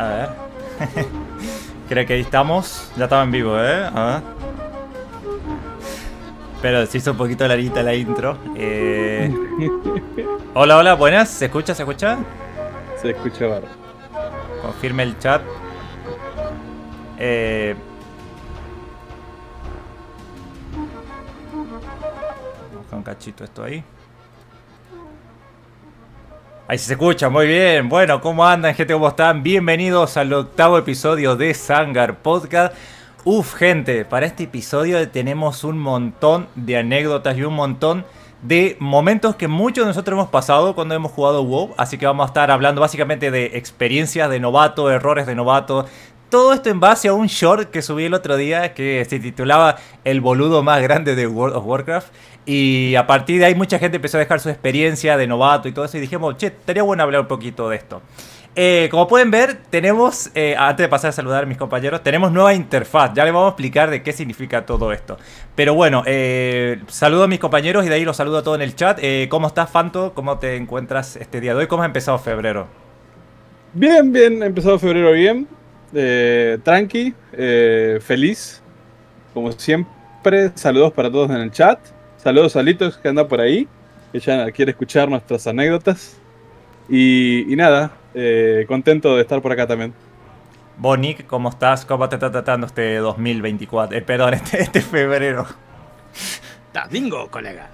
A ver. Creo que ahí estamos. Ya estaba en vivo, ¿eh? A ver. Pero se hizo un poquito larita la intro. Eh... Hola, hola, buenas. ¿Se escucha? ¿Se escucha? Se escucha barro. Confirme el chat. Eh... Busca un cachito esto ahí. Ahí se escucha, muy bien. Bueno, ¿cómo andan, gente? ¿Cómo están? Bienvenidos al octavo episodio de Sangar Podcast. Uf, gente, para este episodio tenemos un montón de anécdotas y un montón de momentos que muchos de nosotros hemos pasado cuando hemos jugado WoW. Así que vamos a estar hablando básicamente de experiencias de novato, errores de novato. Todo esto en base a un short que subí el otro día que se titulaba El boludo más grande de World of Warcraft. Y a partir de ahí mucha gente empezó a dejar su experiencia de novato y todo eso. Y dijimos, che, estaría bueno hablar un poquito de esto. Eh, como pueden ver, tenemos, eh, antes de pasar a saludar a mis compañeros, tenemos nueva interfaz. Ya les vamos a explicar de qué significa todo esto. Pero bueno, eh, saludo a mis compañeros y de ahí los saludo a todos en el chat. ¿Cómo estás, Fanto? ¿Cómo te encuentras este día de hoy? ¿Cómo ha empezado febrero? Bien, bien, ha empezado febrero bien. Tranqui, feliz. Como siempre, saludos para todos en el chat. Saludos a Litos que anda por ahí. Ella quiere escuchar nuestras anécdotas. Y, nada, eh, contento de estar por acá también. Bonic, ¿cómo estás? ¿Cómo te está tratando este 2024? Eh, perdón, este, este febrero. Bingo, colega.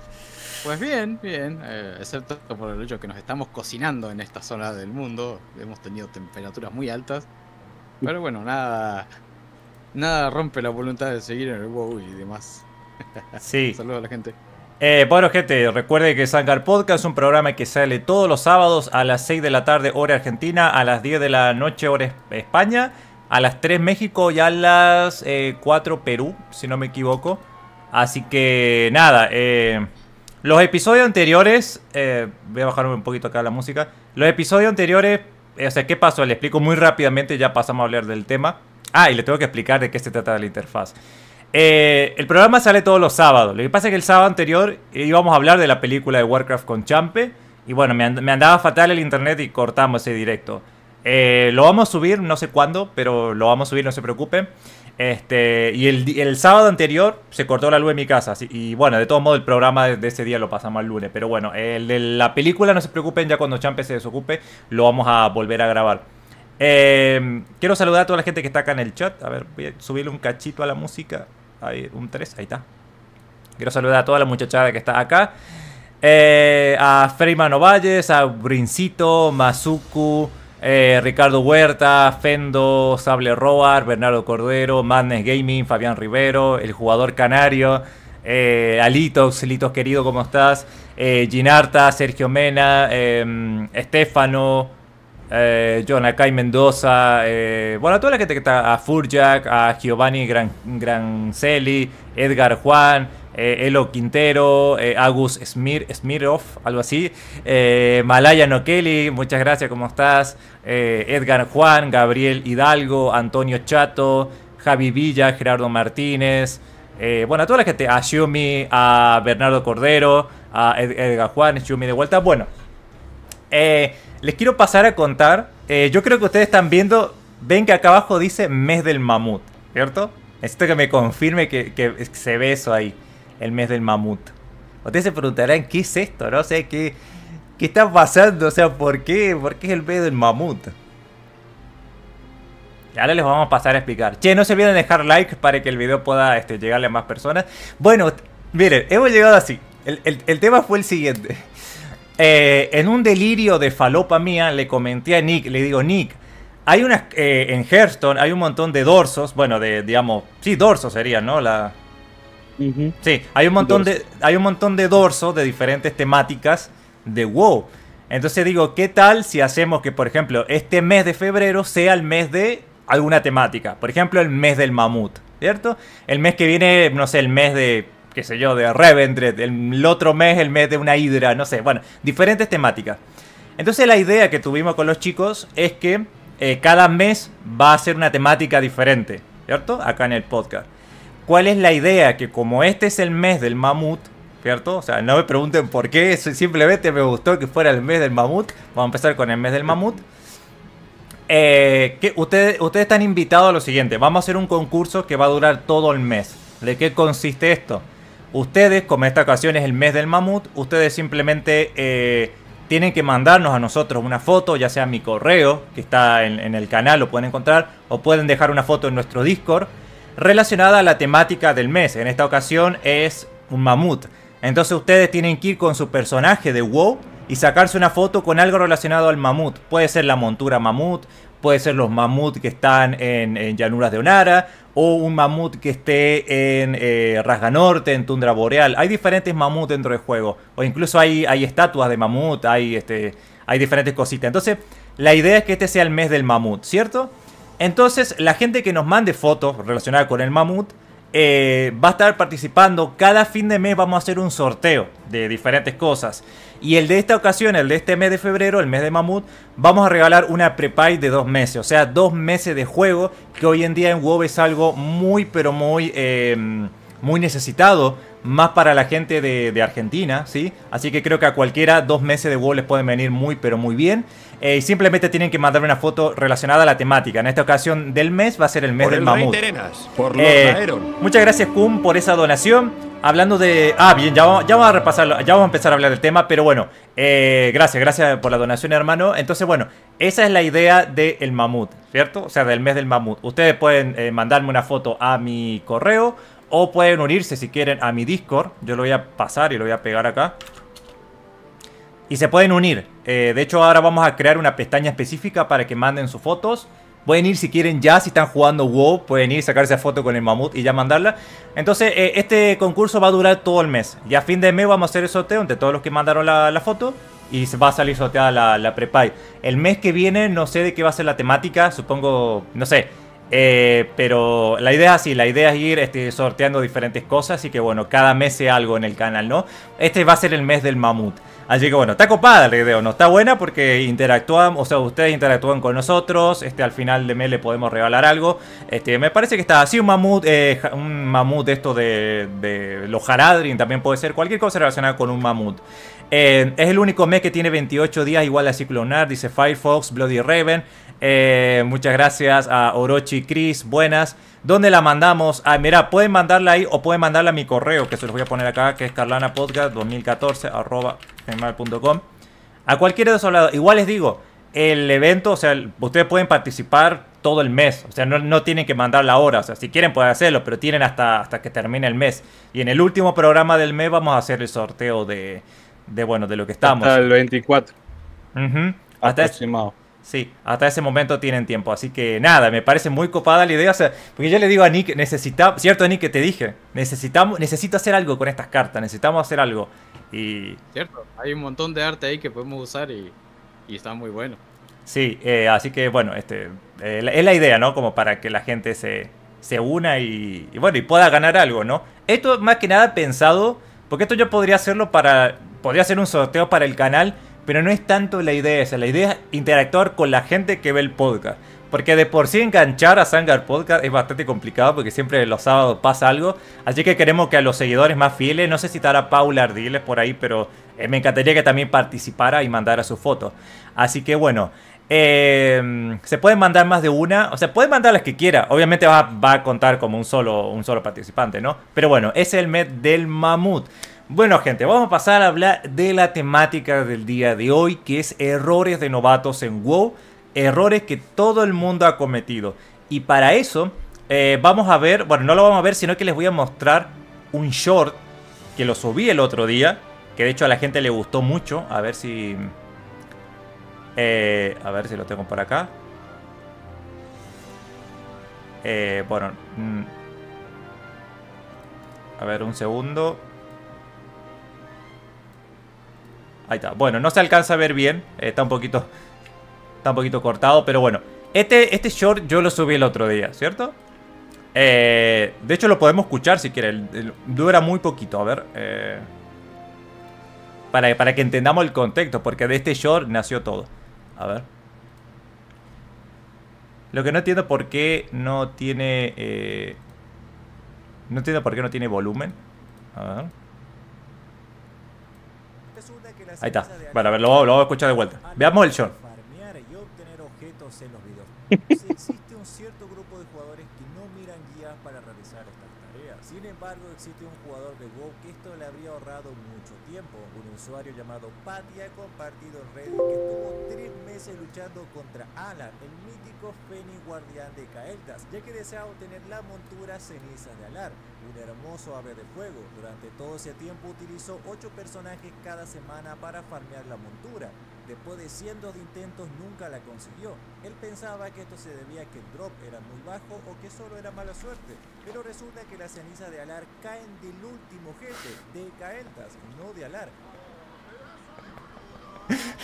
Pues bien, bien, eh, excepto por el hecho que nos estamos cocinando en esta zona del mundo. Hemos tenido temperaturas muy altas. Pero bueno, nada, nada rompe la voluntad de seguir en el WoW y demás. Sí. Saludos a la gente. Eh, bueno, gente, recuerde que Sangar Podcast es un programa que sale todos los sábados a las 6 de la tarde, hora Argentina, a las 10 de la noche, hora España, a las 3 México y a las 4 eh, Perú, si no me equivoco. Así que nada, eh, los episodios anteriores, voy a bajar un poquito acá la música. Los episodios anteriores, o sea, ¿qué pasó? Le explico muy rápidamente, ya pasamos a hablar del tema. Ah, y le tengo que explicar de qué se trata la interfaz. Eh, el programa sale todos los sábados. Lo que pasa es que el sábado anterior íbamos a hablar de la película de Warcraft con Champe. Y bueno, me, andaba fatal el internet y cortamos ese directo. Eh, lo vamos a subir, no sé cuándo, pero lo vamos a subir, no se preocupen. Este, y el, sábado anterior se cortó la luz en mi casa. y bueno, de todos modos, el programa de, ese día lo pasamos al lunes. Pero bueno, el de la película, no se preocupen, ya cuando Champe se desocupe, lo vamos a volver a grabar. Eh, quiero saludar a toda la gente que está acá en el chat. A ver, voy a subirle un cachito a la música. Ahí, un 3, ahí está. Quiero saludar a toda la muchachada que está acá. Eh, a Freeman Ovalles, a Brincito, Mazuku, eh, Ricardo Huerta, Fendo, Sable Roar, Bernardo Cordero, Madness Gaming, Fabián Rivero, el jugador canario, eh, Alitos, Litos querido, ¿cómo estás? Eh, Ginarta, Sergio Mena, em, Estefano, eh, John Akai Mendoza, bueno, a toda la gente que está, a Furjak, a Giovanni Gran, Granceli, Edgar Juan, eh, Elo Quintero, eh, Agus Smir, Smirov, algo así, Malaya Nokeli, muchas gracias, ¿cómo estás? Edgar Juan, Gabriel Hidalgo, Antonio Chato, Javi Villa, Gerardo Martínez, bueno, a toda la gente, a Xiumi, a Bernardo Cordero, a Edgar Juan, Xiumi de vuelta, bueno. Eh, les quiero pasar a contar. Eh, yo creo que ustedes están viendo. Ven que acá abajo dice mes del mamut, ¿cierto? Necesito que me confirme que, se ve eso ahí. El mes del mamut. Ustedes se preguntarán, ¿qué es esto? ¿No? sé, ¿qué, ¿qué está pasando? O sea, ¿por qué? ¿Por qué es el mes del mamut? Ahora les vamos a pasar a explicar. Che, no se olviden de dejar like para que el video pueda este, llegarle a más personas. Bueno, miren, hemos llegado así. el tema fue el siguiente. Eh, en un delirio de falopa mía, le comenté a Nick, le digo, Nick, hay unas, eh, en Hearthstone hay un montón de dorsos, bueno, de, digamos, sí, dorsos serían, ¿no? La... Sí, hay un, montón de, hay un montón de dorsos de diferentes temáticas de WoW. Entonces digo, ¿qué tal si hacemos que, por ejemplo, este mes de febrero sea el mes de alguna temática? Por ejemplo, el mes del mamut, ¿cierto? El mes que viene, no sé, el mes de qué sé yo, de Revendred, el otro mes el mes de una hidra, no sé, bueno, diferentes temáticas. Entonces la idea que tuvimos con los chicos es que eh, cada mes va a ser una temática diferente, ¿cierto? Acá en el podcast. ¿Cuál es la idea? Que como este es el mes del mamut, ¿cierto? O sea, no me pregunten por qué, simplemente me gustó que fuera el mes del mamut. Vamos a empezar con el mes del mamut. Eh, ustedes, ustedes están invitados a lo siguiente. Vamos a hacer un concurso que va a durar todo el mes. ¿De qué consiste esto? Ustedes, como esta ocasión es el mes del mamut, ustedes simplemente eh, tienen que mandarnos a nosotros una foto, ya sea mi correo, que está en, el canal, lo pueden encontrar, o pueden dejar una foto en nuestro Discord, relacionada a la temática del mes. En esta ocasión es un mamut. Entonces ustedes tienen que ir con su personaje de WoW y sacarse una foto con algo relacionado al mamut. Puede ser la montura mamut, puede ser los mamut que están en, llanuras de Onara, o un mamut que esté en eh, Rasga Norte, en Tundra Boreal. Hay diferentes mamut dentro del juego, o incluso hay, hay estatuas de mamut, hay, este, hay diferentes cositas. Entonces, la idea es que este sea el mes del mamut, ¿cierto? Entonces, la gente que nos mande fotos relacionadas con el mamut, eh, va a estar participando. Cada fin de mes vamos a hacer un sorteo de diferentes cosas. Y el de esta ocasión, el de este mes de febrero, el mes de Mamut, vamos a regalar una prepay de dos meses. O sea, dos meses de juego que hoy en día en WoW es algo muy, pero muy, eh, muy necesitado. Más para la gente de, de, Argentina, ¿sí? Así que creo que a cualquiera dos meses de WoW les pueden venir muy, pero muy bien. Eh, y simplemente tienen que mandarme una foto relacionada a la temática. En esta ocasión del mes va a ser el mes por del el mamut. Terenas, por Eh, muchas gracias, Kun, por esa donación. Hablando de. Ah, bien, ya vamos, ya vamos a repasarlo. Ya vamos a empezar a hablar del tema. Pero bueno, eh, gracias, gracias por la donación, hermano. Entonces, bueno, esa es la idea del mamut, ¿cierto? O sea, del mes del mamut. Ustedes pueden eh, mandarme una foto a mi correo. O pueden unirse si quieren a mi Discord. Yo lo voy a pasar y lo voy a pegar acá. Y se pueden unir. Eh, de hecho, ahora vamos a crear una pestaña específica para que manden sus fotos. Pueden ir si quieren ya, si están jugando WoW, pueden ir, sacarse esa foto con el mamut y ya mandarla. Entonces, eh, este concurso va a durar todo el mes. Y a fin de mes vamos a hacer el sorteo entre todos los que mandaron la, la foto. Y va a salir sorteada la, la prepay. El mes que viene, no sé de qué va a ser la temática. Supongo, no sé. Eh, pero la idea así, la idea es ir este, sorteando diferentes cosas y que bueno, cada mes sea algo en el canal, ¿no? Este va a ser el mes del mamut. Así que bueno, está copada la idea, ¿no? Está buena porque interactúan, o sea, ustedes interactúan con nosotros, este, al final de mes le podemos regalar algo. Este, me parece que está así un mamut, eh, un mamut de esto de, los Haradrim, también puede ser cualquier cosa relacionada con un mamut. Eh, es el único mes que tiene 28 días igual a Ciclonar, dice Firefox, Bloody Raven. Eh, muchas gracias a Orochi Chris, buenas. ¿Dónde la mandamos? Ah, mira, pueden mandarla ahí o pueden mandarla a mi correo, que se los voy a poner acá, que es carlanapodcast2014 arroba gmail.com. A cualquiera de esos lados. Igual les digo, el evento, o sea, ustedes pueden participar todo el mes. O sea, no, no, tienen que mandar la hora. O sea, si quieren pueden hacerlo, pero tienen hasta, hasta que termine el mes. Y en el último programa del mes vamos a hacer el sorteo de, de bueno, de lo que estamos. Hasta el 24. Uh -huh. Hasta aproximado. Sí, hasta ese momento tienen tiempo. Así que nada, me parece muy copada la idea. O sea, porque yo le digo a Nick, necesitamos, cierto Nick que te dije, necesitamos, necesito hacer algo con estas cartas, necesitamos hacer algo. Y... Cierto, hay un montón de arte ahí que podemos usar y, y está muy bueno. Sí, eh, así que bueno, este eh, es la idea, ¿no? Como para que la gente se, se una y, y, bueno, y pueda ganar algo, ¿no? Esto más que nada pensado, porque esto yo podría hacerlo para, podría hacer un sorteo para el canal, pero no es tanto la idea esa, la idea es interactuar con la gente que ve el podcast. Porque de por sí enganchar a Sangar Podcast es bastante complicado porque siempre los sábados pasa algo. Así que queremos que a los seguidores más fieles, no sé si estará Paula Ardiles por ahí, pero eh, me encantaría que también participara y mandara su foto. Así que bueno, eh, se pueden mandar más de una, o sea, pueden mandar las que quiera. Obviamente va, va, a contar como un solo, un solo participante, ¿no? Pero bueno, es el mes del mamut. Bueno, gente, vamos a pasar a hablar de la temática del día de hoy, que es errores de novatos en WoW. Errores que todo el mundo ha cometido. Y para eso, eh, vamos a ver, bueno, no lo vamos a ver, sino que les voy a mostrar un short que lo subí el otro día. Que de hecho a la gente le gustó mucho. A ver si... Eh, a ver si lo tengo por acá. Eh, bueno. Mm, a ver, un segundo. Ahí está. Bueno, no se alcanza a ver bien. Eh, está un poquito. Está un poquito cortado. Pero bueno. Este, este short yo lo subí el otro día, ¿cierto? Eh, de hecho lo podemos escuchar si quieren. Dura muy poquito. A ver. Eh, para, para que entendamos el contexto. Porque de este short nació todo. A ver. Lo que no entiendo por qué no tiene... Eh... No entiendo por qué no tiene volumen. A ver. Ahí está. Bueno, a ver, lo, lo voy a escuchar de vuelta. Veamos el short. existe un cierto grupo de jugadores que no miran guías para realizar estas tareas. Sin embargo, existe un jugador de WoW que esto le habría ahorrado mucho tiempo. Un usuario llamado Patty ha compartido en Reddit que estuvo tres meses luchando contra Alan, el mítico Fénix guardián de Kael'thas, ya que deseaba obtener la montura ceniza de Alar, un hermoso ave de fuego. Durante todo ese tiempo utilizó 8 personajes cada semana para farmear la montura. Después de cientos de intentos nunca la consiguió. Él pensaba que esto se debía a que el drop era muy bajo o que solo era mala suerte, pero resulta que las cenizas de Alar caen del último jefe, de Kael'thas, no de Alar.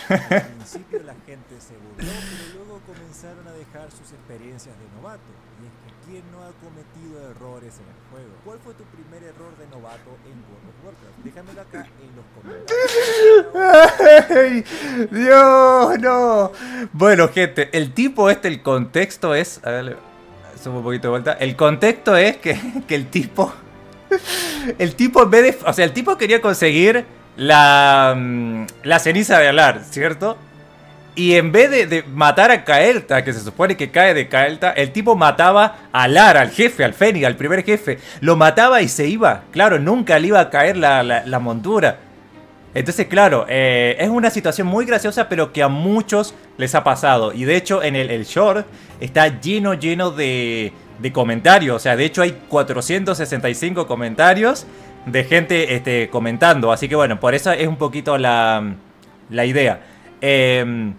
Al principio la gente se burló, pero luego comenzaron a dejar sus experiencias de novato. Y es que ¿quién no ha cometido errores en el juego? ¿Cuál fue tu primer error de novato en World of Warcraft? Déjamelo acá en los ¡Ay! comentarios. Dios, no. Bueno, gente, el tipo este, el contexto es. A ver, subo un poquito de vuelta. El contexto es que, que el tipo. El tipo en vez de. O sea, el tipo quería conseguir la. mm, La ceniza de Alar, ¿cierto? Y en vez de, matar a Kael'ta, que se supone que cae de Kael'ta, el tipo mataba a Alar, al jefe, al Fénix, al primer jefe. Lo mataba y se iba. Claro, nunca le iba a caer la, la- la montura. Entonces, claro, eh, es una situación muy graciosa, pero que a muchos les ha pasado. Y de hecho, en el, el short está lleno, lleno de, de comentarios. O sea, de hecho hay 465 comentarios de gente este, comentando. Así que bueno, por eso es un poquito la, la idea. Em,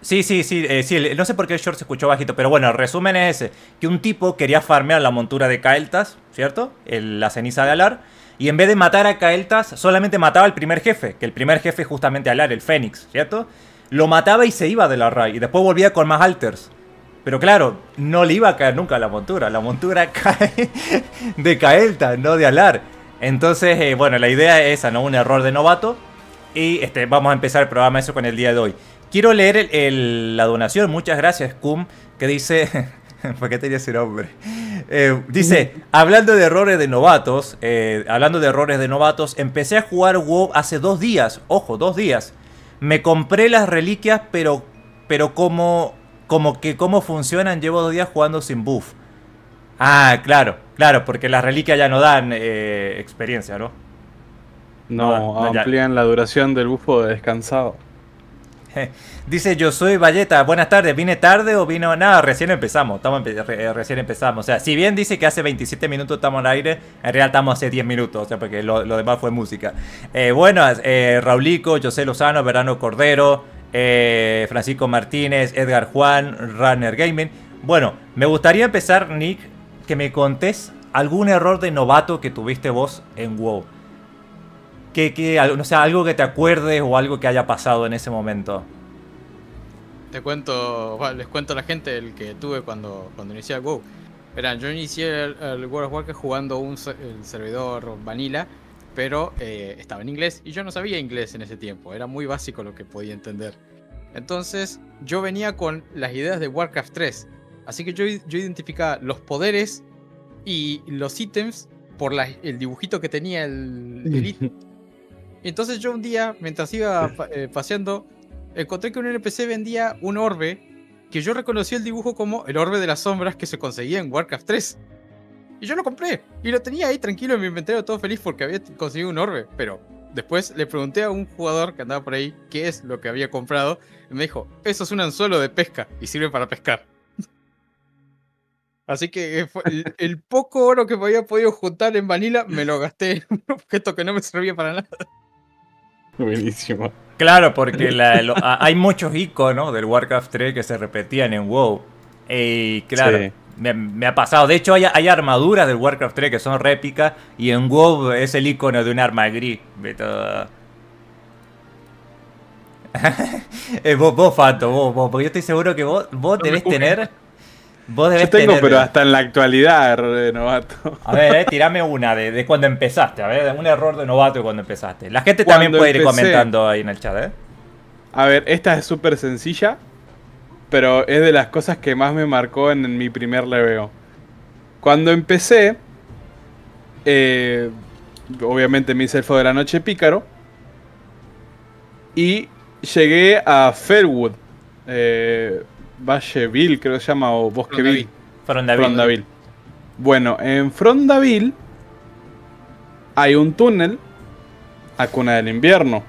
Sí, sí, sí, eh, sí, no sé por qué el short se escuchó bajito, pero bueno, el resumen es ese, que un tipo quería farmear la montura de Kael'thas, ¿cierto? La ceniza de Alar, y en vez de matar a Kael'thas, solamente mataba al primer jefe, que el primer jefe es justamente Alar, el Fénix, ¿cierto? Lo mataba y se iba de la raid, y después volvía con más alters. Pero claro, no le iba a caer nunca la montura, la montura cae de Kael'thas, no de Alar. Entonces, eh, bueno, la idea es esa, ¿no? Un error de novato. Y este, vamos a empezar el programa eso con el día de hoy. Quiero leer la donación, muchas gracias, Cum, que dice... ¿Por qué tenía ese nombre? Eh, dice, hablando de errores de novatos, eh, hablando de errores de novatos, empecé a jugar WoW hace dos días, ojo, dos días. Me compré las reliquias, pero, pero como, como que cómo funcionan, llevo dos días jugando sin buff. Ah, claro, claro, porque las reliquias ya no dan eh, experiencia, ¿no? No, No, no, ya. amplían la duración del bufo de descansado. Dice yo soy Valleta, buenas tardes, ¿vine tarde o vino nada? Recién empezamos, estamos empe- re- recién empezamos. O sea, si bien dice que hace 27 minutos estamos al aire, en realidad estamos hace 10 minutos, o sea, porque lo, lo demás fue música. Eh, bueno, eh, Raulico, José Lozano, Verano Cordero, eh, Francisco Martínez, Edgar Juan, Runner Gaming. Bueno, me gustaría empezar, Nick, que me contés algún error de novato que tuviste vos en WoW. Que, que, sé, algo que te acuerdes o algo que haya pasado en ese momento. Te cuento, les cuento a la gente el que tuve cuando, cuando inicié el WoW. Verán, yo inicié el, el World of Warcraft jugando un servidor vanilla, pero eh, estaba en inglés y yo no sabía inglés en ese tiempo, era muy básico lo que podía entender. Entonces yo venía con las ideas de Warcraft 3, así que yo, yo identificaba los poderes y los ítems por la- el dibujito que tenía el, el ítem. Entonces yo un día, mientras iba eh, paseando, encontré que un NPC vendía un orbe que yo reconocí el dibujo como el orbe de las sombras que se conseguía en Warcraft 3. Y yo lo compré. Y lo tenía ahí tranquilo en mi inventario, todo feliz porque había conseguido un orbe. Pero después le pregunté a un jugador que andaba por ahí qué es lo que había comprado. Y me dijo, eso es un anzuelo de pesca y sirve para pescar. Así que eh, el, el poco oro que me había podido juntar en Vanilla me lo gasté en un objeto que no me servía para nada. Buenísimo. Claro, porque la- lo- a- hay muchos iconos del Warcraft 3 que se repetían en WoW. Y claro, Sí. Me, me ha pasado. De hecho, hay, hay armaduras del Warcraft 3 que son réplicas. Y en WoW es el icono de un arma gris. de todo. Eh, vos, vos, Fato, vos, vos, porque yo estoy seguro que vos, vos No debés tener. Vos debés Yo tengo, tener. pero hasta en la actualidad, error de novato. A ver, eh, tirame una de, de cuando empezaste. A ver, un error de novato de cuando empezaste. La gente también puede ir comentando ahí en el chat, ¿eh? A ver, esta es súper sencilla, pero es de las cosas que más me marcó en, mi primer leveo. Cuando empecé, eh, obviamente me hice el fuego de la noche pícaro y llegué a Fairwood. eh, Valleville, creo que se llama, o Bosqueville. Frondaville. Frondaville. Bueno, en Frondaville hay un túnel a Cuna del Invierno.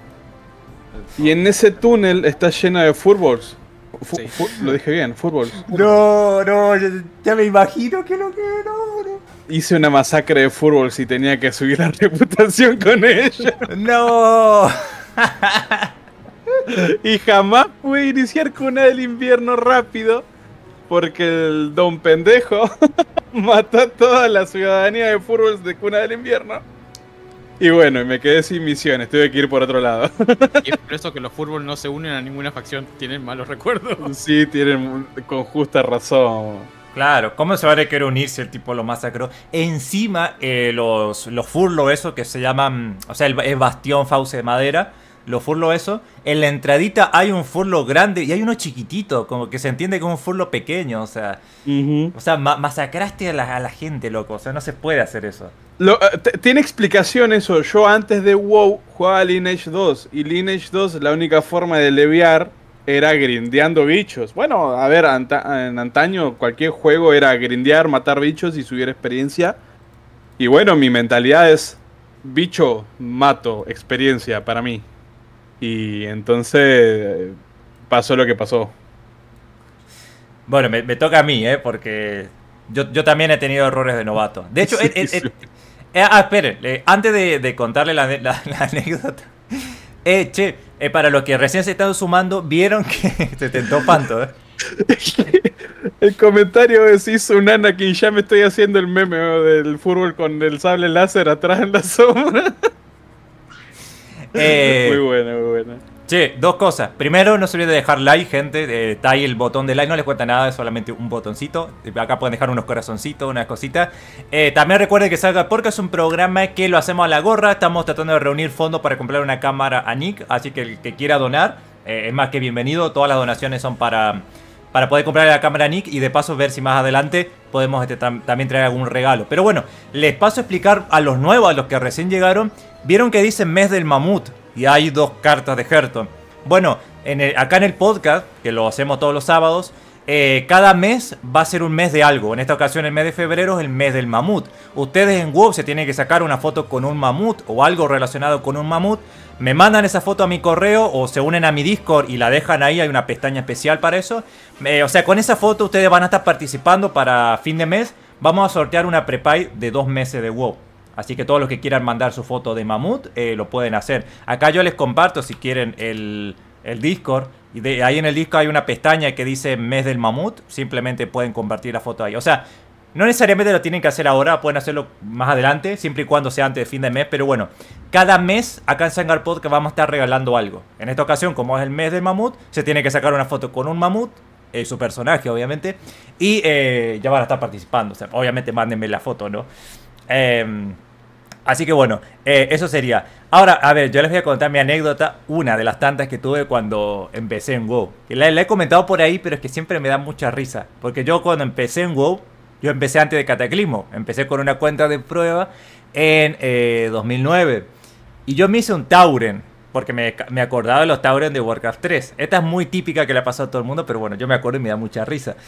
Y en ese túnel está lleno de furballs. Sí. lo dije bien, furballs. No, no, ya, ya me imagino que lo que no, no. Hice una masacre de furballs y tenía que subir la reputación con ella. No. Y jamás pude iniciar Cuna del Invierno rápido. Porque el don pendejo mató a toda la ciudadanía de furballs de Cuna del Invierno. Y bueno, y me quedé sin misiones, tuve que ir por otro lado. Y es por eso que los fútbol no se unen a ninguna facción, tienen malos recuerdos. Sí, tienen con justa razón. Claro, ¿cómo se va a querer unir si el tipo lo masacró? Encima, eh, los, los furlos, eso que se llaman, o sea, el, el bastión fauce de madera, los furlos, eso, en la entradita hay un furlo grande y hay uno chiquitito, como que se entiende como un furlo pequeño, o sea, o sea, ma- masacraste a la, a la gente, loco, o sea, no se puede hacer eso. Lo- eh, tiene explicación eso. Yo antes de WoW jugaba Lineage 2. Y Lineage 2 la única forma de leviar era grindeando bichos. Bueno, a ver, anta- en antaño cualquier juego era grindear, matar bichos y subir experiencia. Y bueno, mi mentalidad es bicho, mato, experiencia para mí. Y entonces pasó lo que pasó. Bueno, me, me toca a mí, ¿eh? Porque yo, yo también he tenido errores de novato. De hecho, Sí, eh, eh, sí. eh, ah, esperen, eh, antes de, de contarle la, la- la anécdota. Eh, che, eh, para los que recién se están sumando, vieron que se tentó Panto, ¿eh? El comentario es hizo un Anakin, ya me estoy haciendo el meme del fútbol con el sable láser atrás en la sombra. Eh, muy buena, muy buena. Che, dos cosas. Primero, no se olviden de dejar like, gente. Eh, está ahí el botón de like, no les cuesta nada, es solamente un botoncito. Acá pueden dejar unos corazoncitos, unas cositas. Eh, también recuerden que Salga Porque es un programa que lo hacemos a la gorra. Estamos tratando de reunir fondos para comprar una cámara a Nick. Así que el que quiera donar, eh, es más que bienvenido. Todas las donaciones son para, para poder comprar la cámara a Nick y de paso ver si más adelante podemos este, tam- también traer algún regalo. Pero bueno, les paso a explicar a los nuevos, a los que recién llegaron. Vieron que dice mes del mamut y hay dos cartas de Herton. Bueno, en el- acá en el podcast, que lo hacemos todos los sábados, eh, cada mes va a ser un mes de algo. En esta ocasión, el mes de febrero es el mes del mamut. Ustedes en WoW se tienen que sacar una foto con un mamut o algo relacionado con un mamut. Me mandan esa foto a mi correo o se unen a mi Discord y la dejan ahí. Hay una pestaña especial para eso. Eh, o sea, con esa foto ustedes van a estar participando para fin de mes. Vamos a sortear una prepay de dos meses de WoW. Así que todos los que quieran mandar su foto de mamut eh, lo pueden hacer. Acá yo les comparto si quieren el, el Discord. Y de ahí en el Discord hay una pestaña que dice mes del mamut. Simplemente pueden compartir la foto ahí. O sea, no necesariamente lo tienen que hacer ahora, pueden hacerlo más adelante, siempre y cuando sea antes de fin de mes. Pero bueno, cada mes acá en Sangar Podcast vamos a estar regalando algo. En esta ocasión, como es el mes del mamut, se tiene que sacar una foto con un mamut, eh, su personaje obviamente, y eh, ya van a estar participando. O sea, obviamente mándenme la foto, ¿no? Em, Así que bueno, eh, eso sería. Ahora, a ver, yo les voy a contar mi anécdota, una de las tantas que tuve cuando empecé en WoW. La, la he comentado por ahí, pero es que siempre me da mucha risa. Porque yo cuando empecé en WoW, yo empecé antes de Cataclismo. Empecé con una cuenta de prueba en eh, 2009. Y yo me hice un Tauren, porque me, me acordaba de los Tauren de Warcraft 3. Esta es muy típica que le ha pasado a todo el mundo, pero bueno, yo me acuerdo y me da mucha risa.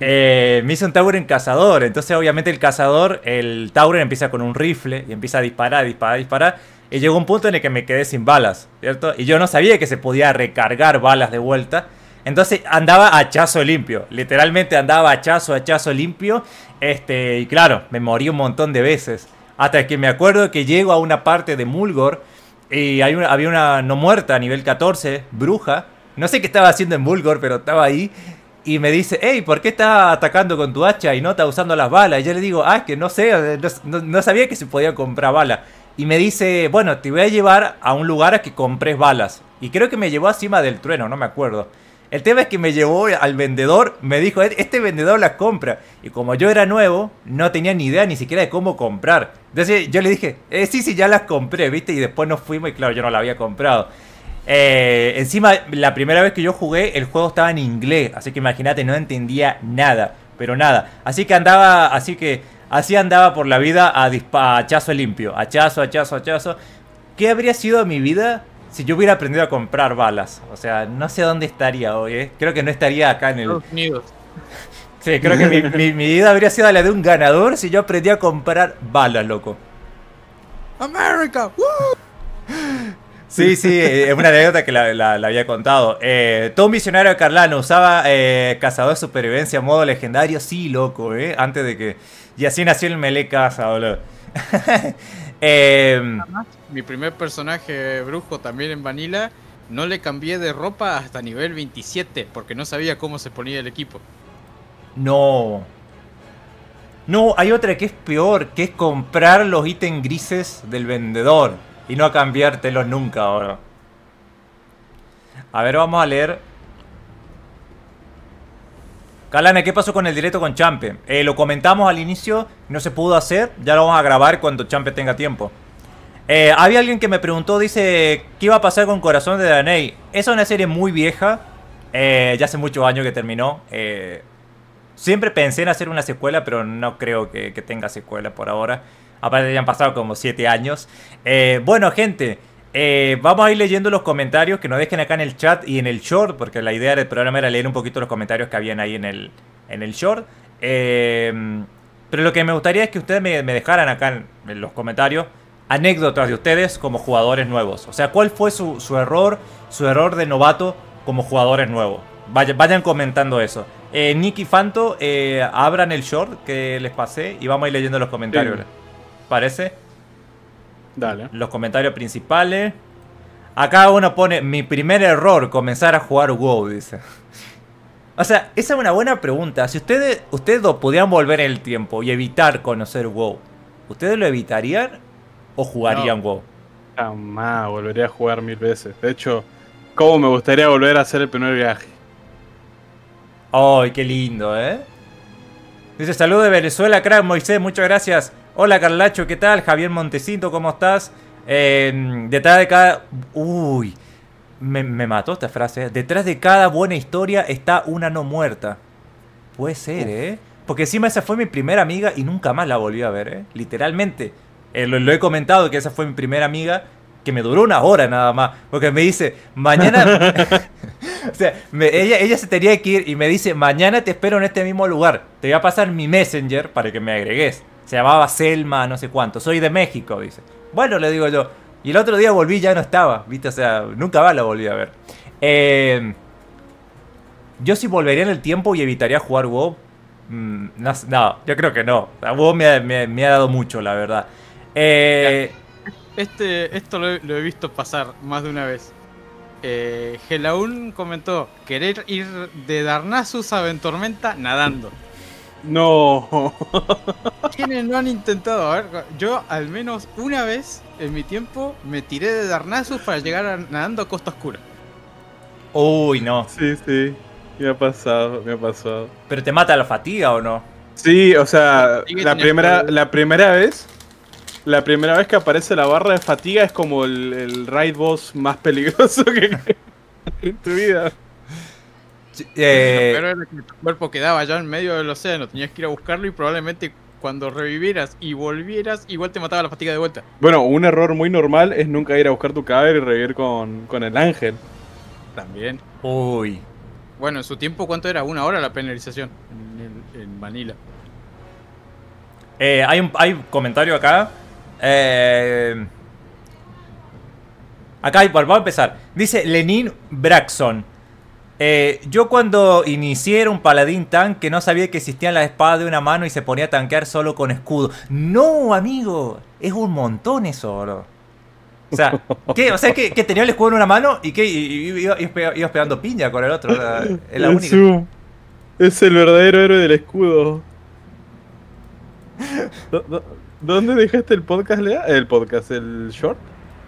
Eh, me hice un Tauren cazador, entonces obviamente el cazador, el Tauren empieza con un rifle y empieza a disparar, disparar, disparar. Y llegó un punto en el que me quedé sin balas, ¿cierto? Y yo no sabía que se podía recargar balas de vuelta. Entonces andaba a hachazo limpio, literalmente andaba a hachazo, a hachazo limpio. Este, y claro, me morí un montón de veces. Hasta que me acuerdo que llego a una parte de Mulgor y había una no muerta a nivel 14, bruja. No sé qué estaba haciendo en Mulgor, pero estaba ahí. Y me dice, hey, ¿por qué estás atacando con tu hacha y no estás usando las balas? Y yo le digo, ah, es que no sé, no, no- sabía que se podía comprar balas. Y me dice, bueno, te voy a llevar a un lugar a que compres balas. Y creo que me llevó encima del trueno, no me acuerdo. El tema es que me llevó al vendedor, me dijo, "E- este vendedor las compra. Y como yo era nuevo, no tenía ni idea ni siquiera de cómo comprar. Entonces yo le dije, eh, sí, sí, ya las compré, ¿viste? Y después nos fuimos y claro, yo no la había comprado. Eh, encima, la primera vez que yo jugué, el juego estaba en inglés, así que imagínate, no entendía nada, pero nada. Así que andaba, así que así andaba por la vida a, a hachazo limpio, hachazo, hachazo, hachazo. ¿Qué habría sido mi vida si yo hubiera aprendido a comprar balas. O sea, no sé dónde estaría hoy, ¿eh? Creo que no estaría acá en el... Estados Unidos. Sí, creo que mi, mi- mi vida habría sido la de un ganador si yo aprendí a comprar balas, loco. America. Sí, sí, eh, es una anécdota que la, la- la había contado. Eh, todo un visionario de Carlano usaba eh, cazador de supervivencia modo legendario. Sí, loco, ¿eh? Antes de que... Y así nació el Melee Casa, boludo. Eh, Mi primer personaje brujo también en Vanilla. No le cambié de ropa hasta nivel 27 porque no sabía cómo se ponía el equipo. no. No, hay otra que es peor, que es comprar los ítems grises del vendedor y no cambiártelos nunca ahora. A ver, vamos a leer. Calana, ¿qué pasó con el directo con Champe? Eh, lo comentamos al inicio, no se pudo hacer, ya lo vamos a grabar cuando Champe tenga tiempo. Eh, había alguien que me preguntó, dice, ¿qué iba a pasar con Corazón de Danei? Esa es una serie muy vieja, eh, ya hace muchos años que terminó. eh, siempre pensé en hacer una secuela, pero no creo que, tenga secuela por ahora. Aparte ya han pasado como 7 años. Bueno, gente, vamos a ir leyendo los comentarios que nos dejen acá en el chat y en el short, porque la idea del programa era leer un poquito los comentarios que habían ahí en el, en el short. Pero lo que me gustaría es que ustedes me, dejaran acá en los comentarios anécdotas de ustedes como jugadores nuevos. O sea, ¿cuál fue su, su error, su error de novato como jugadores nuevos? Vayan, vayan comentando eso. Eh, Nicky Fanto, eh, abran el short que les pasé y vamos a ir leyendo los comentarios. Sí. ¿Parece? Dale. Los comentarios principales. Acá uno pone, mi primer error, comenzar a jugar WoW, dice. O sea, esa es una buena pregunta. Si ustedes, ustedes dos pudieran volver en el tiempo y evitar conocer WoW, ¿ustedes lo evitarían o jugarían WoW? Jamás volvería a jugar mil veces. De hecho, ¿cómo me gustaría volver a hacer el primer viaje? ¡Ay, qué lindo, eh! Dice, salud de Venezuela, crack Moisés, muchas gracias. Hola Carlacho, ¿qué tal? Javier Montecito, ¿cómo estás? Eh, detrás de cada... Uy, me, me mató esta frase. ¿eh? Detrás de cada buena historia está una no muerta. Puede ser, ¿eh? Porque encima esa fue mi primera amiga y nunca más la volví a ver, ¿eh? Literalmente. Eh, lo, lo he comentado que esa fue mi primera amiga que me duró una hora nada más. Porque me dice, mañana... o sea, me- ella, ella se tenía que ir y me dice, mañana te espero en este mismo lugar. Te voy a pasar mi messenger para que me agregues. Se llamaba Selma, no sé cuánto. Soy de México, dice. Bueno, le digo yo. Y el otro día volví y ya no estaba, ¿viste? O sea, nunca más la volví a ver. Eh, yo sí volvería en el tiempo y evitaría jugar WoW. Mm, no, no, yo creo que no. WoW me ha, me- me ha dado mucho, la verdad. Eh, Este, esto lo, he- lo he visto pasar más de una vez. Eh, Gelaun comentó querer ir de Darnassus a Ventormenta nadando. No. ¿Quiénes no han intentado? A ver, yo al menos una vez en mi tiempo me tiré de Darnassus para llegar a- nadando a Costa Oscura. uy, no. Sí, sí. Me ha pasado, me ha pasado. ¿Pero te mata la fatiga o no? Sí, o sea, la primera, la primera vez. La primera vez que aparece la barra de fatiga es como el, el raid boss más peligroso que en tu vida. Eh, Pero era que tu cuerpo quedaba ya en medio del océano, tenías que ir a buscarlo y probablemente cuando revivieras y volvieras, igual te mataba la fatiga de vuelta. Bueno, un error muy normal es nunca ir a buscar tu cadáver y revivir con, con el ángel. También. uy. Bueno, en su tiempo, ¿cuánto era? Una hora la penalización en, en Manila. Eh, hay, un, hay un comentario acá. Eh, acá hay, vamos a empezar. Dice Lenin Braxon. Eh, yo cuando inicié era un paladín tank que no sabía que existían las espadas de una mano y se ponía a tanquear solo con escudo. No, amigo. Es un montón eso, bro. O sea, ¿qué? O sea, que, que tenía el escudo en una mano y que iba- ibas ibas pegando piña con el otro. o sea, es la única. Es el verdadero héroe del escudo. ¿Dó- dó- ¿Dónde dejaste el podcast, Lea? El podcast, el short.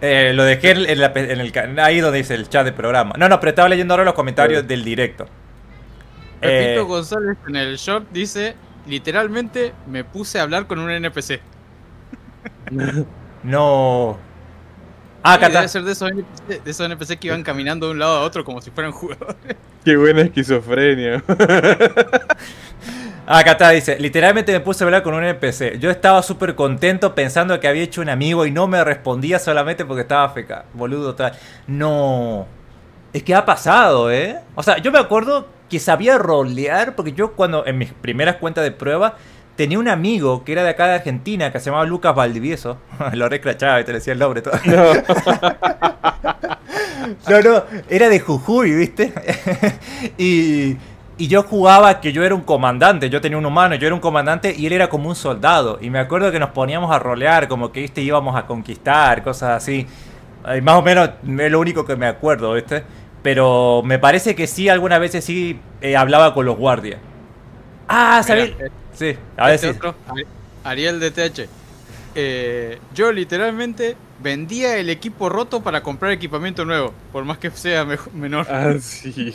Eh, lo dejé en, la en el ahí donde dice el chat de programa. No, no, pero estaba leyendo ahora los comentarios del directo. Pepito Eh, González en el short dice, literalmente me puse a hablar con un NPC. no. Ah, acá Debe ser de esos, NPC, de esos NPC que iban caminando de un lado a otro como si fueran jugadores. Qué buena esquizofrenia. Acá está, dice, literalmente me puse a hablar con un NPC. Yo estaba súper contento pensando que había hecho un amigo y no me respondía solamente porque estaba feca. Boludo, tal. No. Es que ha pasado, ¿eh? O sea, yo me acuerdo que sabía rolear porque yo cuando en mis primeras cuentas de prueba tenía un amigo que era de acá de Argentina que se llamaba Lucas Valdivieso. Lo recrachaba y te decía el nombre todo. No. No, no, era de Jujuy, ¿viste? y, y yo jugaba que yo era un comandante, yo tenía un humano, yo era un comandante y él era como un soldado. Y me acuerdo que nos poníamos a rolear, como que, ¿viste? Íbamos a conquistar, cosas así. Y más o menos es lo único que me acuerdo, ¿viste? Pero me parece que sí, algunas veces sí eh, hablaba con los guardias. Ah, ¿sabes? Mira, Sí, a ver Este si. otro, Ari- Ariel de TH. Eh, yo literalmente vendía el equipo roto para comprar equipamiento nuevo, por más que sea menor. Ah, sí.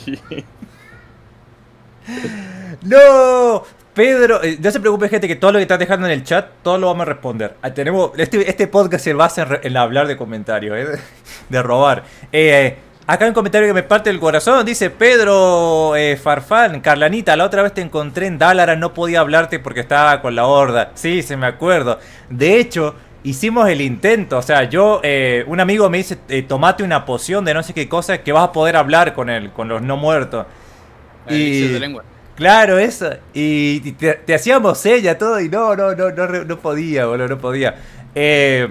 ¡No! Pedro, eh, no se preocupe gente que todo lo que estás dejando en el chat, todo lo vamos a responder. Ah, tenemos, este, este podcast se basa en, en hablar de comentarios, ¿eh? de robar. Eh, acá hay un comentario que me parte del corazón, dice Pedro eh, Farfán, Carlanita, la otra vez te encontré en Dalara, no podía hablarte porque estaba con la horda. Sí, se me acuerdo. De hecho, hicimos el intento, o sea, yo, eh, un amigo me dice, tomate una poción de no sé qué cosa que vas a poder hablar con él, con los no muertos. De lengua. Claro, eso. Y y te, te hacíamos ella todo y no, no, no, no, no podía, boludo, no podía. Eh,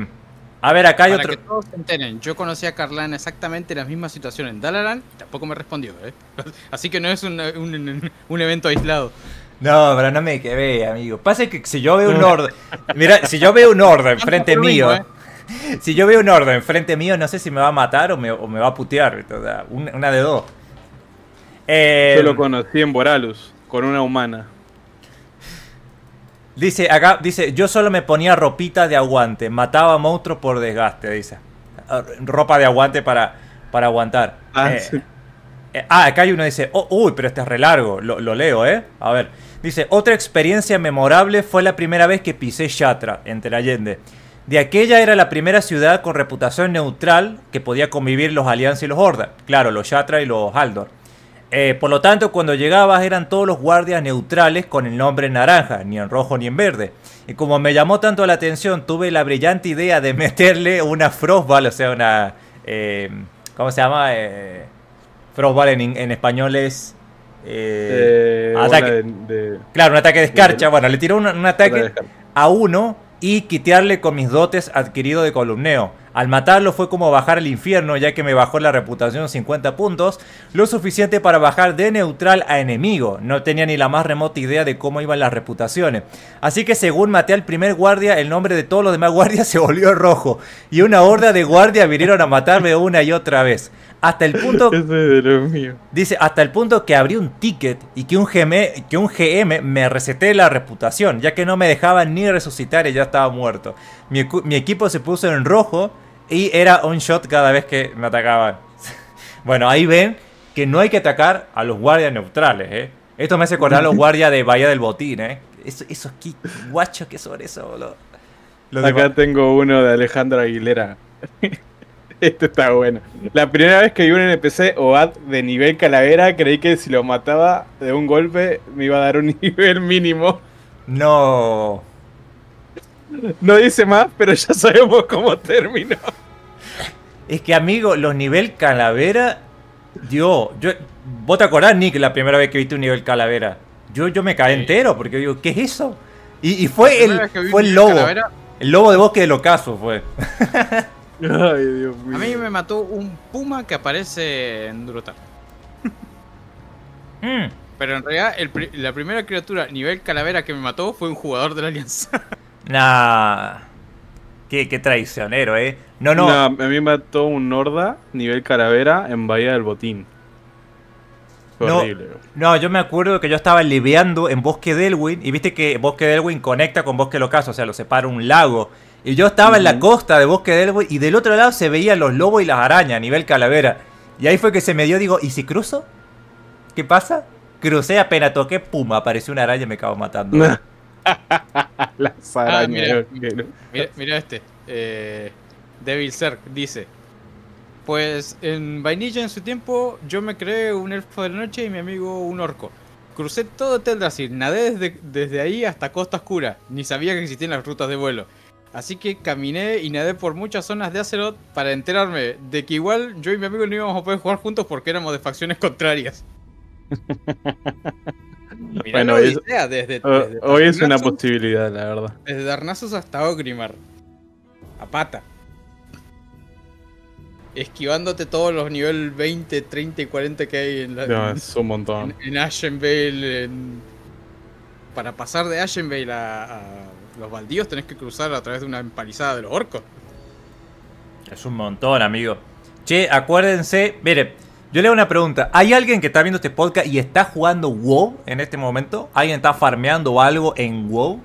a ver, acá hay Para otro. que todos se enteren, yo conocí a exactamente en la misma situación en Dalaran, y tampoco me respondió, ¿eh? Así que no es un, un- un evento aislado. No, pero no me quedé, amigo. Pasa que si yo veo un orden. Mira, si yo veo un orden mismo, mío. ¿eh? Si yo veo un orden enfrente mío, no sé si me va a matar o me, o me va a putear. una de dos. Eh, Yo lo conocí en Boralus, con una humana. Dice, acá, dice, yo solo me ponía ropita de aguante, mataba monstruos por desgaste, dice. Ropa de aguante para, para aguantar. Ah, Eh, sí. eh, ah, acá hay uno que dice, oh, uy, pero este es re largo, lo, lo leo, ¿eh? A ver, dice, otra experiencia memorable fue la primera vez que pisé Yatra, entre Allende. De aquella era la primera ciudad con reputación neutral que podía convivir los Alianza y los Horda. Claro, los Yatra y los Haldor. Eh, por lo tanto, cuando llegabas eran todos los guardias neutrales con el nombre en naranja, ni en rojo ni en verde. Y como me llamó tanto la atención, tuve la brillante idea de meterle una frostball, o sea, una... eh, ¿Cómo se llama? Eh, frostball en, en español es... ataque. bola de- de- Claro, un ataque de escarcha. Bueno, le tiró un, un ataque a uno y quitearle con mis dotes adquirido de columneo. Al matarlo fue como bajar al infierno, ya que me bajó la reputación 50 puntos, lo suficiente para bajar de neutral a enemigo. No tenía ni la más remota idea de cómo iban las reputaciones. Así que según maté al primer guardia, el nombre de todos los demás guardias se volvió rojo. Y una horda de guardias vinieron a matarme una y otra vez. Hasta el punto es de. Dice, hasta el punto que abrí un ticket y que un, GM, que un GM me reseté la reputación, ya que no me dejaban ni resucitar y ya estaba muerto. Mi, equipo se puso en rojo y era un shot cada vez que me atacaban. bueno, ahí ven que no hay que atacar a los guardias neutrales, ¿eh? Esto me hace acordar a los guardias de Bahía del Botín, ¿eh? Eso- esos guachos que son eso, boludo. Acá tengo uno de Alejandro Aguilera. Este está bueno. La primera vez que vi un NPC o ad de nivel calavera, creí que si lo mataba de un golpe me iba a dar un nivel mínimo. No. No dice más, pero ya sabemos cómo terminó. Es que, amigo, los nivel calavera. Dios, yo, vos te acordás, Nick, la primera vez que viste un nivel calavera. Yo, yo me caí Sí. entero porque digo, ¿qué es eso? Y, y fue el, fue el lobo. calavera, El lobo de bosque del ocaso fue. Ay, Dios mío. a mí me mató un puma que aparece en Durotar. Mm. Pero en realidad el pri- la primera criatura nivel calavera que me mató fue un jugador de la alianza. Nah. Qué, qué traicionero, eh. No, no. A mí me mató un Norda nivel calavera en Bahía del Botín. Fue No. horrible. bro. No, yo me acuerdo que yo estaba liveando en Bosque de Elwyn y viste que Bosque de Elwyn conecta con Bosque del Ocaso, o sea, lo separa un lago. Y yo estaba en la costa de Bosque de Elwyn y del otro lado se veían los lobos y las arañas a nivel calavera. Y ahí fue que se me dio, digo, ¿y si cruzo? ¿Qué pasa? Crucé apenas toqué, pum, apareció una araña y me acabó matando. Las arañas. mira. que no. Mira, mira este. Eh, Devil Zerg dice. Pues en Vainilla en su tiempo yo me creé un elfo de la noche y mi amigo un orco. crucé todo Teldrassil, nadé desde, desde ahí hasta Costa Oscura. Ni sabía que existían las rutas de vuelo. Así que caminé y nadé por muchas zonas de Azeroth para enterarme de que igual yo y mi amigo no íbamos a poder jugar juntos porque éramos de facciones contrarias. Mirá Bueno, odisea, desde, Ho- desde Hoy es una posibilidad, la verdad. Desde Darnassus hasta Ogrimmar. A pata. Esquivándote todos los nivel 20, 30 y 40 que hay en la, No, en- es un montón. en, en Ashenvale. en- Para pasar de Ashenvale a, a los baldíos tenés que cruzar a través de una empalizada de los orcos. Es un montón, amigo. Che, acuérdense, mire, yo le hago una pregunta. ¿Hay alguien que está viendo este podcast y está jugando WoW en este momento? ¿Alguien está farmeando algo en WoW?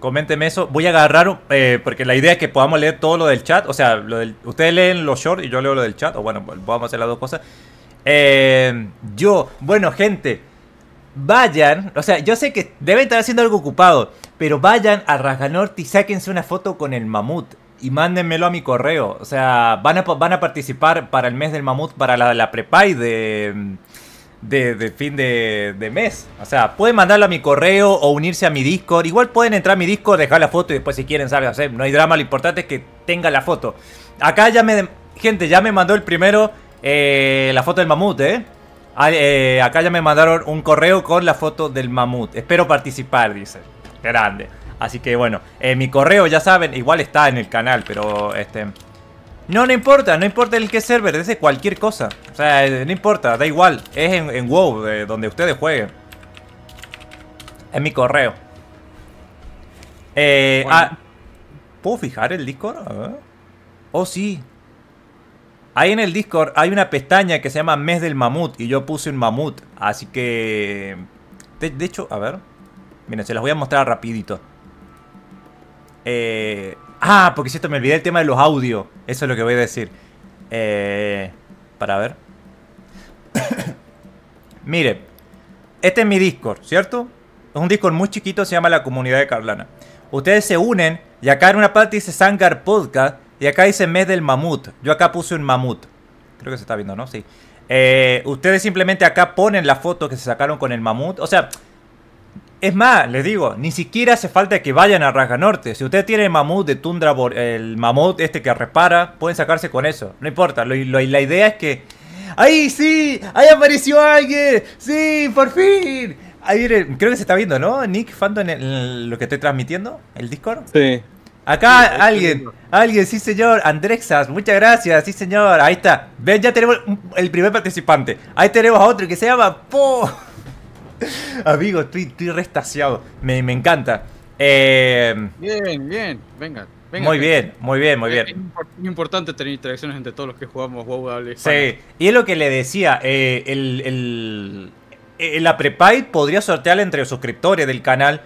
Coménteme eso. Voy a agarrar, eh, porque la idea es que podamos leer todo lo del chat. O sea, lo del- ustedes leen los shorts y yo leo lo del chat. O bueno, pues, vamos a hacer las dos cosas. Eh, yo, bueno, gente, vayan. O sea, yo sé que deben estar haciendo algo ocupado. Pero vayan a Rasganorte y sáquense una foto con el mamut. Y mándenmelo a mi correo. O sea, van a, van a participar para el mes del mamut, para la, la prepay de, de, fin de, de mes. O sea, pueden mandarlo a mi correo o unirse a mi Discord. Igual pueden entrar a mi Discord, dejar la foto y después si quieren salgan. No hay drama, lo importante es que tenga la foto. Acá ya me... Gente, ya me mandó el primero eh, la foto del mamut, ¿eh? Ah, eh, acá ya me mandaron un correo con la foto del mamut. Espero participar, dice. Grande. Así que bueno, eh, mi correo ya saben, igual está en el canal, pero este... No, no importa, no importa el qué server, es de cualquier cosa. O sea, eh, no importa, da igual. Es en, en WoW, eh, donde ustedes jueguen. Es mi correo. Eh, Bueno. ah, ¿Puedo fijar el Discord? A ver. Oh, sí. Ahí en el Discord hay una pestaña que se llama Mes del Mamut y yo puse un mamut. Así que... De, hecho, a ver. Miren, se las voy a mostrar rapidito. Eh, ah, porque cierto, me olvidé el tema de los audios. Eso es lo que voy a decir. Eh, para ver. Mire, este es mi Discord, ¿cierto? Es un Discord muy chiquito, se llama la comunidad de Carlana. Ustedes se unen y acá en una parte dice Sangar Podcast y acá dice Mes del Mamut. Yo acá puse un mamut. Creo que se está viendo, ¿no? Sí. Eh, ustedes simplemente acá ponen la foto que se sacaron con el mamut. O sea, es más, les digo, ni siquiera hace falta que vayan a Rasga Norte. Si ustedes tienen el mamut de Tundra, el mamut este que repara, pueden sacarse con eso. No importa. Lo- lo- la idea es que. ¡Ahí sí! ¡Ahí apareció alguien! ¡Sí! ¡Por fin! Ahí creo que se está viendo, ¿no? Nick, Phantom, en el- lo que estoy transmitiendo, el Discord. Sí. Acá Sí, alguien, alguien, sí señor, Andrexas, muchas gracias, sí señor, ahí está. Ven, ya tenemos el primer participante. Ahí tenemos a otro que se llama Po. Amigo, estoy, estoy restaciado, me, me encanta. Eh, Bien, bien, venga. venga muy bien, muy bien, muy Es bien. muy importante tener interacciones entre todos los que jugamos WoW habla. Sí, y es lo que le decía, eh, el, el, eh, la Prepay podría sortearla entre los suscriptores del canal,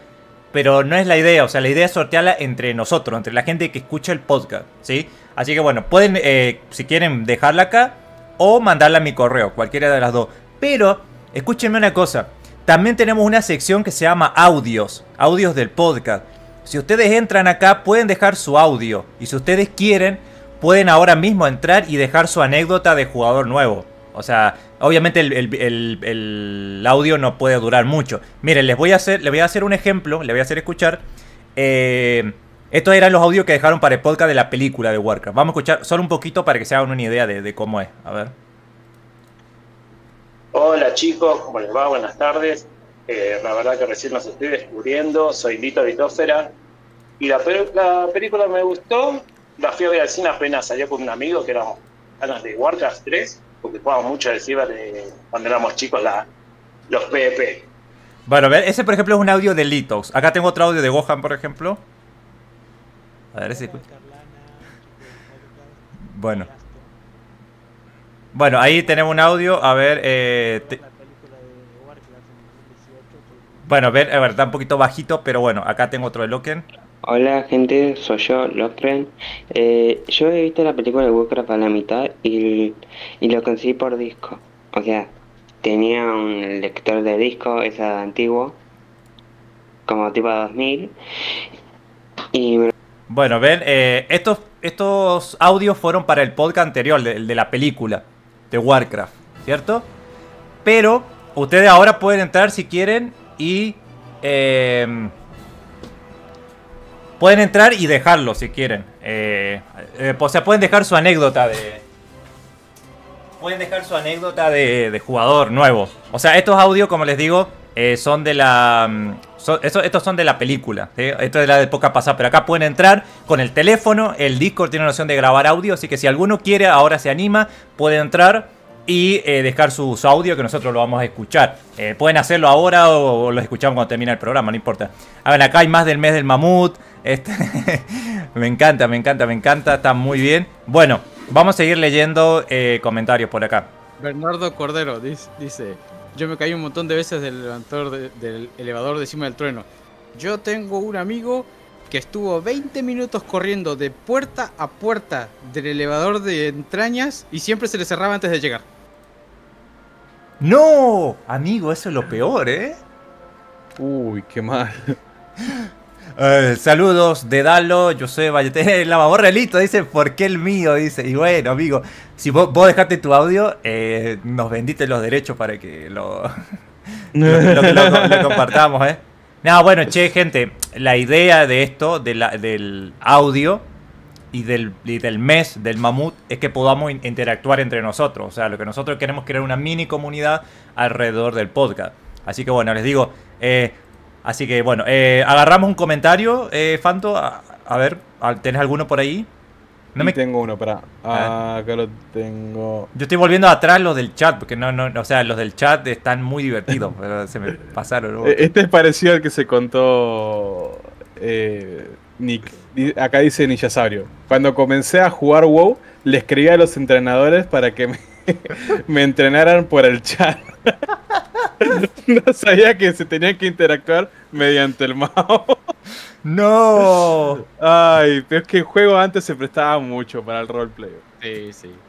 pero no es la idea, o sea, la idea es sortearla entre nosotros, entre la gente que escucha el podcast, ¿sí? Así que bueno, pueden, eh, si quieren, dejarla acá o mandarla a mi correo, cualquiera de las dos. Pero, escúchenme una cosa, también tenemos una sección que se llama audios, audios del podcast. Si ustedes entran acá, pueden dejar su audio, y si ustedes quieren, pueden ahora mismo entrar y dejar su anécdota de jugador nuevo. O sea, obviamente el, audio no puede durar mucho. Miren, les voy a hacer, voy a hacer un ejemplo, les voy a hacer escuchar. Eh, estos eran los audios que dejaron para el podcast de la película de Warcraft. Vamos a escuchar solo un poquito para que se hagan una idea de, cómo es. A ver. Hola chicos, ¿cómo les va? Buenas tardes. Eh, la verdad que recién los estoy descubriendo. Soy Lito Litófera. Y la, pe- la película me gustó. La fui a ver al cine apenas salió con un amigo que éramos ganas de Warcraft 3, porque jugábamos mucho al ciber de cuando éramos chicos la, los PvP. Bueno, a ver, ese por ejemplo es un audio de Litox. Acá tengo otro audio de Gohan, por ejemplo. A ver, ese. Bueno. Bueno, ahí tenemos un audio. A ver, eh, bueno, a ver, a ver, está un poquito bajito, pero bueno, acá tengo otro de Loken. Hola gente, soy yo, Locren. Eh, yo he visto la película de Warcraft a la mitad y, y lo conseguí por disco. O sea, tenía un lector de disco, esa antiguo, como tipo 2000. Y Bueno, ven, eh, estos, estos audios fueron para el podcast anterior, el de la película de Warcraft, ¿cierto? Pero ustedes ahora pueden entrar si quieren y... eh, pueden entrar y dejarlo si quieren. Eh, eh, o sea, pueden dejar su anécdota de... Pueden dejar su anécdota de, de jugador nuevo. O sea, estos audios, como les digo, eh, son de la... mm, eso- estos son de la película. Esto es de la época pasada. Pero acá pueden entrar con el teléfono. El Discord tiene una opción de grabar audio. Así que si alguno quiere, ahora se anima, puede entrar y dejar su, audio que nosotros lo vamos a escuchar. Pueden hacerlo ahora o, o lo escuchamos cuando termine el programa, no importa. A ver, acá hay más del mes del mamut. Este, me encanta, me encanta, me encanta. Está muy bien. Bueno, vamos a seguir leyendo eh, comentarios por acá. Bernardo Cordero dice, yo me caí un montón de veces del elevador de, del elevador de cima del trueno. Yo tengo un amigo que estuvo 20 minutos corriendo de puerta a puerta del elevador de entrañas y siempre se le cerraba antes de llegar. ¡No! Amigo, eso es lo peor, ¿eh? Uy, qué mal. Eh, saludos de Dalo, yo soy Vallete, la dice, ¿por qué el mío? Dice, y bueno, amigo, si vos, vos dejaste tu audio, eh, nos vendiste los derechos para que lo, compartamos, ¿eh? No, bueno, che, gente, la idea de esto, del audio y del, mes del mamut, es que podamos in- interactuar entre nosotros. O sea, lo que nosotros queremos crear una mini comunidad alrededor del podcast. Así que bueno, les digo, eh, así que bueno, eh, agarramos un comentario, eh, Fanto, a, a ver, ¿tenés alguno por ahí? No me, tengo uno, para. Ah, acá lo tengo. yo estoy volviendo atrás los del chat, porque no, no, o sea, los del chat están muy divertidos, pero se me pasaron. ¿no? Eh, Este es parecido al que se contó eh, Nick. Acá dice Niyasabrio. Cuando comencé a jugar WoW, le escribí a los entrenadores para que me, me entrenaran por el chat. no sabía que se tenía que interactuar mediante el mouse. ¡No! Ay, pero es que el juego antes se prestaba mucho para el roleplay. Sí, sí.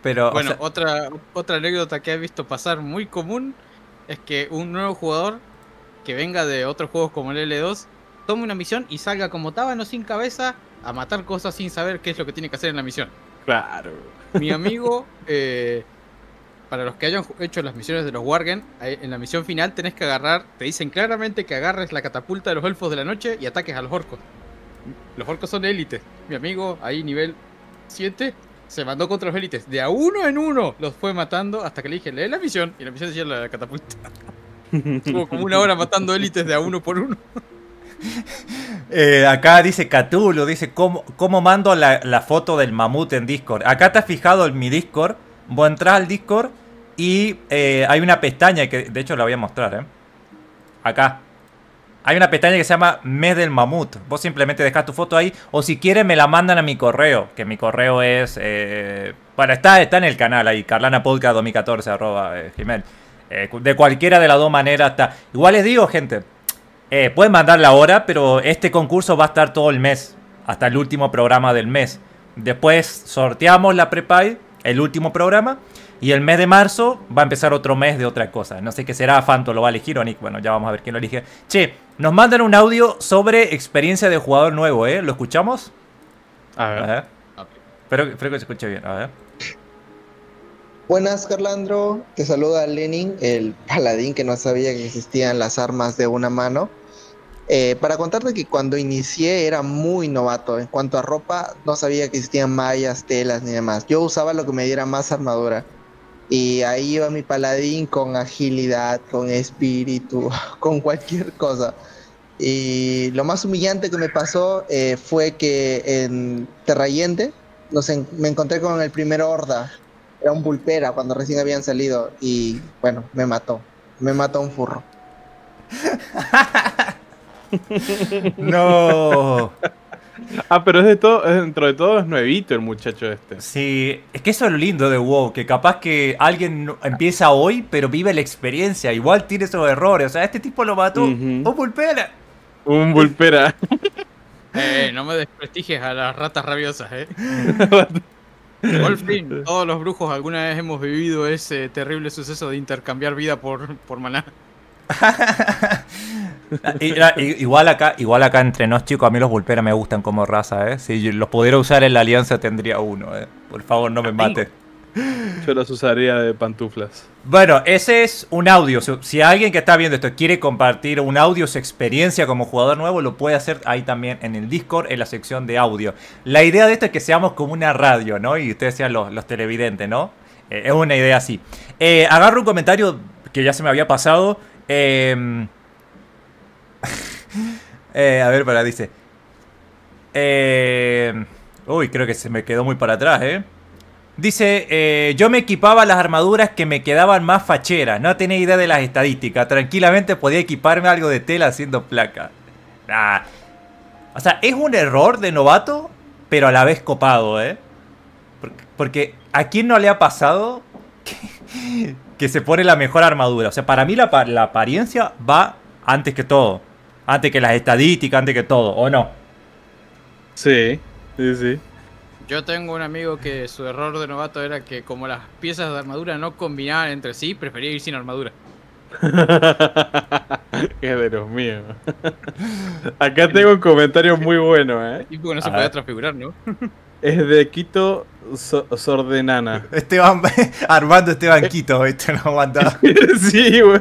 Pero, o Bueno, sea, otra, otra anécdota que he visto pasar muy común es que un nuevo jugador que venga de otros juegos como el L2 tome una misión y salga como tábano sin cabeza a matar cosas sin saber qué es lo que tiene que hacer en la misión. Claro. Mi amigo, eh, para los que hayan hecho las misiones de los Wargen, en la misión final tenés que agarrar, te dicen claramente que agarres la catapulta de los elfos de la noche y ataques a los orcos. Los orcos son élites. Mi amigo, ahí nivel 7, se mandó contra los élites. De a uno en uno los fue matando hasta que le dije, lee la misión. Y la misión decía la catapulta. Estuvo como una hora matando élites de a uno por uno. eh, acá dice Catulo, dice, ¿cómo, cómo mando la, la foto del mamut en Discord? Acá te has fijado en mi Discord, vos entras al Discord y eh, hay una pestaña que, de hecho la voy a mostrar, ¿eh? Acá. Hay una pestaña que se llama Mes del Mamut. Vos simplemente dejas tu foto ahí. O si quieren me la mandan a mi correo. Que mi correo es... Eh, bueno, está, está en el canal ahí. Carlanapodcast 2014 arroba eh, gmail. Eh, de cualquiera de las dos maneras está. Igual les digo, gente. Pueden mandarla ahora, pero este concurso va a estar todo el mes. Hasta el último programa del mes. Después sorteamos la prepay, el último programa. Y el mes de marzo va a empezar otro mes de otra cosa. No sé qué será, Fanto lo va a elegir o Nick. Bueno, ya vamos a ver quién lo elige. Che, nos mandan un audio sobre experiencia de jugador nuevo, ¿eh? ¿Lo escuchamos? A A ver. ver. Espero, espero que se escuche bien. A ver. Buenas, Carlandro. Te saluda Lenin, el paladín que no sabía que existían las armas de una mano. Eh, para contarte que cuando inicié era muy novato. En cuanto a ropa, no sabía que existían mallas, telas ni demás. Yo usaba lo que me diera más armadura. Y ahí iba mi paladín con agilidad, con espíritu, con cualquier cosa. Y lo más humillante que me pasó eh, fue que en Terrayente nos en- me encontré con el primer horda era un pulpera cuando recién habían salido y bueno, me mató. Me mató un furro. No. Ah, pero es de todo, es dentro de todo es nuevito el muchacho este. Sí, es que eso es lo lindo de WoW, que capaz que alguien empieza hoy, pero vive la experiencia, igual tiene esos errores. O sea, este tipo lo mató. ¡Oh, pulpera! Un vulpera. Eh, no me desprestigies a las ratas rabiosas, eh. Por fin, todos los brujos alguna vez hemos vivido ese terrible suceso de intercambiar vida por, por maná. Igual acá, igual acá entre nos chicos, a mí los pulperas me gustan como raza, ¿eh? Si los pudiera usar en la alianza tendría uno, ¿eh? Por favor, no me mate. Yo los usaría de pantuflas. Bueno, ese es un audio. Si- Si alguien que está viendo esto quiere compartir un audio, su experiencia como jugador nuevo, lo puede hacer ahí también en el Discord, en la sección de audio. La idea de esto es que seamos como una radio, ¿no? Y ustedes sean los, los televidentes, ¿no? Eh, es una idea así. Eh, agarro un comentario que ya se me había pasado. Eh, eh, a ver, para, dice. Eh, uy, creo que se me quedó muy para atrás, ¿eh? Dice, eh, yo me equipaba las armaduras que me quedaban más facheras. No tenía idea de las estadísticas. Tranquilamente podía equiparme algo de tela haciendo placa. Nah. O sea, es un error de novato, pero a la vez copado, ¿eh? Porque, ¿a quién no le ha pasado que, que se pone la mejor armadura? O sea, para mí la, la apariencia va antes que todo. Antes que las estadísticas, antes que todo, ¿o no? Sí, sí, sí. Yo tengo un amigo que su error de novato era que como las piezas de armadura no combinaban entre sí, prefería ir sin armadura. es de los míos. Acá tengo un comentario muy bueno, ¿eh? Y no se ver. transfigurar, ¿no? Es de Quito So- Sordenana. Esteban, Armando Esteban Quito, ¿viste? No aguantaba. sí, güey.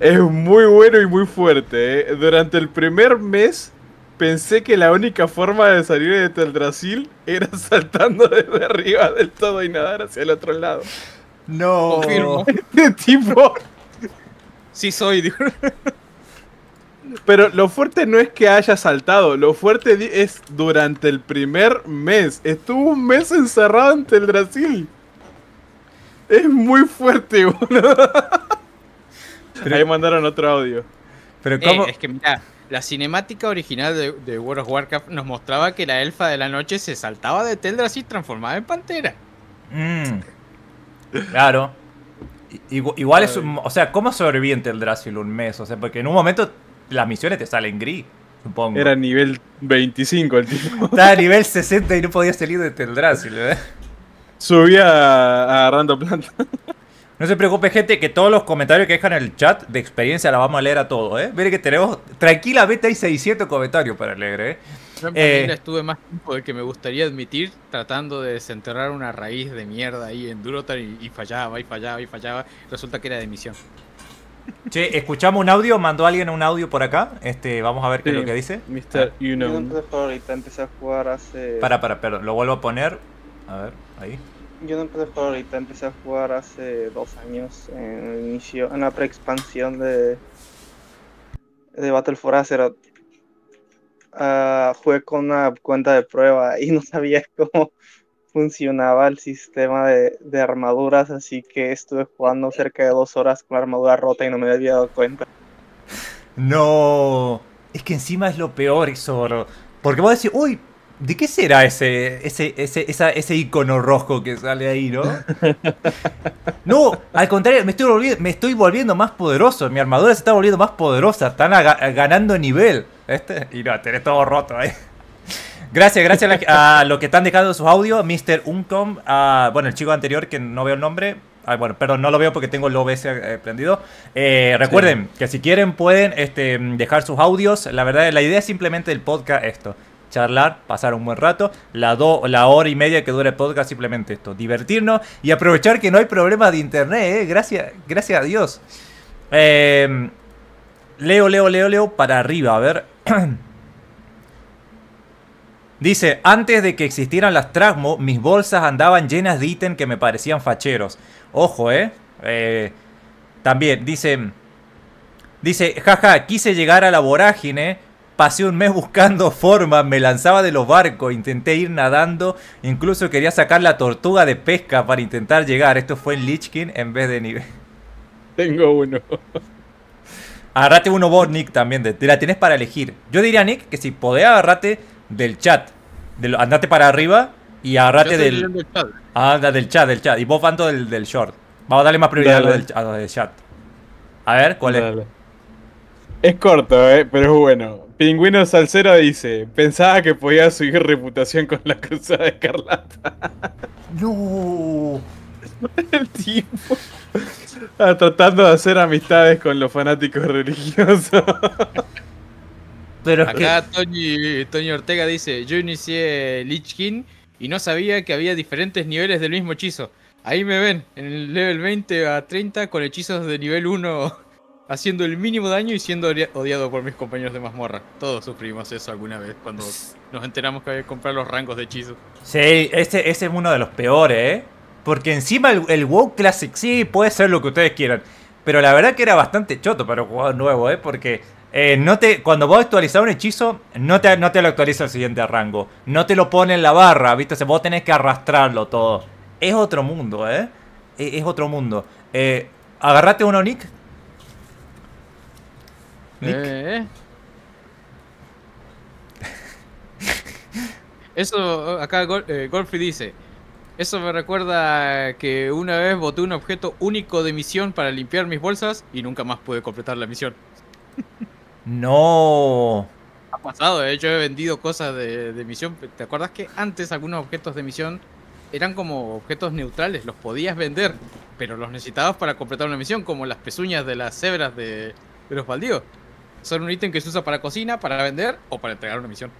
Es muy bueno y muy fuerte. ¿eh? Durante el primer mes pensé que la única forma de salir de Teldrassil era saltando desde arriba del todo y nadar hacia el otro lado. No. Confirmo. Este tipo. Sí soy, digo. Pero lo fuerte no es que haya saltado, lo fuerte es durante el primer mes. Estuvo un mes encerrado en Teldrassil. Es muy fuerte, boludo. Ahí mandaron otro audio. Pero Eh, ¿cómo? es que mira, la cinemática original de, de World of Warcraft nos mostraba que la elfa de la noche se saltaba de Teldrassil transformada en pantera. Mm. Claro. Igual es un... O sea, ¿cómo sobrevive el Drasil un mes? O sea, porque en un momento las misiones te salen gris, supongo. Era nivel 25 el tipo. Estaba a nivel 60 y no podía salir de Teldrassil, ¿eh? Subía agarrando planta. No se preocupe, gente, que todos los comentarios que dejan en el chat de experiencia la vamos a leer a todos, ¿eh? Miren que tenemos... Tranquilamente hay 600 comentarios para leer, ¿eh? Yo en Eh. Estuve más tiempo del que me gustaría admitir tratando de desenterrar una raíz de mierda ahí en Durotar y, y fallaba y fallaba y fallaba. Resulta que era de misión. Che, escuchamos un audio, mandó alguien un audio por acá. Este, vamos a ver qué es lo que dice. Mr. You Yo no know. empecé a jugar ahorita, empecé a jugar hace. Para, para, perdón, lo vuelvo a poner. A ver, ahí. Yo no empecé a jugar ahorita, empecé a jugar hace dos años en el inicio, en la pre-expansión de, de Battle for Azeroth. Ah, jugué con una cuenta de prueba y no sabía cómo funcionaba el sistema de, armaduras, así que estuve jugando cerca de dos horas con la armadura rota y no me había dado cuenta. No. Es que encima es lo peor eso. Porque vos decís, uy, ¿de qué será ese, ese, ese, esa- ese icono rojo que sale ahí, no? no, al contrario, me estoy, volviendo, me estoy volviendo más poderoso. Mi armadura se está volviendo más poderosa. Están ganando nivel. ¿Este? Y no, tenés todo roto ahí. Gracias, gracias a, la- a los que están dejando sus audios. Mr. Uncom, a- bueno, el chico anterior que no veo el nombre. Ah, bueno, perdón, no lo veo porque tengo el OBS eh, prendido. Eh, recuerden que si quieren pueden este, dejar sus audios. La verdad, la idea es simplemente del podcast esto. Charlar, pasar un buen rato. La, do- la hora y media que dura el podcast, simplemente esto. Divertirnos y aprovechar que no hay problemas de internet, eh. Gracias, gracias a Dios. Eh, leo, leo, leo, leo para arriba. A ver. Dice, antes de que existieran las Trasmo, mis bolsas andaban llenas de ítems que me parecían facheros. Ojo, ¿eh? Eh, también, dice... Dice, jaja, quise llegar a la vorágine, pasé un mes buscando forma, me lanzaba de los barcos, intenté ir nadando, incluso quería sacar la tortuga de pesca para intentar llegar. Esto fue en Lich King en vez de nivel. Tengo uno. Agarrate uno vos, Nick, también. de- te la tenés para elegir. Yo diría, Nick, que si podés agarrate del chat. De lo- andate para arriba y agarrate del. chat. Anda del chat, del chat. Y vos Fanto del, del short. Vamos a darle más prioridad a lo del, a lo del chat. A ver, ¿cuál es? Dale. Es corto, eh, pero es bueno. Pingüino Salsero dice: Pensaba que podía subir reputación con la cruzada escarlata. No. El tipo. Tratando de hacer amistades con los fanáticos religiosos. Pero. Acá Tony, Tony Ortega dice, yo inicié Lich King y no sabía que había diferentes niveles del mismo hechizo. Ahí me ven, en el level 20 a 30 con hechizos de nivel 1 haciendo el mínimo daño y siendo odia- odiado por mis compañeros de mazmorra. Todos sufrimos eso alguna vez cuando nos enteramos que había que comprar los rangos de hechizos. Sí, ese, ese es uno de los peores, ¿eh? Porque encima el, el WoW Classic sí puede ser lo que ustedes quieran. Pero la verdad que era bastante choto para un jugador nuevo, ¿eh? Porque eh, no te, cuando vos actualizás un hechizo, no te, no te lo actualiza el siguiente rango. No te lo pone en la barra, ¿viste? O vos tenés que arrastrarlo todo. Es otro mundo, ¿eh? Es, es otro mundo. Eh, agarrate uno, Nick. Nick. Eh. Eso, acá Gol- eh, dice, eso me recuerda que una vez boté un objeto único de misión para limpiar mis bolsas y nunca más pude completar la misión. No. Ha pasado, de hecho he vendido cosas de, de misión. ¿Te acuerdas que antes algunos objetos de misión eran como objetos neutrales? Los podías vender, pero los necesitabas para completar una misión, como las pezuñas de las cebras de, de los baldíos. Son un ítem que se usa para cocina, para vender o para entregar una misión.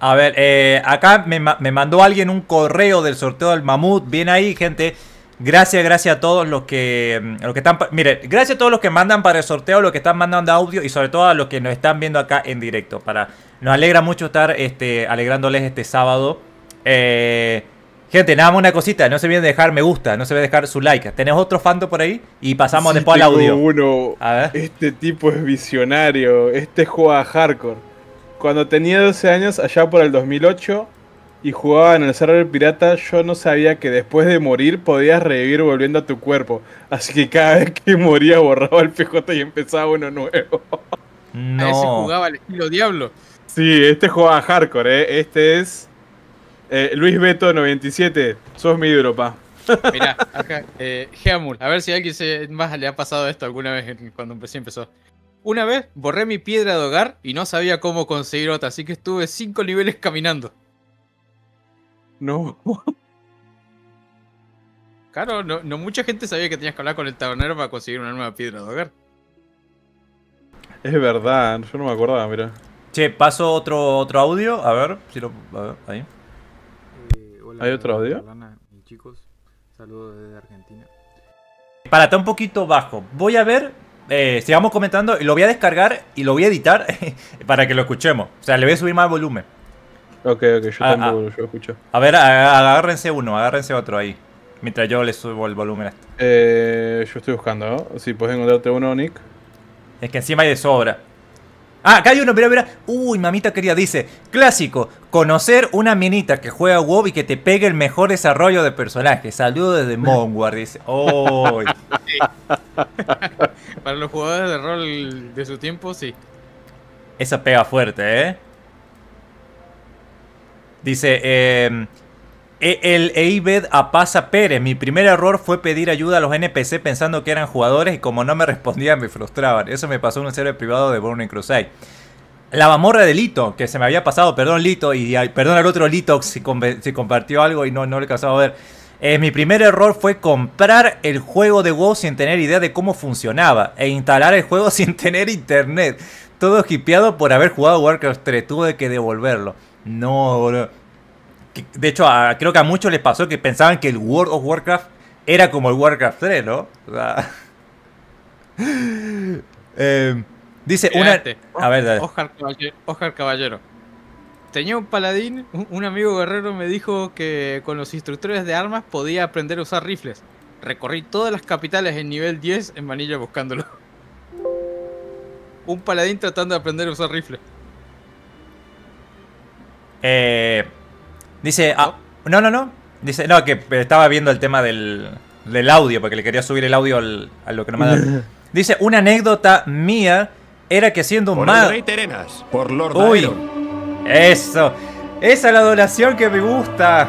A ver, eh, acá me, me mandó alguien un correo del sorteo del mamut. Bien ahí, gente. Gracias, gracias a todos los que, mm, los que están. pa- Mire, gracias a todos los que mandan para el sorteo, los que están mandando audio y sobre todo a los que nos están viendo acá en directo. Para, nos alegra mucho estar este, alegrándoles este sábado. Eh, gente, nada más una cosita. No se olviden de dejar me gusta, no se olviden de dejar su like. ¿Tenés otro fando por ahí? Y pasamos Sí, después al audio. uno. A ver. Este tipo es visionario. Este juega hardcore. Cuando tenía 12 años, allá por el 2008, y jugaba en el server pirata, yo no sabía que después de morir podías revivir volviendo a tu cuerpo. Así que cada vez que moría borraba el PJ y empezaba uno nuevo. A ese No. jugaba al estilo Diablo. Sí, este juega hardcore, ¿eh? Este es eh, Luis Beto 97. Sos mi ídolo, pa. Mirá, acá, eh, Geamul, a ver si a alguien se, más le ha pasado esto alguna vez cuando empecé empezó. Una vez borré mi piedra de hogar y no sabía cómo conseguir otra, así que estuve cinco niveles caminando. No. Claro, no, no mucha gente sabía que tenías que hablar con el tabernero para conseguir una nueva piedra de hogar. Es verdad, yo no me acordaba, mira. Che, paso otro, otro audio. A ver si lo. A ver, ahí. Hola, ¿Hay otro audio? Y chicos, saludos desde Argentina. Para, está un poquito bajo. Voy a ver, eh, sigamos comentando y lo voy a descargar y lo voy a editar para que lo escuchemos. O sea, le voy a subir más volumen. Ok, ok, yo Ah, tampoco yo escucho. A ver, agárrense uno, agárrense otro ahí. Mientras yo le subo el volumen a este. Eh, yo estoy buscando, ¿no? Si puedes encontrarte uno, Nick. Es que encima hay de sobra. Ah, acá hay uno, mira, mira. Uy, mamita querida, dice, clásico, conocer una minita que juega WoW y que te pegue el mejor desarrollo de personaje. Saludos desde Monguard, dice. Oh, Para los jugadores de rol de su tiempo, sí. Esa pega fuerte, ¿eh? Dice, eh, el Eibed Apaza Pérez. Mi primer error fue pedir ayuda a los NPC pensando que eran jugadores y como no me respondían me frustraban. Eso me pasó en un server privado de Burning Crusade. La mamorra de Lito, que se me había pasado, perdón Lito, y perdón al otro Lito si, si compartió algo y no, no le alcanzaba a ver. Eh, mi primer error fue comprar el juego de WoW sin tener idea de cómo funcionaba e instalar el juego sin tener internet. Todo hipeado por haber jugado Warcraft 3. Tuve que devolverlo. No, bro. De hecho, a- creo que a muchos les pasó que pensaban que el World of Warcraft era como el Warcraft 3, ¿no? O sea... Eh, dice una... Fíjate, A ver, dale. Oscar Caballero, Oscar Caballero. Tenía un paladín, un- un amigo guerrero me dijo que con los instructores de armas podía aprender a usar rifles. Recorrí todas las capitales en nivel 10 en Manilla buscándolo. Un paladín tratando de aprender a usar rifles. Eh, dice, ah, no, no, no. Dice, no, que estaba viendo el tema del, del audio, porque le quería subir el audio al- a lo que nos mandaron. Dice, una anécdota mía era que siendo un mago... Rey Terenas, por Lord Uy, eso. Esa es la donación que me gusta.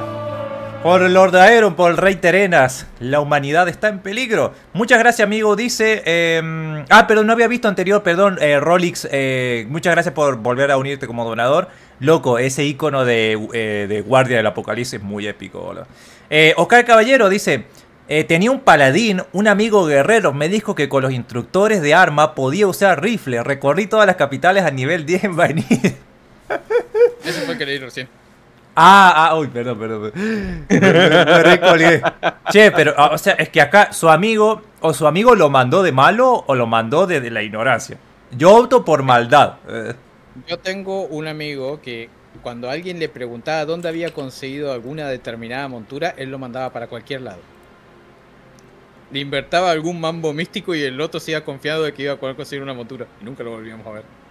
Por Lord Aeron, por el Rey Terenas. La humanidad está en peligro. Muchas gracias, amigo. Dice. eh, ah, perdón, no había visto anterior. Perdón, eh, Rolix. eh, muchas gracias por volver a unirte como donador. Loco, ese icono de, eh, de Guardia del Apocalipsis es muy épico. Eh, Oscar Caballero dice. tenía un paladín, un amigo guerrero, me dijo que con los instructores de arma podía usar rifle. Recorrí todas las capitales a nivel 10 en Vanilla. Ese fue que leí recién. Ah, ah, uy, perdón, perdón. perdón. Che, pero, ah, o sea, es que acá su amigo, o su amigo lo mandó de malo o lo mandó de, la ignorancia. Yo opto por maldad. Yo tengo un amigo que cuando alguien le preguntaba dónde había conseguido alguna determinada montura, él lo mandaba para cualquier lado. Le invertaba algún mambo místico y el otro se iba confiado de que iba a conseguir una montura. Y nunca lo volvíamos a ver.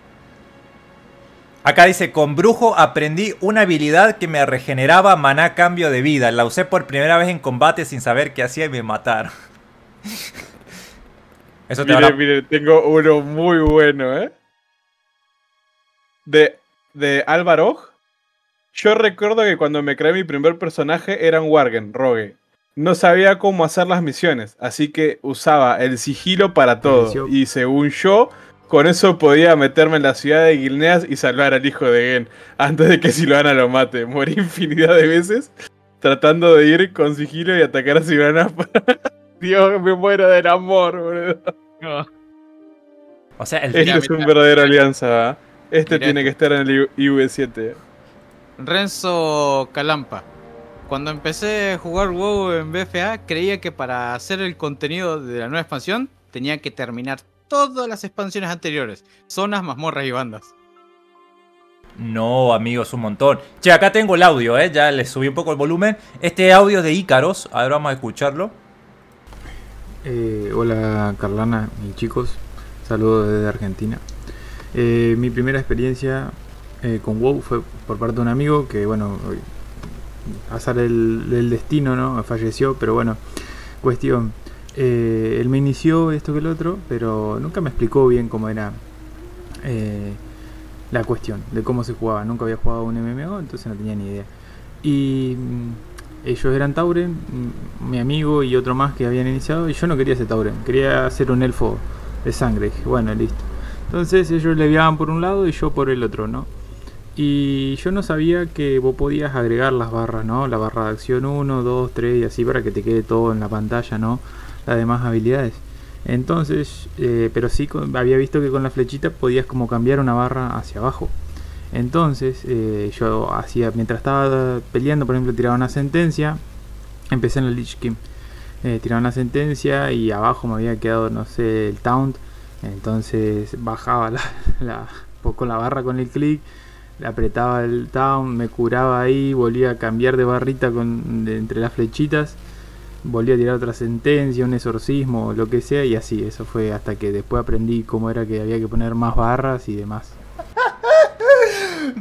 Acá dice, con brujo aprendí una habilidad que me regeneraba maná a cambio de vida. La usé por primera vez en combate sin saber qué hacía y me mataron. Eso te Mire, habrá... mire, tengo uno muy bueno, ¿eh? De, de Álvaro. Yo recuerdo que cuando me creé mi primer personaje era un Wargen, Rogue. No sabía cómo hacer las misiones, así que usaba el sigilo para todo. Y según yo, con eso podía meterme en la ciudad de Gilneas y salvar al hijo de Gen antes de que Silvana lo mate. Morí infinidad de veces tratando de ir con sigilo y atacar a Silvana. Dios, me muero del amor, boludo. O sea, el Este es un verdadero alianza, ¿va? Este tiene que estar en el IV7. Renzo Calampa. Cuando empecé a jugar WoW en BFA, creía que para hacer el contenido de la nueva expansión tenía que terminar todas las expansiones anteriores. Zonas, mazmorras y bandas. No, amigos, un montón. Che, acá tengo el audio, ¿eh? Ya le subí un poco el volumen. Este audio es de Ícaros. Ahora vamos a escucharlo. Eh, hola Carlana y chicos, saludos desde Argentina. Eh, mi primera experiencia eh, con WoW fue por parte de un amigo que, bueno, azar el, del destino, ¿no? Falleció, pero bueno, cuestión. Eh, él me inició esto que el otro, pero nunca me explicó bien cómo era eh, la cuestión de cómo se jugaba. Nunca había jugado un MMO, entonces no tenía ni idea. Y mm, ellos eran Tauren, mm, mi amigo y otro más que habían iniciado, y yo no quería ser Tauren, quería ser un elfo de sangre. Bueno, listo. Entonces ellos le enviaban por un lado y yo por el otro, ¿no? Y yo no sabía que vos podías agregar las barras, ¿no? La barra de acción 1, 2, 3 y así para que te quede todo en la pantalla, ¿no? Las demás habilidades. Entonces, eh, pero sí había visto que con la flechita podías como cambiar una barra hacia abajo. Entonces, eh, yo hacía, mientras estaba peleando, por ejemplo, tiraba una sentencia, empecé en el Lich King. Eh, tiraba una sentencia y abajo me había quedado, no sé, el taunt. Entonces bajaba la, la, con la barra con el clic, le apretaba el taunt, me curaba ahí, volvía a cambiar de barrita con, entre las flechitas, volvía a tirar otra sentencia, un exorcismo, lo que sea, y así, eso fue hasta que después aprendí cómo era que había que poner más barras y demás.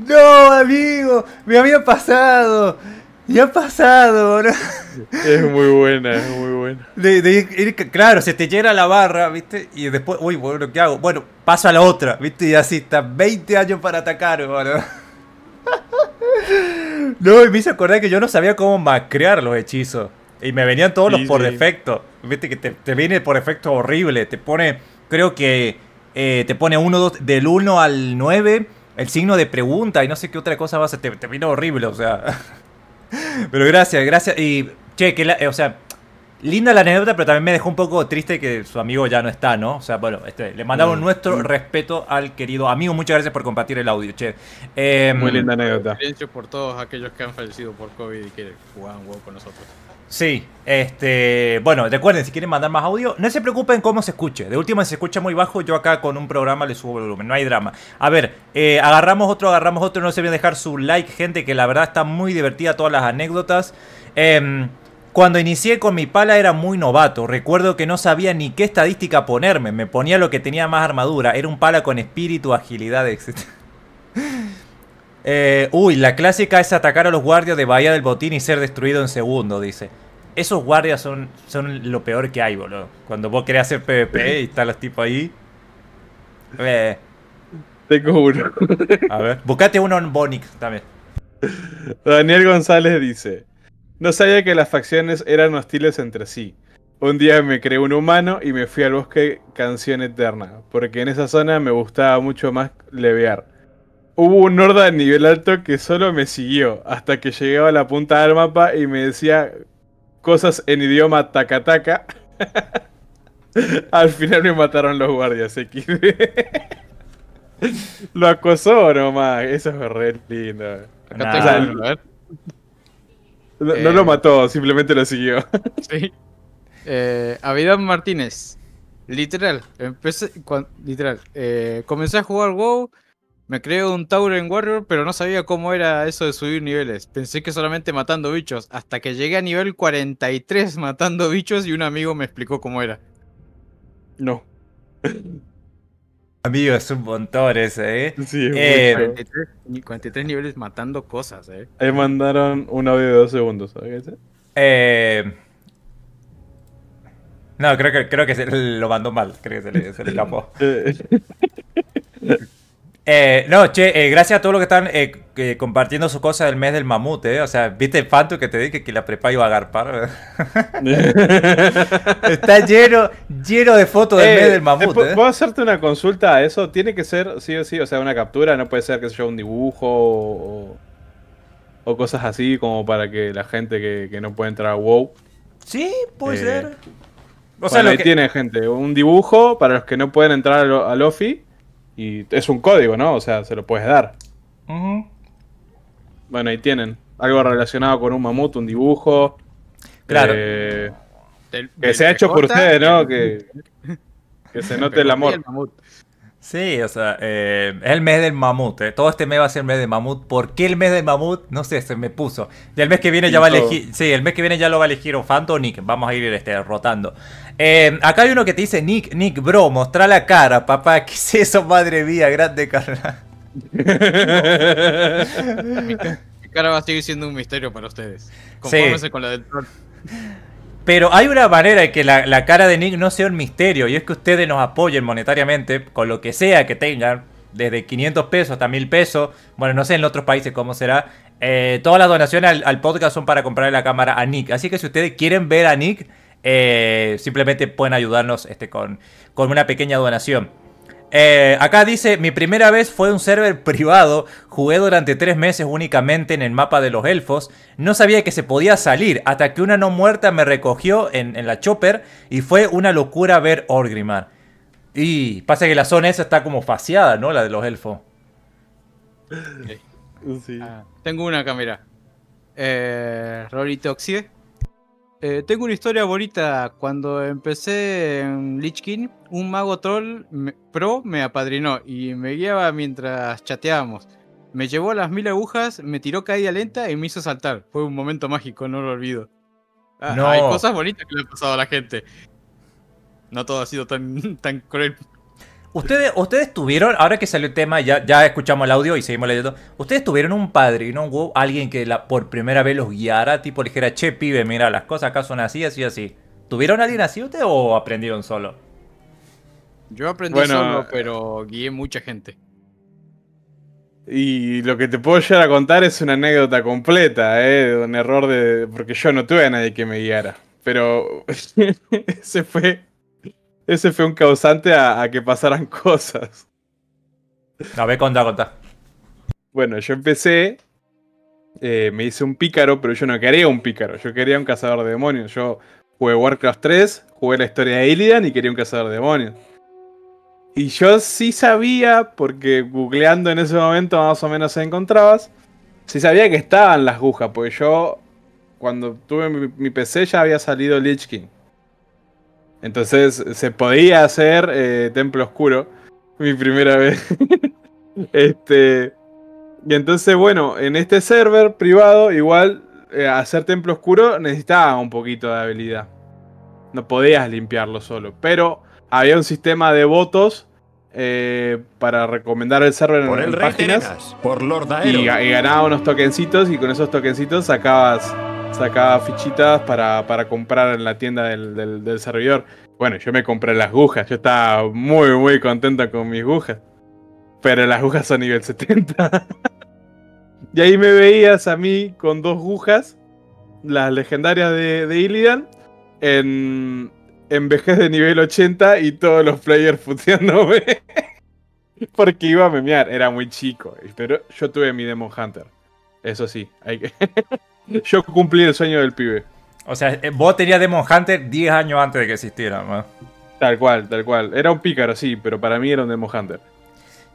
No, amigo, me había pasado. Me ha pasado, bro. Es muy buena, es muy buena. De, de ir- claro, se te llena la barra, ¿viste? Y después, uy, bueno, ¿qué hago? Bueno, paso a la otra, ¿viste? Y así está 20 años para atacar, boludo. No, y me hizo acordar que yo no sabía cómo macrear los hechizos. Y me venían todos Sí, los por sí. defecto. Viste que te, te viene por defecto horrible. Te pone, creo que eh, te pone uno, dos, del 1 al 9, el signo de pregunta y no sé qué otra cosa más. Te, te vino horrible, o sea. Pero gracias, gracias. Y, che, que la- eh, o sea, linda la anécdota, pero también me dejó un poco triste que su amigo ya no está, ¿no? O sea, bueno, este, le mandamos Mm. nuestro respeto al querido amigo. Muchas gracias por compartir el audio, che. Em, Muy linda anécdota. Por todos aquellos que han fallecido por COVID y que jugaban WoW con nosotros. Sí, este, bueno, recuerden, si quieren mandar más audio, no se preocupen cómo se escuche. De última, si se escucha muy bajo, yo acá con un programa le subo volumen, no hay drama. A ver, eh, agarramos otro, agarramos otro, no se olviden dejar su like, gente, que la verdad está muy divertida todas las anécdotas. Em, cuando inicié con mi pala era muy novato, recuerdo que no sabía ni qué estadística ponerme, me ponía lo que tenía más armadura, era un pala con espíritu, agilidad, etc. Eh, uy, la clásica es atacar a los guardias de Bahía del Botín y ser destruido en segundo, dice. Esos guardias son, son lo peor que hay, boludo. Cuando vos querés hacer PvP y están los tipos ahí. Eh, Tengo uno. a ver, buscate uno en Bonix también. Daniel González dice: No sabía que las facciones eran hostiles entre sí. Un día me creé un humano y me fui al bosque Canción Eterna, porque en esa zona me gustaba mucho más levear. Hubo un horda de nivel alto que solo me siguió hasta que llegaba a la punta del mapa y me decía cosas en idioma takataka. Al final me mataron los guardias XD. Lo acosó nomás, eso es re lindo. Acá Nah. No, Eh, no lo mató, simplemente lo siguió. Sí. Eh, Avidán Martínez. Literal, empecé, literal, eh, comencé a jugar WoW, me creé un Tauren Warrior, pero no sabía cómo era eso de subir niveles. Pensé que solamente matando bichos, hasta que llegué a nivel 43 matando bichos y un amigo me explicó cómo era. No. Amigo, es un montón ese, ¿eh? Sí, es Eh, mucho. 43, ni- 43 niveles matando cosas, eh. Ahí mandaron un audio de dos segundos. ¿sabes? Eh, No, creo que, creo que se lo mandó mal. Creo que se le, se le escapó. Eh, no, che, eh, gracias a todos los que están eh, que- compartiendo su cosa del mes del mamut, ¿eh? O sea, ¿viste el Fanto que te dije que la prepa iba a agarpar? Está lleno, lleno de fotos del mes del mamut, ¿pu- ¿eh? ¿Puedo hacerte una consulta a eso? ¿Tiene que ser sí o sí? O sea, una captura, no puede ser, sé yo, un dibujo o, o cosas así como para que la gente que, que no puede entrar a WoW. Sí, puede ser. O O sea, lo ahí que- tiene gente, un dibujo para los que no pueden entrar al, al OFI y es un código, ¿no? O sea, se lo puedes dar. Bueno, ahí tienen. Algo relacionado con un mamut, un dibujo. Claro. eh, Del- que del sea hecho por ustedes, ¿no? Que, que se note el amor. el mamut. Sí, o sea, eh, es el mes del mamut. eh. Todo este mes va a ser el mes del mamut. ¿Por qué el mes del mamut? No sé, se me puso. Y el mes que viene ya va a elegir. Sí, el mes que viene ya lo va a elegir o Fanto o Nick. Vamos a ir este, rotando. Eh, acá hay uno que te dice: Nick, Nick, bro, mostrá la cara, papá. ¿Qué es eso, madre mía? Grande cara. Mi ca- mi cara va a seguir siendo un misterio para ustedes. Confórmense con la del troll. Pero hay una manera de que la, cara de Nick no sea un misterio. Y es que ustedes nos apoyen monetariamente con lo que sea que tengan. Desde 500 pesos hasta 1000 pesos. Bueno, no sé en otros países cómo será. Eh, todas las donaciones al, podcast son para comprarle la cámara a Nick. Así que si ustedes quieren ver a Nick, eh, simplemente pueden ayudarnos este, con una pequeña donación. Eh, acá dice, mi primera vez fue un server privado, jugué durante tres meses únicamente en el mapa de los elfos, no sabía que se podía salir, hasta que una no muerta me recogió en, en la chopper y fue una locura ver Orgrimmar. Y pasa que la zona esa está como faciada, ¿no? La de los elfos. Sí. Ah, tengo una cámara. Eh, Rory Toxie. Eh, tengo una historia bonita. Cuando empecé en Lich King, un mago troll me- pro me apadrinó y me guiaba mientras chateábamos. Me llevó a las mil agujas, me tiró caída lenta y me hizo saltar. Fue un momento mágico, no lo olvido. Ah, No. Hay cosas bonitas que le han pasado a la gente. No todo ha sido tan, tan cruel. Ustedes, ustedes tuvieron, ahora que salió el tema, ya, ya escuchamos el audio y seguimos leyendo. Ustedes tuvieron un padrino, un alguien que la, por primera vez los guiara, tipo le dijera, che, pibe, mira, las cosas acá son así, así, así. ¿Tuvieron alguien así ustedes o aprendieron solo? Yo aprendí Bueno, solo, pero guié mucha gente. Y lo que te puedo llegar a contar es una anécdota completa, ¿eh? Un error de. Porque yo no tuve a nadie que me guiara. Pero ese fue. Ese fue un causante a, a que pasaran cosas. A ver, contá, contá. Bueno, yo empecé. eh, me hice un pícaro, pero yo no quería un pícaro. Yo quería un cazador de demonios. Yo jugué Warcraft 3, jugué la historia de Illidan y quería un cazador de demonios. Y yo sí sabía, porque googleando en ese momento más o menos encontrabas, sí sabía que estaban las agujas, porque yo cuando tuve mi, mi PC ya había salido Lich King. Entonces se podía hacer eh, Templo Oscuro, mi primera vez. este, y entonces bueno, en este server privado igual eh, hacer Templo Oscuro necesitaba un poquito de habilidad. No podías limpiarlo solo, pero había un sistema de votos eh, para recomendar el server en, Por en el páginas Terenas, por Lord y, Aero. ga- y ganaba unos tokencitos y con esos tokencitos sacabas, sacabas fichitas para, para comprar en la tienda del, del- del servidor. Bueno, yo me compré las agujas, yo estaba muy muy contento con mis agujas. Pero las agujas son nivel 70. y ahí me veías a mí con dos agujas, las legendarias de, de Illidan, en, en vejez de nivel 80 y todos los players puteándome. Porque iba a memear, era muy chico. Pero yo tuve mi Demon Hunter. Eso sí, hay que... yo cumplí el sueño del pibe. O sea, eh, vos tenías Demon Hunter 10 años antes de que existiera, ¿no? Tal cual, tal cual. Era un pícaro, sí, pero para mí era un Demon Hunter.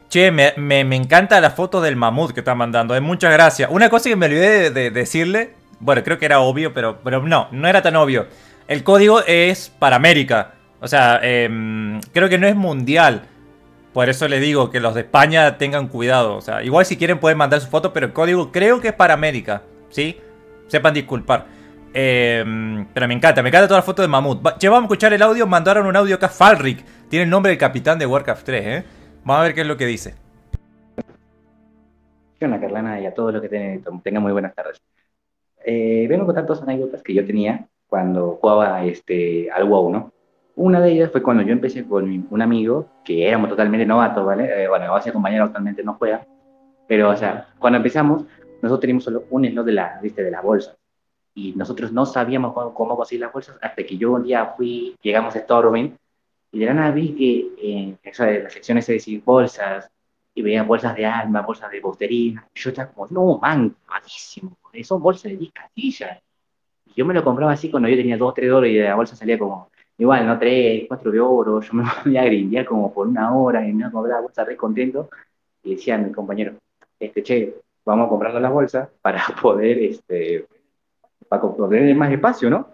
Che, me, me- me encanta la foto del mamut que está mandando. Eh, muchas gracias. Una cosa que me olvidé de, de decirle, Bueno, creo que era obvio, pero, pero no, no era tan obvio. El código es para América. O sea, em, creo que no es mundial. Por eso les digo que los de España tengan cuidado. O sea, igual si quieren pueden mandar su foto, pero el código creo que es para América. ¿Sí? Sepan disculpar. Em, pero me encanta, me encanta toda la foto de Mamut. Che, vamos a escuchar el audio. Mandaron un audio acá. Falric. Tiene el nombre del capitán de Warcraft 3, ¿eh? Vamos a ver qué es lo que dice. ¿Qué onda, Carlana? Y a todos los que tengan, tengan muy buenas tardes. Eh, vengo a contar dos anécdotas que yo tenía cuando jugaba este, al WoW, ¿no? Una de ellas fue cuando yo empecé con un amigo, que éramos totalmente novatos, ¿vale? Eh, bueno, ese compañero actualmente no juega, pero, o sea, cuando empezamos, nosotros teníamos solo un slot de la, ¿viste? de la bolsa. Y nosotros no sabíamos cómo, cómo conseguir las bolsas hasta que yo un día fui, llegamos a Stormwind, y de la nada vi que en esa de la sección esa de decir bolsas, y veía bolsas de alma, bolsas de bostería. Y yo estaba como, no, man, malísimo, son bolsas de 10 casillas. Y yo me lo compraba así cuando yo tenía 2, 3 dólares y la bolsa salía como, igual, no 3, 4 de oro. Yo me ponía a grindear como por una hora y me compraba la bolsa re contento. Y decía a mi compañero, este, che, vamos a comprarnos las bolsas para poder, este, para tener más espacio, ¿no?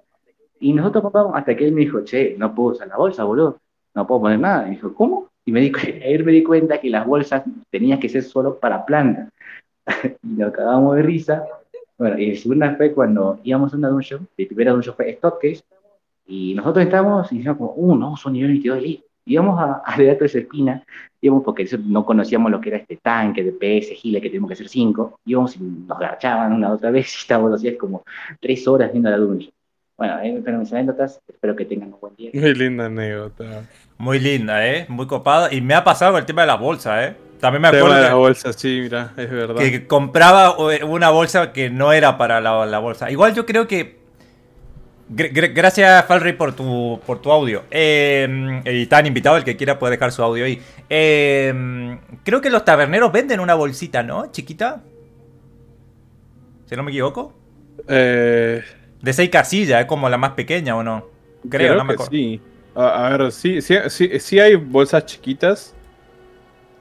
Y nosotros compramos hasta que él me dijo, che, no puedo usar la bolsa, boludo, no puedo poner nada. Y dijo, ¿cómo? Y me di, ahí me di cuenta que las bolsas tenían que ser solo para plantas. y nos cagábamos de risa. Bueno, y la segunda fue cuando íbamos a una dungeon, la primera dungeon fue Stockcase, y nosotros estábamos y decíamos como, uh, no, son nivel 22 de. Íbamos a, a toda esa espina, íbamos porque no conocíamos lo que era este tanque de PS, gila, que tenemos que hacer 5, íbamos y nos garchaban una otra vez y estábamos así como tres horas viendo la dungeon. Bueno, ahí fueron mis anécdotas, espero que tengan un buen día. Muy linda anécdota. Muy linda, ¿eh? Muy copada. Y me ha pasado con el tema de las bolsas, ¿eh? También me Tema acuerdo de que- la bolsa, sí, mira, es verdad. que compraba eh, una bolsa que no era para la, la bolsa. Igual yo creo que. Gr- gr- gracias, Falry, por tu, por tu audio. Eh, y están invitado, el que quiera puede dejar su audio ahí. Eh, creo que los taberneros venden una bolsita, ¿no? Chiquita. Si no me equivoco. Eh, De seis casillas, es como la más pequeña, ¿o no? Creo, no me que acuerdo. sí. A, a ver, sí, sí, sí, sí hay bolsas chiquitas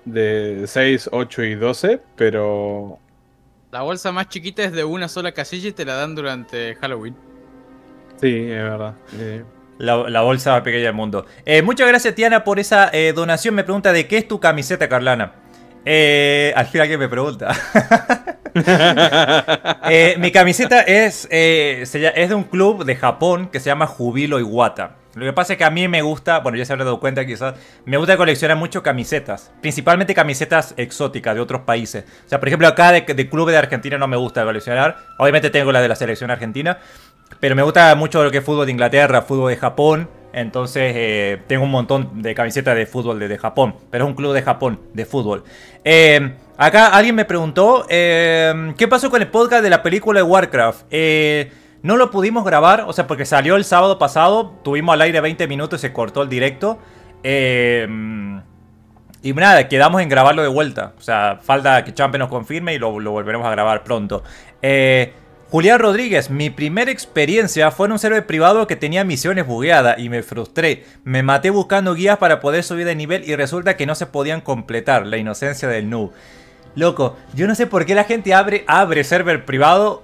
de 6, 8 y 12, pero La bolsa más chiquita es de una sola casilla y te la dan durante Halloween. Sí, es verdad. eh. La, bolsa más pequeña del mundo. Eh, muchas gracias, Tiana, por esa eh, donación. Me pregunta de qué es tu camiseta, Carlana. Eh, al fin alguien me pregunta. Mi camiseta es de un club de Japón que se llama Jubilo Iwata. Lo que pasa es que a mí me gusta, bueno, ya se habrá dado cuenta quizás, me gusta coleccionar mucho camisetas. Principalmente camisetas exóticas de otros países. O sea, por ejemplo, acá de, de clubes de Argentina no me gusta coleccionar. Obviamente tengo la de la selección argentina. Pero me gusta mucho lo que es fútbol de Inglaterra, fútbol de Japón. Entonces eh, tengo un montón de camisetas de fútbol de, Japón. Pero es un club de Japón, de fútbol. Eh, acá alguien me preguntó, eh, ¿qué pasó con el podcast de la película de Warcraft? No lo pudimos grabar, o sea, porque salió el sábado pasado. Tuvimos al aire 20 minutos se cortó el directo. Y nada, quedamos en grabarlo de vuelta. O sea, falta que Champe nos confirme y lo, lo volveremos a grabar pronto. Eh, Julián Rodríguez, mi primera experiencia fue en un server privado que tenía misiones bugueadas y me frustré. Me maté buscando guías para poder subir de nivel y resulta que no se podían completar. La inocencia del noob. Loco, yo no sé por qué la gente abre, abre server privado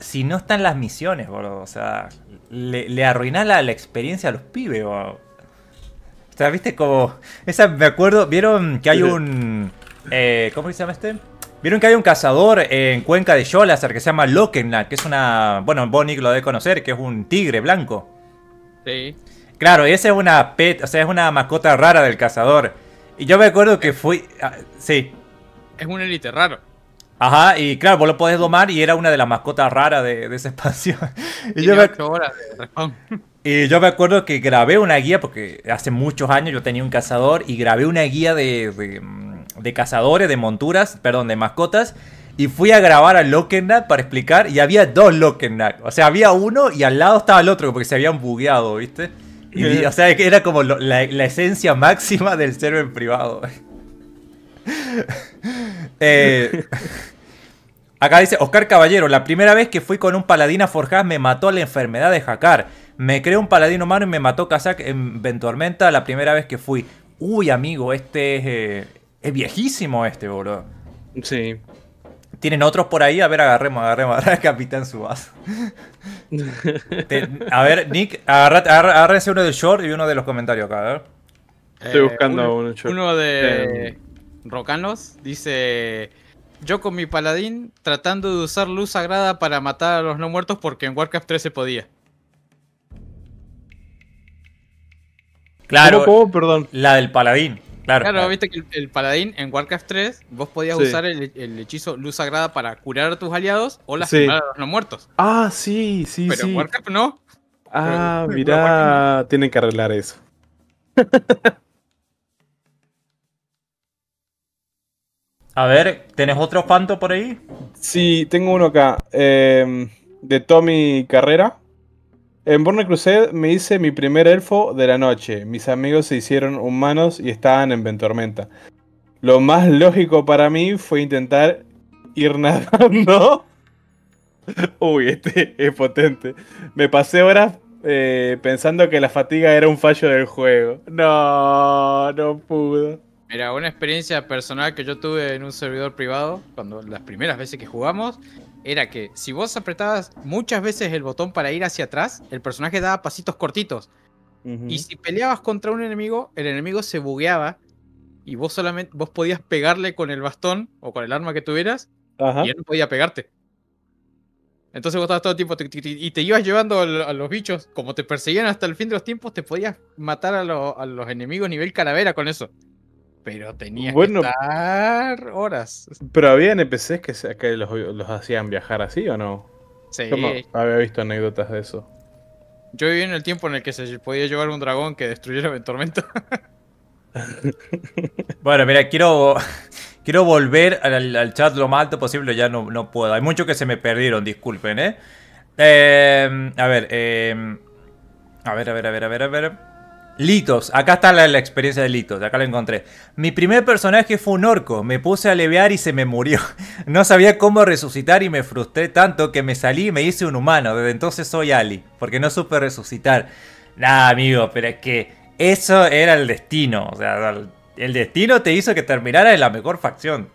si no están las misiones, boludo. O sea, le, le arruinas la, la experiencia a los pibes, boludo. O sea, viste como. Esa me acuerdo. ¿Vieron que hay un. eh, ¿Cómo se llama este? ¿Vieron que hay un cazador en Cuenca de Yolazar que se llama Lokennak? Que es una. Bueno, Bonnie lo debe conocer, que es un tigre blanco. Sí. Claro, esa es una pet, o sea, es una mascota rara del cazador. Y yo me acuerdo que fui. ah, sí. Es un élite raro. Ajá, y claro, vos lo podés domar y era una de las mascotas raras de, de esa expansión. Y yo, me, ocho horas de respawn. y yo me acuerdo que grabé una guía, porque hace muchos años yo tenía un cazador y grabé una guía de, de, mm, de cazadores, de monturas, perdón, de mascotas. Y fui a grabar a Lokenat para explicar y había dos Lokenat. O sea, había uno y al lado estaba el otro porque se habían bugueado, ¿viste? Y, vi- o sea, que era como lo- la, la esencia máxima del server privado. Eh, acá dice Oscar Caballero, la primera vez que fui con un paladín a forjar me mató la enfermedad de Jacar. Me creó un paladín humano y me mató Kazak en Ventormenta la primera vez que fui. Uy, amigo, este es, eh, es viejísimo este, boludo. Sí. ¿Tienen otros por ahí? A ver, agarremos, agarremos. Agarra Capitán Subasa. Te- a ver, Nick, agarra, agarra- agárrense uno del short y uno de los comentarios acá, a ver. Estoy Eh, buscando uno, un short. uno de Eh, Rocanos dice: Yo con mi paladín tratando de usar luz sagrada para matar a los no muertos porque en Warcraft 3 se podía. Claro, ¿Cómo, cómo? Perdón. la del paladín. Claro, Claro, viste que el, el paladín en Warcraft 3 vos podías Sí. usar el, el hechizo luz sagrada para curar a tus aliados o Sí. lastimar a los no muertos. Ah, sí, sí, Pero sí. en Warcraft no. Ah, pero- mirá, tienen que arreglar eso. A ver, ¿tenés otro fanto por ahí? Sí, tengo uno acá. eh, de Tommy Carrera. En Burning Crusade me hice mi primer elfo de la noche. Mis amigos se hicieron humanos y estaban en Ventormenta. Lo más lógico para mí fue intentar ir nadando. Uy, este es potente. Me pasé horas eh, pensando que la fatiga era un fallo del juego. No, no pudo. Mira, una experiencia personal que yo tuve en un servidor privado, cuando las primeras veces que jugamos, era que si vos apretabas muchas veces el botón para ir hacia atrás, el personaje daba pasitos cortitos. Y si peleabas contra un enemigo, el enemigo se bugueaba y vos solamente vos podías pegarle con el bastón o con el arma que tuvieras Ajá. y él no podía pegarte. Entonces vos estabas todo el tiempo y te ibas llevando a los bichos, como te perseguían hasta el fin de los tiempos, te podías matar a, lo- a los enemigos nivel calavera con eso. Pero tenías Bueno. que estar horas. Pero había NPCs que, se- que los, los hacían viajar así o no? Sí. Yo no había visto anécdotas de eso. Yo viví en el tiempo en el que se podía llevar un dragón que destruyera Tormenta. Bueno, mira, quiero, quiero volver al, al chat lo más alto posible, ya no, no puedo. Hay muchos que se me perdieron, disculpen, ¿eh? Eh, a ver, eh, a ver, a ver, a ver, a ver, a ver. Litos, acá está la, la experiencia de Litos, acá la encontré. Mi primer personaje fue un orco, me puse a levear y se me murió. No sabía cómo resucitar y me frustré tanto que me salí y me hice un humano. Desde entonces soy Ali, porque no supe resucitar. Nah, amigo, pero es que eso era el destino. O sea, el- el destino te hizo que terminara en la mejor facción.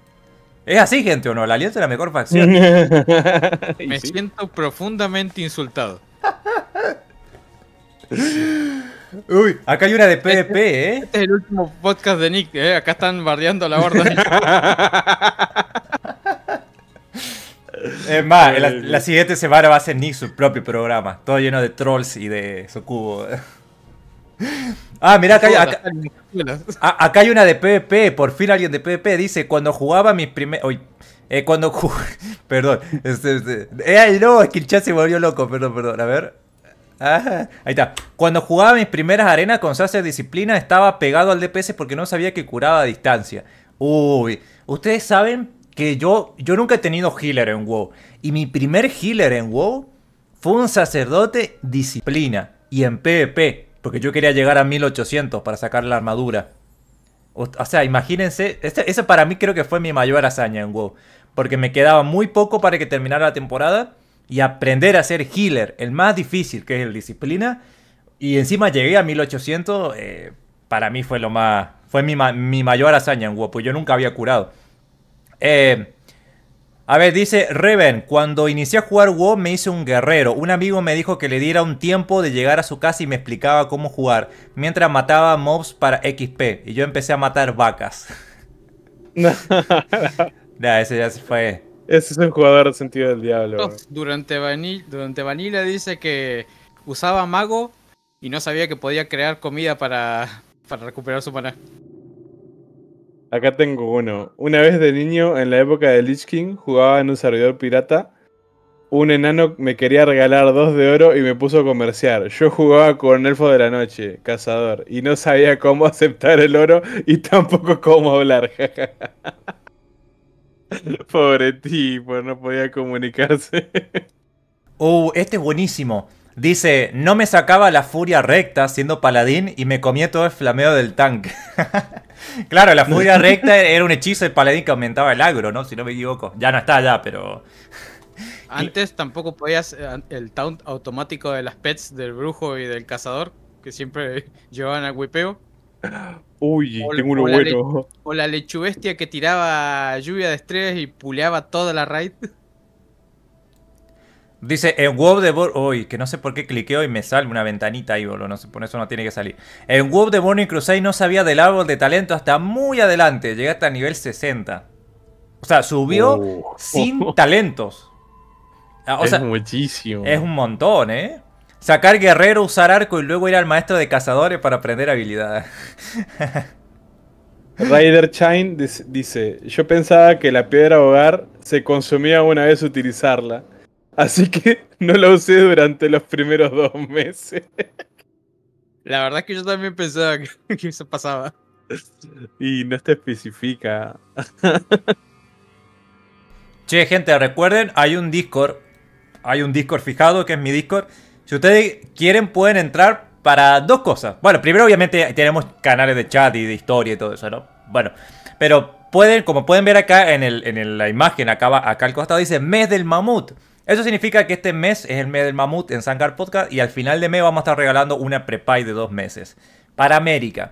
Es así, gente, ¿o no? La alianza es la mejor facción. Me siento profundamente insultado. Uy, acá hay una de PvP, ¿eh? Este es el último podcast de Nick, ¿eh? Acá están bardeando la horda. Es más, la, la siguiente semana va a ser Nick su propio programa. Todo lleno de trolls y de Socubo. Ah, mira, acá, hay- acá, hay una de PvP. Por fin alguien de PvP dice: Cuando jugaba mis primeros. Eh, cuando ju- Perdón. Este, este- eh, no, es que el chat se volvió loco. Perdón, perdón. A ver. Ah, ahí está. Cuando jugaba mis primeras arenas con Sacer Disciplina, estaba pegado al DPS porque no sabía que curaba a distancia. Uy, ustedes saben que yo, yo nunca he tenido healer en WoW. Y mi primer healer en WoW fue un sacerdote disciplina. Y en PvP. Porque yo quería llegar a 1800 para sacar la armadura. O, sea, imagínense. Este, ese para mí creo que fue mi mayor hazaña en WoW. Porque me quedaba muy poco para que terminara la temporada. Y aprender a ser healer, el más difícil que es el disciplina. Y encima llegué a 1800. eh, para mí fue lo más. Fue mi, ma- mi mayor hazaña en WoW. Pues yo nunca había curado. Eh, a ver, dice Reven, cuando inicié a jugar WoW me hice un guerrero. Un amigo me dijo que le diera un tiempo de llegar a su casa y me explicaba cómo jugar, mientras mataba mobs para XP. Y yo empecé a matar vacas. Nah, ese ya se fue. Ese es un jugador sentido del diablo. bro. Durante, Vanilla, durante Vanilla dice que usaba mago y no sabía que podía crear comida para, para recuperar su maná. Acá tengo uno. Una vez de niño, en la época de Lich King, jugaba en un servidor pirata. Un enano me quería regalar dos de oro y me puso a comerciar. Yo jugaba con Elfo de la Noche, cazador, y no sabía cómo aceptar el oro y tampoco cómo hablar. Pobre tipo, no podía comunicarse. Uh, este es buenísimo. Dice, no me sacaba la furia recta siendo paladín y me comía todo el flameo del tanque. claro, la furia recta era un hechizo de paladín que aumentaba el agro, ¿no? Si no me equivoco. Ya no está ya, pero... Antes tampoco podías eh, el taunt automático de las pets del brujo y del cazador, que siempre llevaban al whipeo. Uy, O- tengo uno o la bueno. O la lechubestia que tiraba lluvia de estrellas y puleaba toda la raid. Dice, en WoW de Bor- Uy, que no sé por qué cliqueo y me sale una ventanita ahí, boludo. No sé, por eso no tiene que salir. En WoW de Burning Crusade no sabía del árbol de talento hasta muy adelante. Llegué hasta nivel 60. O sea, subió Oh. sin talentos. Ah, O es sea, muchísimo. es un montón, ¿eh? Sacar guerrero, usar arco y luego ir al maestro de cazadores para aprender habilidades. Ryder Chine dice- dice: Yo pensaba que la piedra hogar se consumía una vez utilizarla. Así que no la usé durante los primeros dos meses. La verdad es que yo también pensaba que, que eso pasaba. Y no te especifica. Che, gente, recuerden, hay un Discord. Hay un Discord fijado que es mi Discord. Si ustedes quieren, pueden entrar para dos cosas. Bueno, primero, obviamente, tenemos canales de chat y de historia y todo eso, ¿no? Bueno, pero pueden, como pueden ver acá en, la imagen, acá, acá al costado dice mes del mamut. Eso significa que este mes es el mes del mamut en Sangar Podcast y al final de mes vamos a estar regalando una prepay de dos meses para América.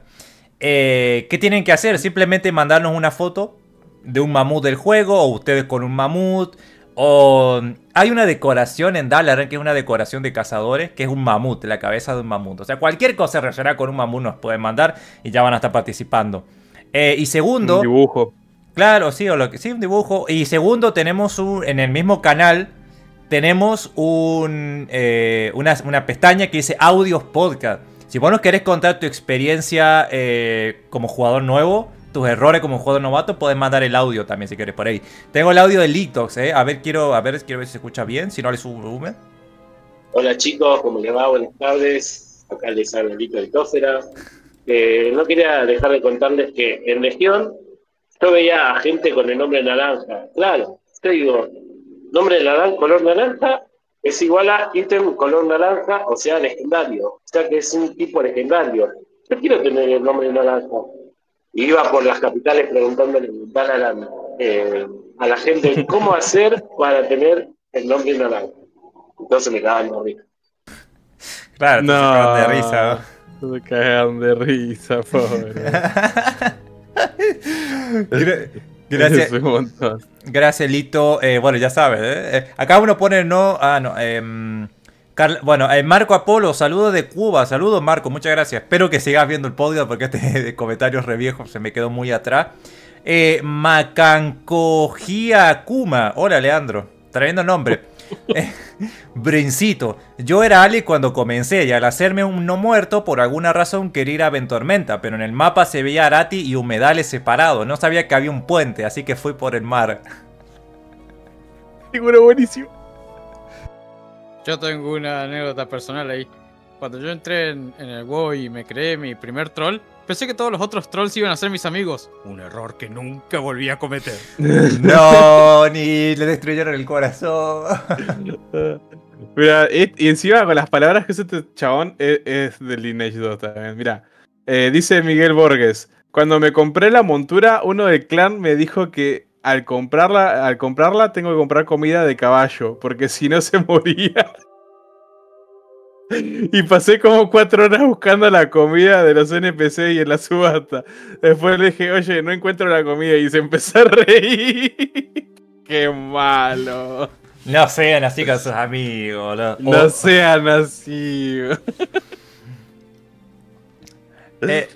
Eh, ¿Qué tienen que hacer? Simplemente mandarnos una foto de un mamut del juego o ustedes con un mamut. O hay una decoración en Dalaran que es una decoración de cazadores, que es un mamut, la cabeza de un mamut. O sea, cualquier cosa relacionada con un mamut nos pueden mandar y ya van a estar participando. Eh, y segundo, Un dibujo. Claro, sí, o lo que sí, un dibujo. Y segundo, tenemos un, en el mismo canal, tenemos un, eh, una, una pestaña que dice Audios Podcast. Si vos nos querés contar tu experiencia eh, como jugador nuevo, tus errores como jugador novato, podés mandar el audio también si querés por ahí. Tengo el audio de Litox, eh. A ver, quiero, a ver, quiero ver si se escucha bien, si no le subo volumen. Hola chicos, ¿cómo les va? Buenas tardes. Acá les habla Lito de Tófera. Eh, no quería dejar de contarles que en Legión yo veía a gente con el nombre naranja. Claro, te digo, nombre de naranja, color naranja es igual a ítem color naranja, o sea, legendario. O sea que es un tipo legendario. Yo quiero tener el nombre naranja. Y iba por las capitales preguntándole a la, eh, a la gente cómo hacer para tener el nombre naranja. Entonces me cagaban de risa. Claro, te No. sacaban de risa. Se cagan de risa, pobre. Gra- Gracias. Gracias, Lito. Eh, bueno, ya sabes, ¿eh? Eh, Acá uno pone no. Ah, no. em, Carl- bueno, eh, Marco Apolo, saludos de Cuba. Saludos, Marco. Muchas gracias. Espero que sigas viendo el podcast porque este comentario re viejo se me quedó muy atrás. Eh, Macancogía Kuma. Hola, Leandro. Tremendo nombre. Eh, Brincito. Yo era Ali cuando comencé y al hacerme un no muerto, por alguna razón quería ir a Ventormenta, pero en el mapa se veía Arati y humedales separados. No sabía que había un puente, así que fui por el mar. Seguro buenísimo. Yo tengo una anécdota personal ahí. Cuando yo entré en, en el WoW y me creé mi primer troll, pensé que todos los otros trolls iban a ser mis amigos. Un error que nunca volví a cometer. No, ni le destruyeron el corazón. Mira, y, encima con las palabras que usa este chabón es, es de Lineage 2 también. Mira, eh, dice Miguel Borges: Cuando me compré la montura, uno del clan me dijo que al comprarla, al comprarla tengo que comprar comida de caballo, porque si no se moría. Y pasé como cuatro horas buscando la comida de los NPC y en la subasta. Después le dije, oye, no encuentro la comida y se empezó a reír. Qué malo. No sean así con sus amigos. No, No O- sean así. eh,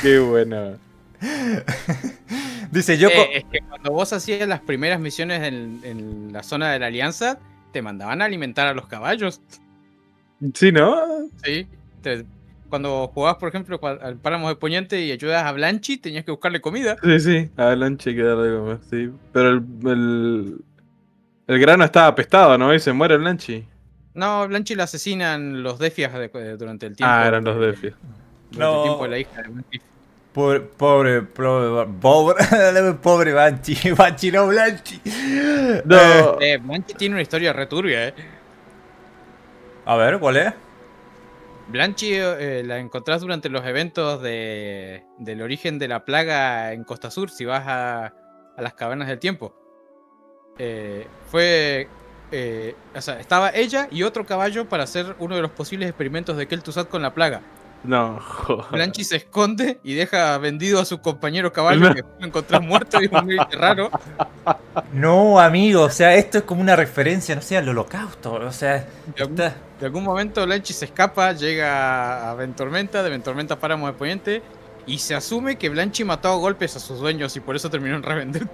Qué bueno. dice yo. co- Eh, es que cuando vos hacías las primeras misiones en, en la zona de la Alianza, te mandaban a alimentar a los caballos. Sí, ¿no? Sí. Te- cuando jugabas, por ejemplo, al páramo de Poniente y ayudas a Blanchi, tenías que buscarle comida. Sí, sí. A hay que darle comer, sí. Pero el, el, el grano estaba apestado, ¿no? Y se muere el Lanchi. No, Blanchi la asesinan los defias de- de- durante el tiempo. Ah, eran los Defias. durante No. el tiempo de la hija de Blanchi. Pobre, pobre, pobre, pobre, pobre Banchi, Banchi no Blanchi. No. Eh, Blanchi tiene una historia returbia, eh. A ver, ¿cuál es? Blanchi eh, la encontrás durante los eventos de, del origen de la plaga en Costa Sur, si vas a, a las cavernas del tiempo. Eh, fue. eh, o sea, estaba ella y otro caballo para hacer uno de los posibles experimentos de Kel'Thuzad con la plaga. No, joder. Blanchi se esconde y deja vendido a su compañero caballo que lo encontrás muerto y es muy raro. No, amigo, o sea, esto es como una referencia, no sé, al holocausto. O sea, De algún, está- de algún momento Blanchi se escapa, llega a Ventormenta, de Ventormenta a Páramo de Poniente y se asume que Blanchi mató a golpes a sus dueños y por eso terminó en revender.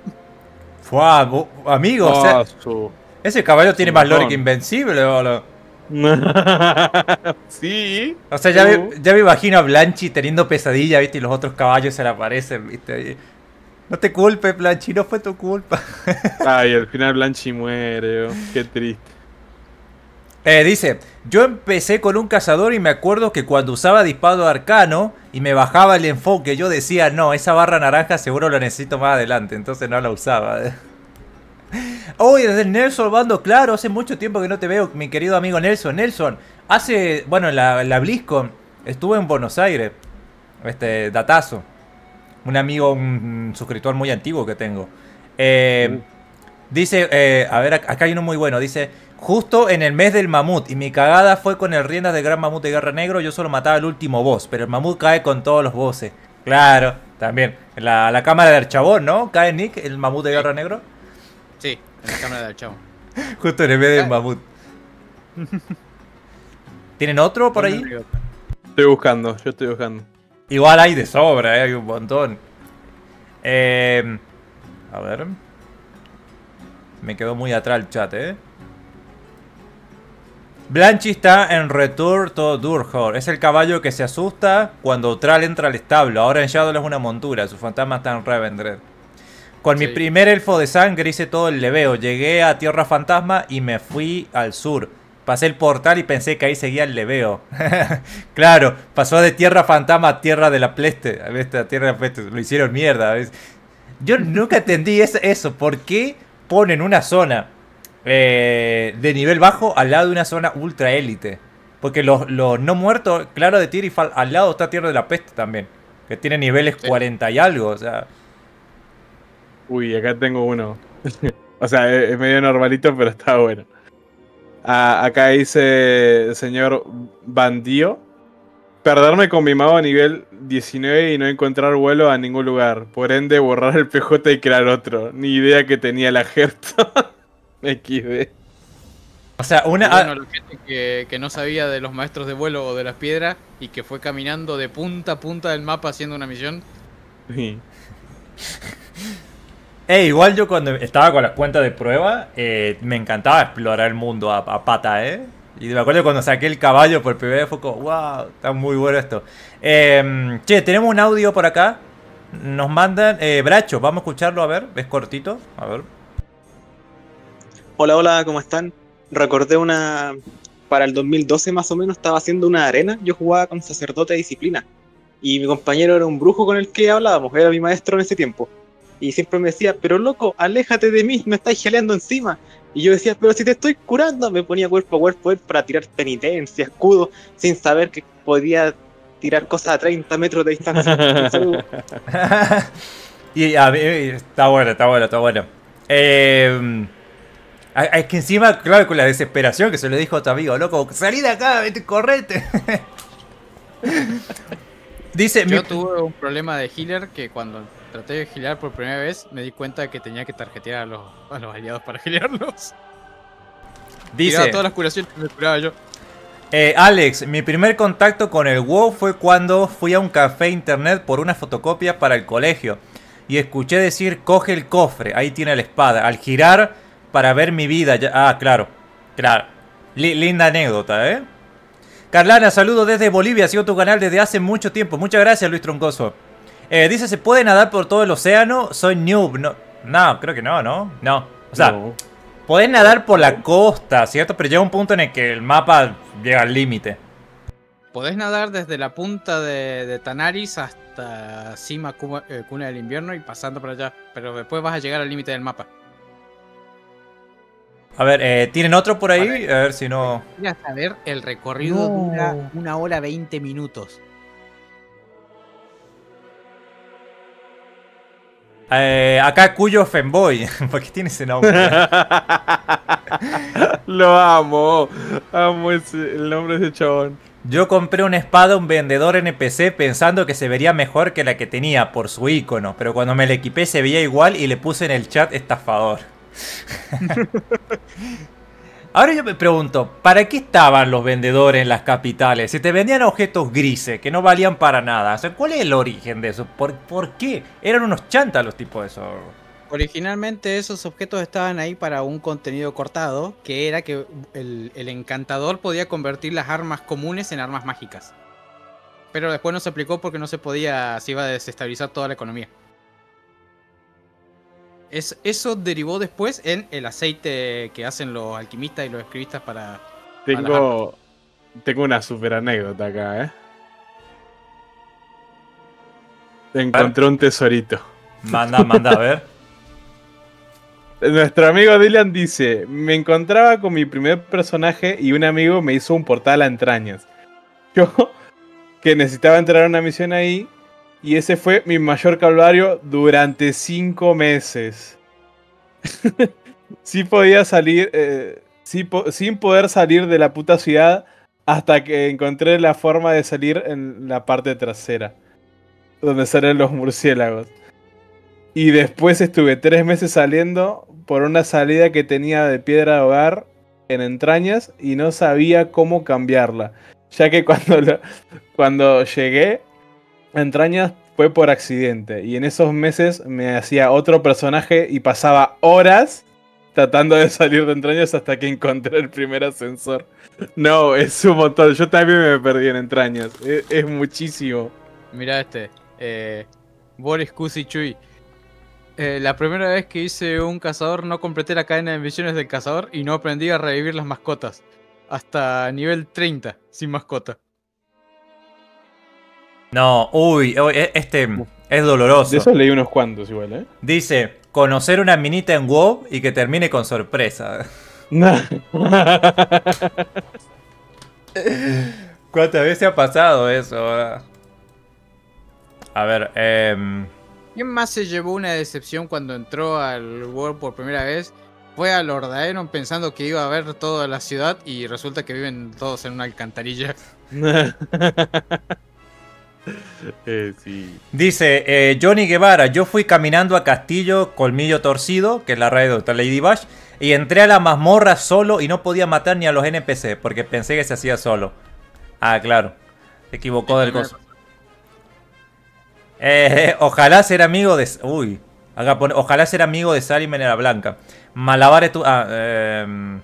Fua, amigo, o sea, su- ese caballo tiene más lore que Invencible, boludo. sí. O sea, ya me, ya me imagino a Blanchi teniendo pesadilla, ¿viste? Y los otros caballos se le aparecen, ¿viste? No te culpes, Blanchi, no fue tu culpa. Ay, al final Blanchi muere. oh, Qué triste. Eh, dice, yo empecé con un cazador y me acuerdo que cuando usaba disparo arcano y me bajaba el enfoque, yo decía, no, esa barra naranja seguro la necesito más adelante, entonces no la usaba. Oye, desde el Nelson Bando, claro, hace mucho tiempo que no te veo, mi querido amigo Nelson. Nelson, hace, bueno, en la, la BlizzCon estuve en Buenos Aires, este, datazo. Un amigo, un, suscriptor muy antiguo que tengo. Eh, Dice, eh, a ver, ac- acá hay uno muy bueno. Dice, justo en el mes del mamut. Y mi cagada fue con el riendas de gran mamut de guerra negro. Yo solo mataba al último boss. Pero el mamut cae con todos los bosses. Claro, también. La, la cámara del chabón, ¿no? Cae Nick, el mamut de guerra negro. Sí, en la cámara del chavo. Justo en el mes del mamut. ¿Tienen otro por ahí? Estoy buscando, yo estoy buscando. Igual hay de sobra, eh, hay un montón. Eh, a ver. Me quedó muy atrás el chat, eh. Blanchi está en Return to Durhor. Es el caballo que se asusta cuando Tral entra al establo. Ahora en Shadow es una montura. Su fantasma está en Revendred. Con mi Sí. primer elfo de sangre hice todo el leveo. Llegué a Tierra Fantasma y me fui al sur. Pasé el portal y pensé que ahí seguía el leveo. claro, pasó de Tierra Fantasma a Tierra de la Pleste. A ver, a Tierra de la Pleste. Lo hicieron mierda. ¿ves? Yo nunca entendí es- eso. ¿Por qué ponen una zona eh, de nivel bajo al lado de una zona ultra élite? Porque los, los no muertos, claro, de Tierra al lado está Tierra de la Peste también. Que tiene niveles 40 y algo. O sea, Uy, acá tengo uno. o sea, es, es medio normalito, pero está bueno. Ah, acá dice señor Bandío. Perderme con mi mago a nivel 19 y no encontrar vuelo a ningún lugar. Por ende, borrar el PJ y crear otro. Ni idea que tenía la Gerto. Me quedé. o sea una. Bueno, la gente que, que no sabía de los maestros de vuelo o de las piedras y que fue caminando de punta a punta del mapa haciendo una misión. Sí. Eh, igual yo cuando estaba con las cuentas de prueba, eh, me encantaba explorar el mundo a, pata, ¿eh? Y me acuerdo cuando saqué el caballo por primera vez, fue como, wow, está muy bueno esto. Eh, che, tenemos un audio por acá. Nos mandan, eh, Bracho, vamos a escucharlo, a ver, es cortito, a ver. Hola, hola, ¿cómo están? Recordé una. Para el 2012 más o menos estaba haciendo una arena. Yo jugaba con sacerdote de disciplina. Y mi compañero era un brujo con el que hablábamos, era mi maestro en ese tiempo. Y siempre me decía, pero loco, aléjate de mí, me estáis geleando encima. Y yo decía, pero si te estoy curando, me ponía cuerpo a cuerpo él para tirar penitencia, escudo, sin saber que podía tirar cosas a 30 metros de distancia. Y a ver, está bueno, está bueno, está bueno. Eh, es que encima, claro, con la desesperación que se le dijo a tu amigo, loco, salí de acá, vete, correte. Dice, Yo mi- tuve un problema de healer que cuando traté de healer por primera vez me di cuenta de que tenía que tarjetear a los, a los aliados para healerlos. dice Tiraba todas las curaciones que me curaba yo. Eh, Alex, mi primer contacto con el WoW fue cuando fui a un café internet por una fotocopia para el colegio y escuché decir coge el cofre, ahí tiene la espada. Al girar para ver mi vida, ya- ah, claro, claro. Li- linda anécdota, ¿eh? Carlana, saludo desde Bolivia, sigo tu canal desde hace mucho tiempo. Muchas gracias, Luis Troncoso. Eh, dice, ¿se puede nadar por todo el océano? Soy noob. No, no creo que no, ¿no? No. O sea, No. podés nadar por la costa, ¿cierto? Pero llega un punto en el que el mapa llega al límite. Podés nadar desde la punta de, de Tanaris hasta Cima Cuma- eh, Cuna del Invierno y pasando por allá. Pero después vas a llegar al límite del mapa. A ver, eh, ¿tienen otro por ahí? A ver si no... A ver, el recorrido No. dura una hora 20 minutos. Eh, acá Cuyo Femboy. ¿Por qué tiene ese nombre? Lo amo. Amo ese- el nombre de ese chabón. Yo compré una espada a un vendedor NPC pensando que se vería mejor que la que tenía por su icono, pero cuando me la equipé se veía igual y le puse en el chat estafador. Ahora yo me pregunto, ¿para qué estaban los vendedores en las capitales? Si te vendían objetos grises que no valían para nada, o sea, ¿cuál es el origen de eso? ¿Por, qué? Eran unos chantas los tipos de eso. Originalmente esos objetos estaban ahí para un contenido cortado, que era que el, el encantador podía convertir las armas comunes en armas mágicas. Pero después no se aplicó porque no se podía, se iba a desestabilizar toda la economía. Es, eso derivó después en el aceite que hacen los alquimistas y los escribistas para... para. Tengo, tengo una super anécdota acá, ¿eh? Encontré un tesorito. Manda, manda, a ver. Nuestro amigo Dylan dice: Me encontraba con mi primer personaje y un amigo me hizo un portal a entrañas. Yo, que necesitaba entrar a una misión ahí, y ese fue mi mayor calvario durante cinco meses. sí podía salir, eh, sí sin poder salir de la puta ciudad hasta que encontré la forma de salir en la parte trasera, donde salen los murciélagos. Y después estuve tres meses saliendo por una salida que tenía de piedra de hogar en entrañas y no sabía cómo cambiarla. Ya que cuando, cuando llegué entrañas fue por accidente. Y en esos meses me hacía otro personaje y pasaba horas tratando de salir de entrañas hasta que encontré el primer ascensor. No, es un montón. Yo también me perdí en entrañas. Es, es muchísimo. Mira este, eh, Boris Kusichuy. Eh, la primera vez que hice un cazador no completé la cadena de misiones del cazador y no aprendí a revivir las mascotas. Hasta nivel 30, sin mascota. No, uy, uy, e- este es doloroso. De esos leí unos cuantos igual, ¿eh? Dice, conocer una minita en WoW y que termine con sorpresa. ¿Cuántas veces ha pasado eso? A ver, em, ¿Quién más se llevó una decepción cuando entró al World por primera vez? Fue a Lord Aeron pensando que iba a ver toda la ciudad y resulta que viven todos en una alcantarilla. Eh, dice eh, Johnny Guevara, yo fui caminando a Castillo Colmillo Torcido, que es la radio de. Lady Bash, y entré a la mazmorra solo y no podía matar ni a los NPC, porque pensé que se hacía solo. Ah, claro. Se equivocó del coso. Eh, ojalá ser amigo de. Uy. Acá pone, ojalá ser amigo de Salim en la Blanca. Malabares tu. Ah, em,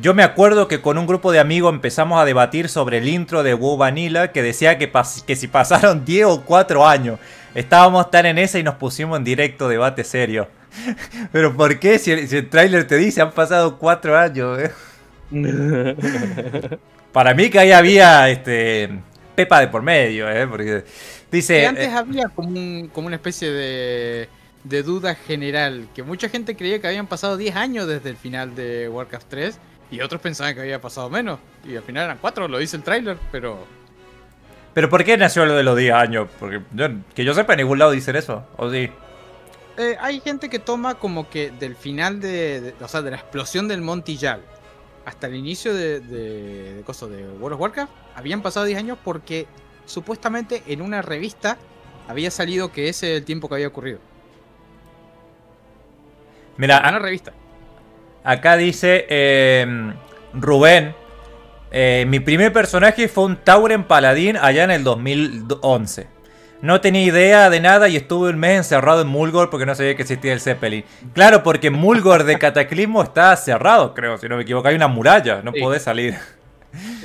yo me acuerdo que con un grupo de amigos empezamos a debatir sobre el intro de WoW Vanilla que decía que, pas- que si pasaron 10 o 4 años. Estábamos tan en esa y nos pusimos en directo debate serio. Pero ¿por qué? Si el, si el tráiler te dice han pasado 4 años. eh? Para mí que ahí había este Pepa de por medio, ¿eh? Porque dice... Que antes eh, había como, un- como una especie de, de duda general, que mucha gente creía que habían pasado 10 años desde el final de Warcraft 3 y otros pensaban que había pasado menos. Y al final eran 4, lo dice el tráiler, pero Pero ¿por qué nació lo de los 10 años? Porque yo- que yo sepa en ningún lado dicen eso. ¿O sí? Eh, hay gente que toma como que del final de, de- o sea, de la explosión del Monte Yal hasta el inicio de, de, de coso, de World of Warcraft, habían pasado 10 años porque supuestamente en una revista había salido que ese es el tiempo que había ocurrido. Mira, En una revista. Acá dice eh, Rubén. eh, mi primer personaje fue un Tauren Paladín allá en el 2011. No tenía idea de nada y estuve un mes encerrado en Mulgore porque no sabía que existía el Zeppelin. Claro, porque Mulgore de Cataclismo está cerrado, creo, si no me equivoco. Hay una muralla, no Sí. podés salir.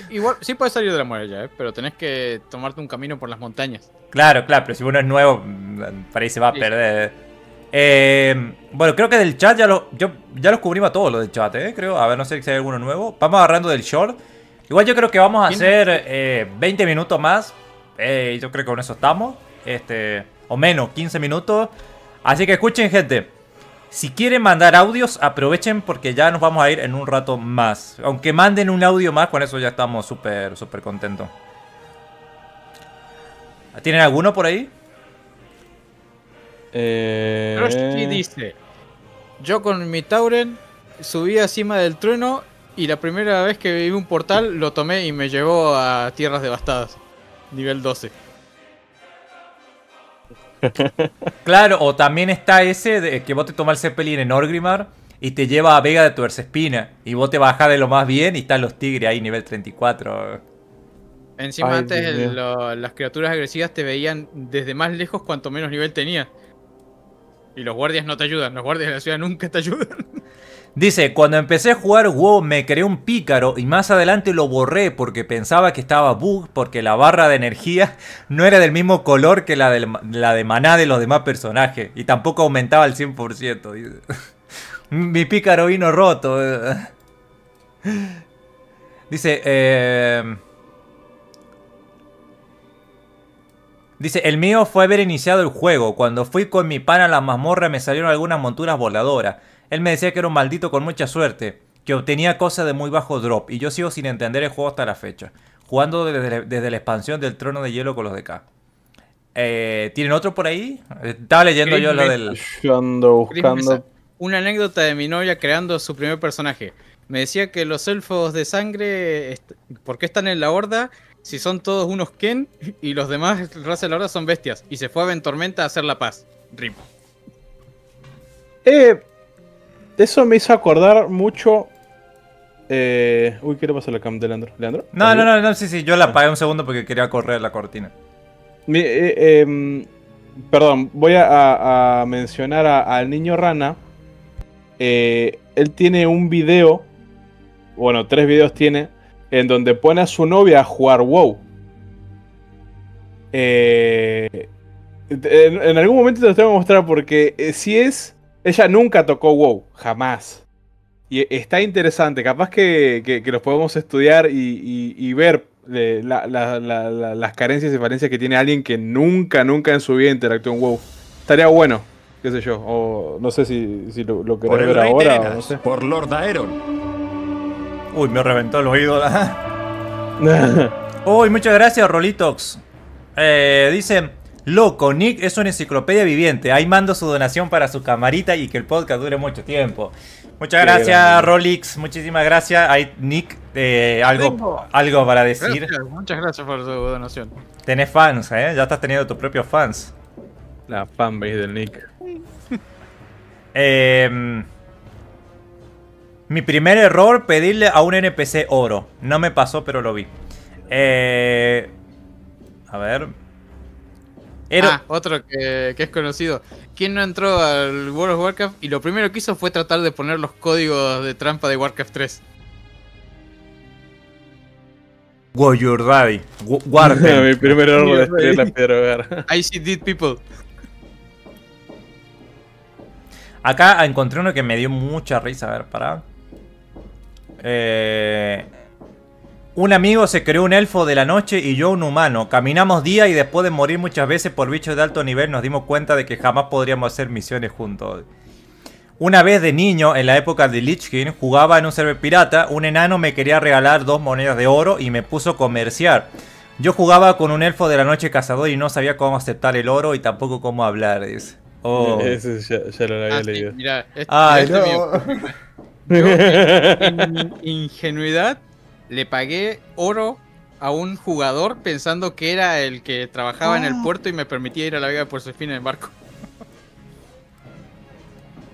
Igual, sí puedes salir de la muralla, ¿eh? pero tenés que tomarte un camino por las montañas. Claro, claro, pero si uno es nuevo, mm, por ahí se va a Sí. perder. Eh, bueno, creo que del chat ya lo, yo, ya los cubrimos a todos los del chat, ¿eh? Creo. A ver, no sé si hay alguno nuevo. Vamos agarrando del short. Igual yo creo que vamos a hacer eh, 20 minutos más. Eh, yo creo que con eso estamos. Este, o menos, 15 minutos. Así que escuchen, gente. Si quieren mandar audios, aprovechen porque ya nos vamos a ir en un rato más. Aunque manden un audio más, con eso ya estamos súper, súper contentos. ¿Tienen alguno por ahí? Eh, dice: Yo con mi Tauren subí encima del trueno y la primera vez que vi un portal lo tomé y me llevó a tierras devastadas. Nivel 12. Claro, o también está ese de que vos te tomas el Zeppelin en Orgrimmar y te lleva a Vega de Tuercespina. Y vos te bajás de lo más bien y están los tigres ahí, nivel 34. Encima Ay, antes el- lo- las criaturas agresivas te veían desde más lejos cuanto menos nivel tenía. Y los guardias no te ayudan, los guardias de la ciudad nunca te ayudan. Dice, cuando empecé a jugar WoW me creé un pícaro y más adelante lo borré porque pensaba que estaba bug porque la barra de energía no era del mismo color que la, del- la de maná de los demás personajes y tampoco aumentaba al 100%. dice. Mi pícaro vino roto. Dice, eh... Dice, el mío fue haber iniciado el juego. Cuando fui con mi pana a la mazmorra me salieron algunas monturas voladoras. Él me decía que era un maldito con mucha suerte, que obtenía cosas de muy bajo drop, y yo sigo sin entender el juego hasta la fecha. Jugando desde, desde la expansión del trono de hielo con los de K. Eh, ¿Tienen otro por ahí? Estaba leyendo yo lo del... Yo ando buscando. Una anécdota de mi novia creando su primer personaje. Me decía que los elfos de sangre, est- ¿por qué están en la horda? Si son todos unos Ken y los demás raza de la horda son bestias. Y se fue a Ventormenta a hacer la paz. Rip. Eh, eso me hizo acordar mucho. Eh, uy, ¿qué le pasa a la cam de Leandro? ¿Leandro? No, no, no, no, sí, sí, yo la apagué un segundo porque quería correr la cortina. Mi- eh, em, perdón, voy a, mencionar al niño rana. Eh, él tiene un video, bueno, tres videos tiene, en donde pone a su novia a jugar WoW. Eh, en, en algún momento te los tengo que mostrar porque eh, si es, ella nunca tocó WoW, jamás. Y eh, está interesante, capaz que, que- que los podemos estudiar y, y- y ver eh, la- la- la- la- las carencias y falencias que tiene alguien que nunca, nunca en su vida interactuó en WoW. Estaría bueno, qué sé yo, o no sé si, si lo, lo querés ver ahora o no Terenas, sé. por Lord Aeron. Uy, me reventó el oído. Uy, muchas gracias, Rolitox. Eh, dice, loco, Nick es una enciclopedia viviente. Ahí mando su donación para su camarita y que el podcast dure mucho tiempo. Muchas Qué gracias, grande. Rolix. Muchísimas gracias. Ahí, Nick, eh, algo, Tengo. algo para decir. Gracias, muchas gracias por su donación. Tenés fans, ¿eh? Ya estás teniendo tus propios fans. La fanbase del Nick. Eh, mi primer error, pedirle a un NPC oro. No me pasó, pero lo vi. Eh, a ver. Era- Ah, otro que, que es conocido. ¿Quién no entró al World of Warcraft y lo primero que hizo fue tratar de poner los códigos de trampa de Warcraft 3? Go your daddy. Guarden. Mi primer error de la piedra. I see dead people. Acá encontré uno que me dio mucha risa. A ver, para. Eh, un amigo se creó un elfo de la noche y yo un humano. Caminamos día y después de morir muchas veces por bichos de alto nivel nos dimos cuenta de que jamás podríamos hacer misiones juntos. Una vez de niño, en la época de Lich King, jugaba en un server pirata, un enano me quería regalar dos monedas de oro y me puso a comerciar. Yo jugaba con un elfo de la noche cazador y no sabía cómo aceptar el oro y tampoco cómo hablar, dice. Oh. Ese ya, ya lo había Ah, sí, leído. mira, este, Ay, mira este no. mío. Yo, en, en ingenuidad, le pagué oro a un jugador pensando que era el que trabajaba en el puerto y me permitía ir a la Vega de Porcefina en barco.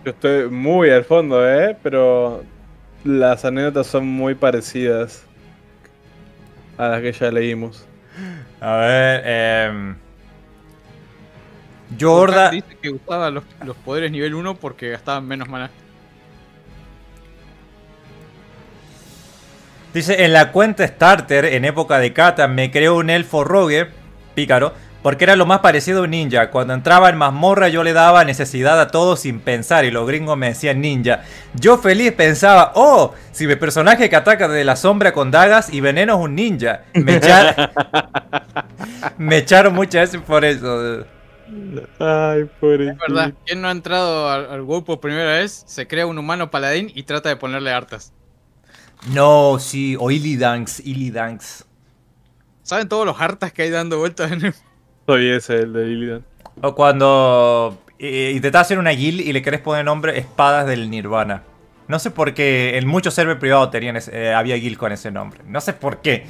Yo estoy muy al fondo, ¿eh? Pero las anécdotas son muy parecidas a las que ya leímos. A ver, eh... Jorda... Dice que usaba los, los poderes nivel 1 porque gastaban menos maná. Dice, en la cuenta starter, en época de Kata, me creó un elfo rogue, pícaro, porque era lo más parecido a un ninja. Cuando entraba en mazmorra yo le daba necesidad a todos sin pensar y los gringos me decían ninja. Yo feliz pensaba, oh, si mi personaje que ataca desde la sombra con dagas y veneno es un ninja. Me, echa- me echaron muchas veces por eso. Ay, pobre. Es verdad, quien no ha entrado al, al WoW por primera vez, se crea un humano paladín y trata de ponerle hartas. No, sí, o Illidanks, Illidanks. ¿Saben todos los hartas que hay dando vueltas en el... Soy ese, el de Illidan. O cuando eh, intentas hacer una guild y le querés poner nombre espadas del nirvana. No sé por qué en muchos servers privados tenían ese- eh, había guild con ese nombre. No sé por qué.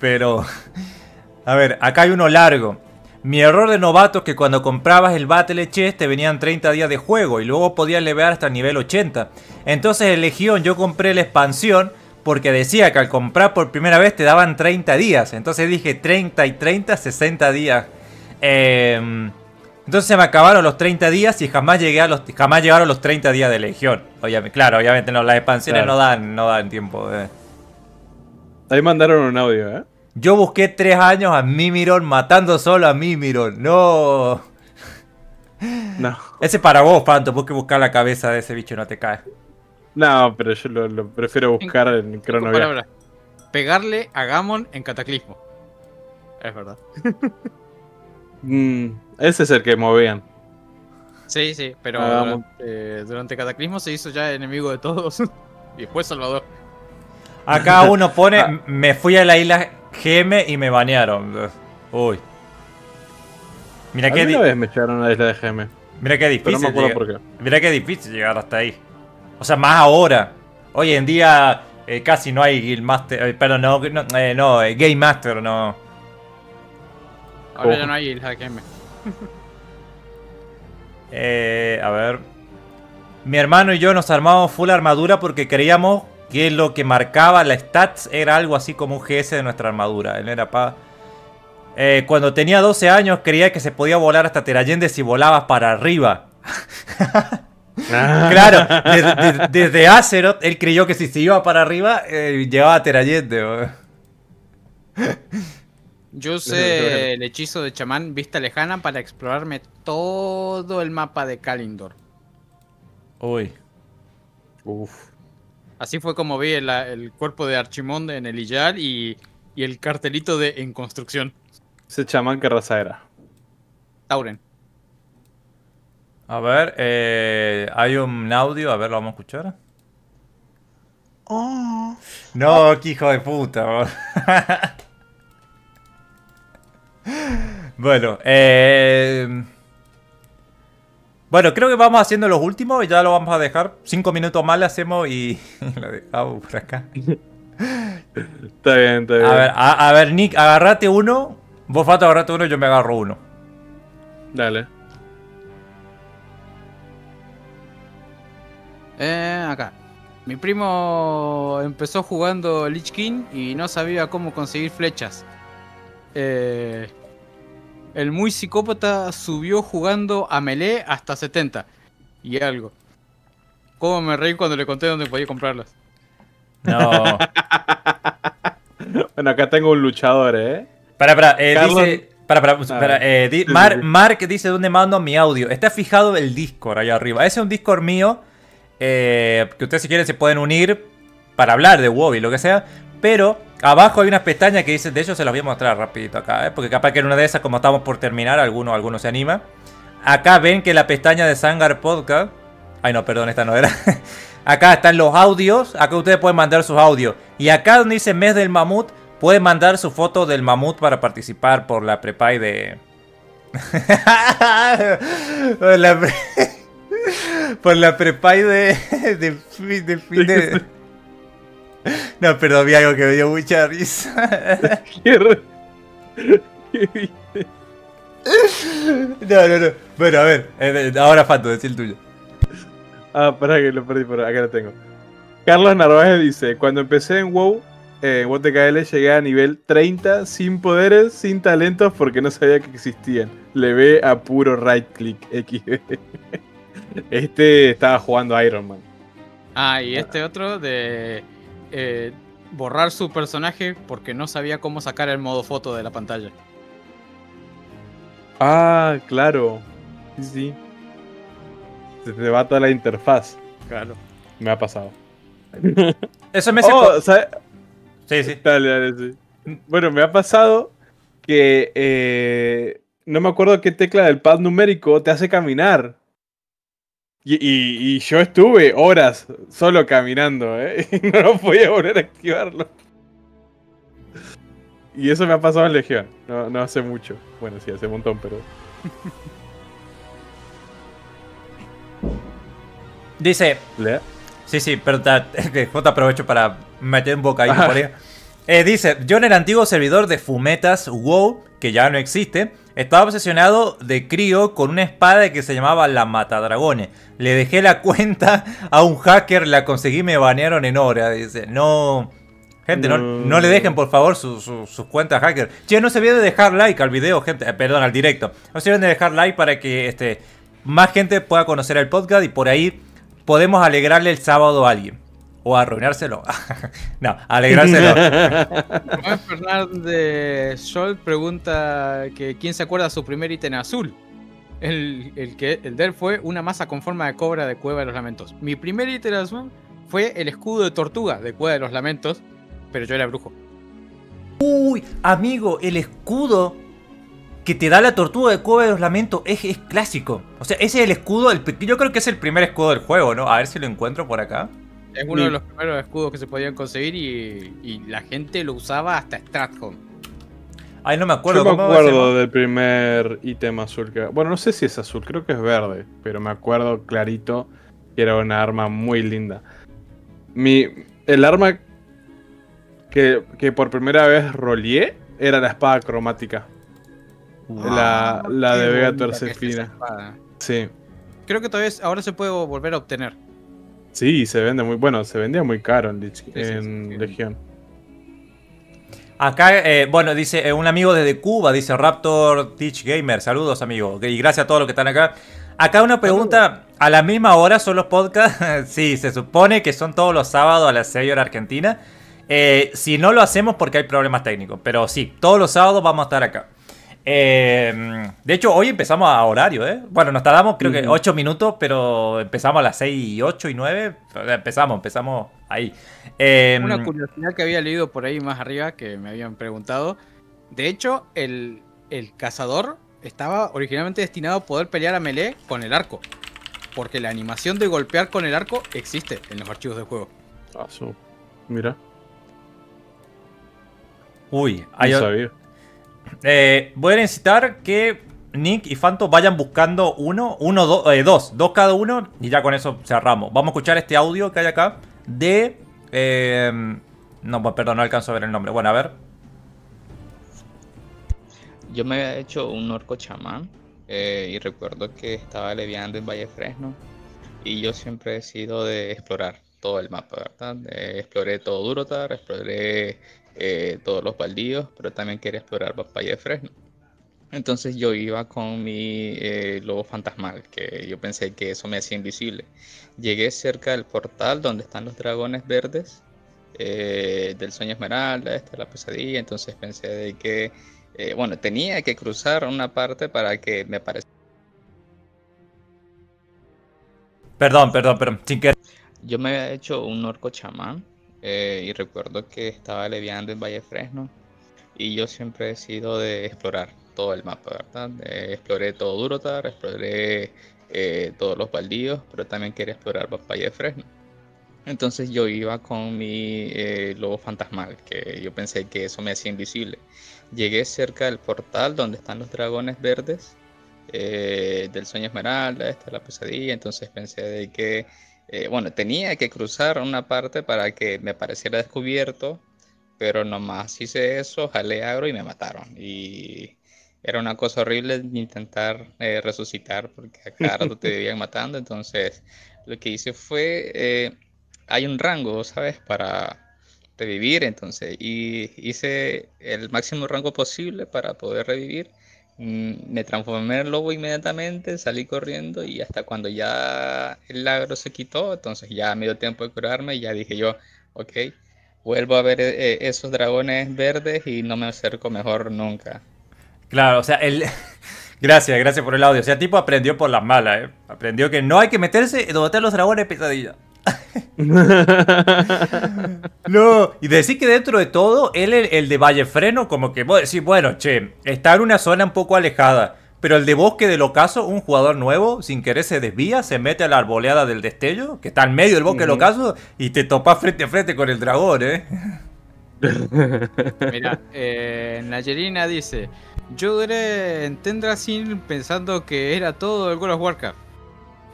Pero. A ver, acá hay uno largo. Mi error de novato es que cuando comprabas el Battle Chest te venían 30 días de juego y luego podías levear hasta el nivel 80. Entonces en Legión yo compré la expansión porque decía que al comprar por primera vez te daban 30 días. Entonces dije 30 y 30, 60 días. Em, entonces se me acabaron los 30 días y jamás llegué a los jamás llegaron los 30 días de Legión. Obviamente, claro, obviamente no, las expansiones Claro. no dan no dan tiempo. eh. Ahí mandaron un audio, ¿eh? Yo busqué tres años a Mimiron matando solo a Mimiron. No. No. Ese para vos, Panto. Vos que buscar la cabeza de ese bicho y no te cae. No, pero yo lo, lo prefiero buscar en palabras. Pegarle a Gamon en Cataclismo. Es verdad. Mm, ese es el que movían. Sí, sí, pero durante, durante Cataclismo se hizo ya enemigo de todos. y después Salvador. Acá uno pone, me fui a la isla GM y me banearon. Uy. Mira qué, vez me echaron a la isla de GM. mira qué Pero no difícil. me acuerdo por qué. Mira qué difícil llegar hasta ahí. O sea, más ahora. Hoy en día eh, casi no hay Guildmaster. Eh, perdón, no, no, eh, no, eh, Game Master, no. Ahora Oh. ya no hay Isla GM. Eh, a ver. Mi hermano y yo nos armamos full armadura porque creíamos que lo que marcaba la stats era algo así como un GS de nuestra armadura. Él era pa. Eh, cuando tenía 12 años creía que se podía volar hasta Terallende si volabas para arriba. Claro, desde, desde- desde Azeroth él creyó que si se iba para arriba eh, llegaba a. Yo usé el hechizo de chamán vista lejana para explorarme todo el mapa de Kalindor. Uy. Uf. Así fue como vi el, el cuerpo de Archimonde en el Iyal y, y el cartelito de En Construcción. Ese chamán que raza era. Tauren. A ver, eh, hay un audio, a ver, lo vamos a escuchar. No, qué hijo de puta. bueno, eh... Bueno, creo que vamos haciendo los últimos y ya lo vamos a dejar. Cinco minutos más le hacemos y lo dejamos por acá. Está bien, está bien. A ver, a, a ver, Nick, agarrate uno. Vos, Fato, agarrate uno y yo me agarro uno. Dale. Eh, acá. Mi primo empezó jugando Lich King y no sabía cómo conseguir flechas. Eh, el muy psicópata subió jugando a melee hasta 70 y algo. ¿Cómo me reí cuando le conté dónde podía comprarlas? No. Bueno, acá tengo un luchador, ¿eh? Para, para, eh, Carlos- dice. Para, para, para, eh, di- Mar-. Mark dice dónde mando mi audio. Está fijado el Discord ahí arriba. Ese es un Discord mío. Eh, que ustedes si quieren se pueden unir para hablar de WoW lo que sea. Pero abajo hay unas pestañas que dice, de hecho se las voy a mostrar rapidito acá, ¿eh? porque capaz que en una de esas, como estamos por terminar, alguno, alguno se anima. Acá ven que la pestaña de Sangar Podcast. Ay, no, perdón, esta no era. acá están los audios. Acá ustedes pueden mandar sus audios. Y acá donde dice mes del mamut, pueden mandar su foto del mamut para participar por la prepay de. la por la prepay de. de, de de- No, perdón, vi algo que me dio mucha risa. No, no, no. Bueno, a ver, eh, ahora Fato, decí el tuyo. Ah, para que lo perdí por acá lo tengo. Carlos Narváez dice, cuando empecé en WoW, eh, en WTKL llegué a nivel 30 sin poderes, sin talentos porque no sabía que existían. Le ve a puro right click XD. Este estaba jugando Iron Man. Ah, y este otro de eh, borrar su personaje porque no sabía cómo sacar el modo foto de la pantalla. Ah, claro. Sí, sí. Se te va toda la interfaz. Claro. Me ha pasado. Eso me Oh, ¿sabe- Sí, sí. Dale, dale, sí. Bueno, me ha pasado que eh, no me acuerdo qué tecla del pad numérico te hace caminar. Y, y- y yo estuve horas solo caminando, ¿eh? Y no lo podía volver a activarlo. Y eso me ha pasado en Legión. No, no hace mucho. Bueno, sí, hace un montón, pero. Dice, ¿Le? Sí, sí, pero justo aprovecho para meter un bocadillo por ahí. Eh, dice, yo en el antiguo servidor de Fumetas WoW, que ya no existe, estaba obsesionado de crío con una espada que se llamaba la Matadragones. Le dejé la cuenta a un hacker, la conseguí, me banearon en hora. Dice, no... Gente, no, No. le dejen por favor su- su- sus cuentas hacker. Che, no se olviden de dejar like al video, gente. eh, perdón, al directo. No se olviden de dejar like para que este, más gente pueda conocer el podcast y por ahí podemos alegrarle el sábado a alguien. O arruinárselo. no, alegrárselo. Juan Fernández Scholl pregunta que quién se acuerda de su primer ítem azul. El, el que el de él fue una masa con forma de cobra de Cueva de los Lamentos. Mi primer ítem azul fue el escudo de tortuga de Cueva de los Lamentos, pero yo era brujo. Uy, amigo, el escudo que te da la tortuga de Cueva de los Lamentos es, es clásico. O sea, ese es el escudo, el, yo creo que es el primer escudo del juego, ¿no? A ver si lo encuentro por acá. Es uno de los primeros escudos que se podían conseguir y, y la gente lo usaba hasta Stratcom. Ay, no me acuerdo. Yo me acuerdo del primer ítem azul que... Bueno, no sé si es azul, creo que es verde, pero me acuerdo clarito que era una arma muy linda. Mi, el arma que, que por primera vez roleé era la espada cromática. la, la de Vega espada. Sí. Creo que todavía es- ahora se puede volver a obtener. Sí, se vende muy... Bueno, se vendía muy caro en, Lich- sí, en sí. Legión. Acá, eh, bueno, dice eh, un amigo desde Cuba, dice Raptor Teach Gamer. Saludos, amigo. Y gracias a todos los que están acá. Acá una pregunta, ¿a la misma hora son los podcasts? sí, se supone que son todos los sábados a las 6 horas Argentina. Eh, si no lo hacemos porque hay problemas técnicos, pero sí, todos los sábados vamos a estar acá. Eh, de hecho, hoy empezamos a horario, ¿eh? Bueno, nos tardamos creo que Ujú. 8 minutos, pero empezamos a las 6 y 8 y 9. Empezamos, empezamos ahí. Eh, Una curiosidad que había leído por ahí más arriba que me habían preguntado. De hecho, el, el cazador estaba originalmente destinado a poder pelear a melee con el arco. Porque la animación de golpear con el arco existe en los archivos del juego. Ah, su- Mira, Uy, hay no. Eh, voy a necesitar que Nick y Fanto vayan buscando uno, uno, do- eh, dos, dos cada uno y ya con eso cerramos. Vamos a escuchar este audio que hay acá de... eh, no, pues, perdón, no alcanzo a ver el nombre. Bueno, a ver. Yo me había hecho un orco chamán eh, y recuerdo que estaba leviando en Valle Fresno y yo siempre he sido de explorar todo el mapa, ¿verdad? Exploré todo Durotar, exploré eh, todos los baldíos, pero también quería explorar Valle Fresno. Entonces yo iba con mi eh, lobo fantasmal, que yo pensé que eso me hacía invisible. Llegué cerca del portal donde están los dragones verdes, eh, del sueño esmeralda, esta la pesadilla, entonces pensé de que, eh, bueno, tenía que cruzar una parte para que me pareciera. Perdón, perdón, perdón. Sin querer. Yo me había hecho un orco chamán eh, y recuerdo que estaba leviando en Valle Fresno y yo siempre he sido de explorar todo el mapa, ¿verdad? Eh, exploré todo Durotar, exploré eh, todos los baldíos, pero también quería explorar Valle Fresno. Entonces yo iba con mi eh, lobo fantasmal, que yo pensé que eso me hacía invisible. Llegué cerca del portal donde están los dragones verdes, eh, del sueño esmeralda, esta la pesadilla, entonces pensé de que, eh, bueno, tenía que cruzar una parte para que me pareciera descubierto, pero nomás hice eso, jalé agro y me mataron. Y era una cosa horrible intentar eh, resucitar porque a cada rato te vivían matando, entonces lo que hice fue, eh, hay un rango, ¿sabes? Para revivir, entonces, y hice el máximo rango posible para poder revivir. Me transformé en lobo inmediatamente, salí corriendo y hasta cuando ya el agro se quitó, entonces ya me dio tiempo de curarme y ya dije yo, ok, vuelvo a ver eh, esos dragones verdes y no me acerco mejor nunca. Claro, o sea, el... Gracias, gracias por el audio. O sea, tipo aprendió por las malas, ¿eh? Aprendió que no hay que meterse donde están los dragones pesadilla. No, y decir que dentro de todo, él, el, el de Vallefreno, como que vos decís, bueno, che, está en una zona un poco alejada. Pero el de Bosque del Ocaso, un jugador nuevo, sin querer se desvía, se mete a la arboleada del destello, que está en medio del Bosque del. Ocaso, y te topas frente a frente con el dragón, ¿eh? Mira, eh, Nayerina dice: Yo duré en Tendrasyn pensando que era todo el World of Warcraft.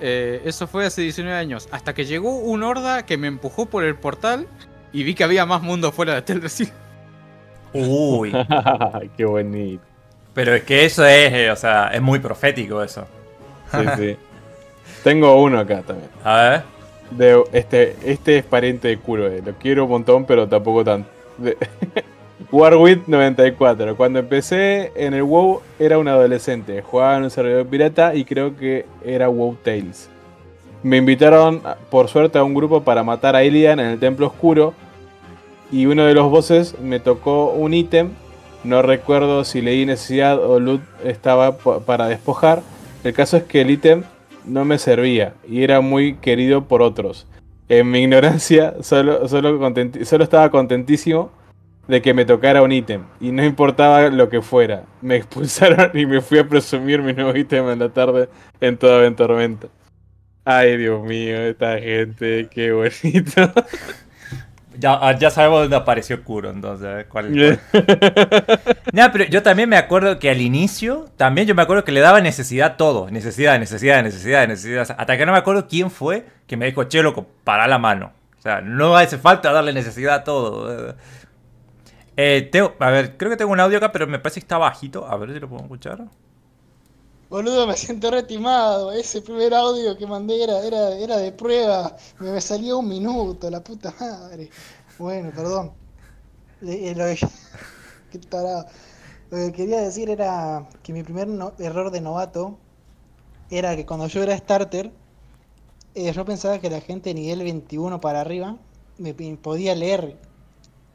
Eh, eso fue hace 19 años. Hasta que llegó un horda que me empujó por el portal y vi que había más mundo fuera de Teldrassil. Uy. Qué bonito. Pero es que eso es, eh, o sea, es muy profético eso. Sí, sí. Tengo uno acá también. A ver. De, este, este es pariente de Kuroe. Lo quiero un montón, pero tampoco tanto. De- Warwit 94. Cuando empecé en el WoW era un adolescente. Jugaba en un servidor pirata y creo que era WoW Tales. Me invitaron, por suerte, a un grupo para matar a Ilian en el Templo Oscuro. Y uno de los bosses me tocó un ítem. No recuerdo si leí necesidad o loot estaba pa- para despojar. El caso es que el ítem no me servía y era muy querido por otros. En mi ignorancia, solo, solo, solo estaba contentísimo de que me tocara un ítem y no importaba lo que fuera. Me expulsaron y me fui a presumir mi nuevo ítem en la tarde en toda en tormenta. Ay, Dios mío, esta gente, qué bonito. Ya, ah, ya sabemos dónde apareció Kuro, entonces. ¿cuál- cuál? No, pero yo también me acuerdo que al inicio, también yo me acuerdo que le daba necesidad a todo. Necesidad, necesidad, necesidad, necesidad. Hasta que no me acuerdo quién fue que me dijo, che, loco, para la mano. O sea, no hace falta darle necesidad a todo. Eh, tengo- a ver, creo que tengo un audio acá, pero me parece que está bajito. A ver si lo puedo escuchar. Boludo, me siento retimado. Ese primer audio que mandé era, era, era de prueba. Me, me salía un minuto, la puta madre. Bueno, perdón. Eh, lo Qué tarado. Lo que quería decir era que mi primer error de novato era que cuando yo era starter, eh, yo pensaba que la gente de nivel 21 para arriba me podía leer.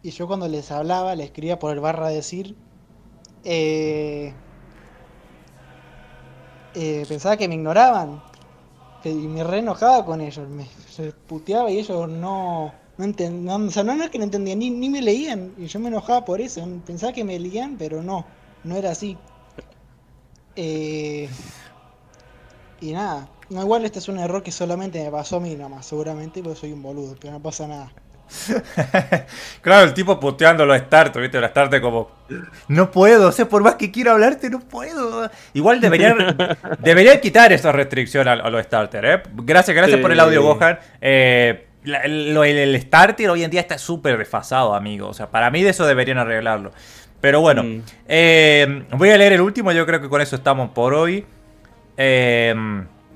Y yo cuando les hablaba, les escribía por el barra decir. Eh, eh, pensaba que me ignoraban. Y me re enojaba con ellos. Me puteaba y ellos no. No enten- no- o sea, no, no es que no entendían, ni, ni me leían. Y yo me enojaba por eso. Pensaba que me leían, pero no. No era así. Eh, y nada. No, igual este es un error que solamente me pasó a mí nomás, seguramente, porque soy un boludo, pero no pasa nada. Claro, el tipo puteando los ¿viste? Los starters como... No puedo, o sea, por más que quiero hablarte, no puedo. Igual deberían, deberían quitar esa restricción a, a los starters, ¿eh? Gracias, gracias Sí. por el audio, Gohan. Eh, la- el, el starter hoy en día está súper desfasado, amigo. O sea, para mí de eso deberían arreglarlo. Pero bueno, eh, voy a leer el último, yo creo que con eso estamos por hoy. Eh,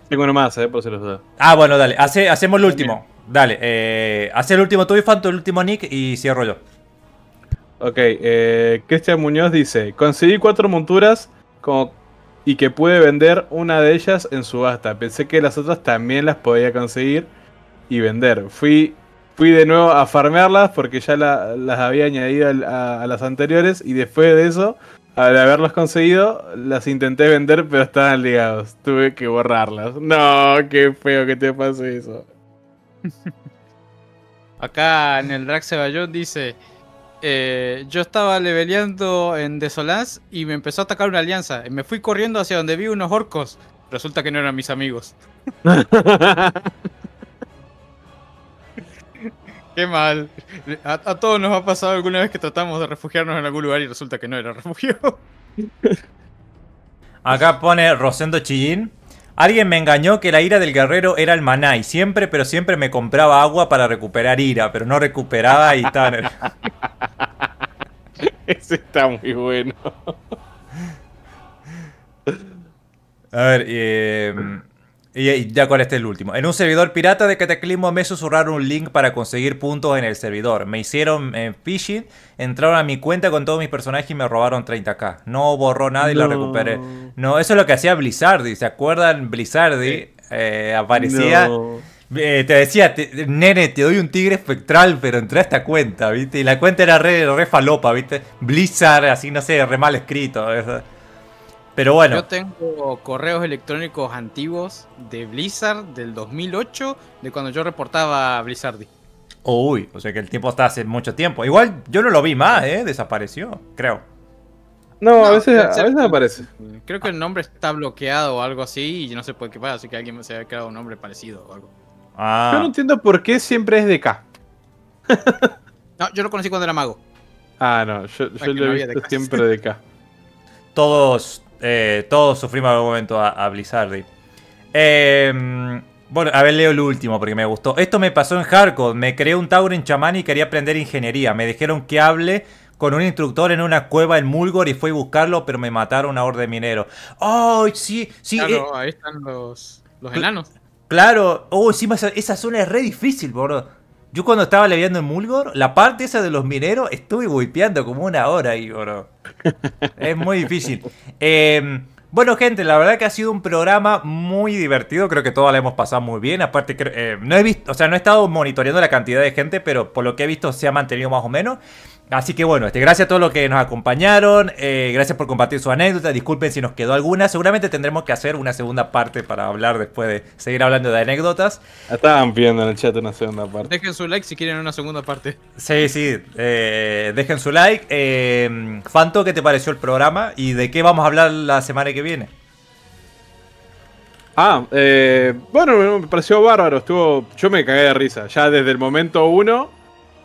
Tengo uno más, eh, por si los dudas. ah, bueno, dale, hace- hacemos el último. Dale, eh, hace el último tú y Fanto, el último Nick y cierro yo. Ok, eh, Cristian Muñoz dice: Conseguí cuatro monturas y que pude vender una de ellas en subasta. Pensé que las otras también las podía conseguir y vender. Fui, fui de nuevo a farmearlas porque ya la- las había añadido a las anteriores y después de eso, al haberlas conseguido, las intenté vender pero estaban ligados. Tuve que borrarlas. No, qué feo que te pase eso. Acá en el Drag Seballón dice: eh, Yo estaba leveleando en Desolance y me empezó a atacar una alianza. Y me fui corriendo hacia donde vi unos orcos. Resulta que no eran mis amigos. Qué mal. A, a todos nos ha pasado alguna vez que tratamos de refugiarnos en algún lugar y resulta que no era refugio. Acá pone Rosendo Chillín. Alguien me engañó que la ira del guerrero era el maná y siempre, pero siempre me compraba agua para recuperar ira, pero no recuperaba y el... Ese está muy bueno. A ver, eh, y, ya con este el último. En un servidor pirata de Cataclismo me susurraron un link para conseguir puntos en el servidor. Me hicieron eh, phishing, entraron a mi cuenta con todos mis personajes y me robaron 30k. No borró nada y la No. recuperé. No, eso es lo que hacía Blizzardi. ¿Se acuerdan? Blizzardi eh, aparecía... No. Eh, te decía, te- nene, te doy un tigre espectral, pero entré a esta cuenta, ¿viste? Y la cuenta era re, re falopa, ¿viste? Blizzard, así, no sé, re mal escrito. Pero bueno. Yo tengo correos electrónicos antiguos de Blizzard del 2008, de cuando yo reportaba a Blizzard. Uy, o sea que el tiempo está hace mucho tiempo. Igual yo no lo vi más, ¿eh? Desapareció, creo. No, a veces, a veces aparece. Creo que el nombre está bloqueado o algo así y no sé por qué pasa, así que alguien se había creado un nombre parecido o algo. Yo no Ah, entiendo por qué siempre es de K. No, yo lo conocí cuando era mago. Ah, no, yo, yo lo no he de siempre de K. todos, eh, todos sufrimos en algún momento a, a Blizzard. Eh, bueno, a ver, leo el último porque me gustó. Esto me pasó en Hardcore. Me creé un Tauren chamán y quería aprender ingeniería. Me dijeron que hable con un instructor en una cueva en Mulgor y fui a buscarlo, pero me mataron a orden minero. ¡Oh, sí! sí Claro, eh, ahí están los, los enanos. Claro, oh, encima esa, esa zona es re difícil, bro. Yo cuando estaba leviando en Mulgor, la parte esa de los mineros, estuve wipeando como una hora ahí, bro. Es muy difícil. Eh, bueno, gente, la verdad que ha sido un programa muy divertido. Creo que todos la hemos pasado muy bien. Aparte, eh, no he visto, o sea, no he estado monitoreando la cantidad de gente, pero por lo que he visto se ha mantenido más o menos. Así que bueno, este, gracias a todos los que nos acompañaron. eh, gracias por compartir sus anécdotas. Disculpen si nos quedó alguna. Seguramente tendremos que hacer una segunda parte para hablar después de seguir hablando de anécdotas. Estaban pidiendo en el chat una segunda parte. Dejen su like si quieren una segunda parte. Sí, sí. eh, dejen su like. Eh, Fanto, ¿qué te pareció el programa? ¿Y de qué vamos a hablar la semana que viene? Ah, eh, bueno, me pareció bárbaro. Estuvo, yo me cagué de risa. Ya desde el momento uno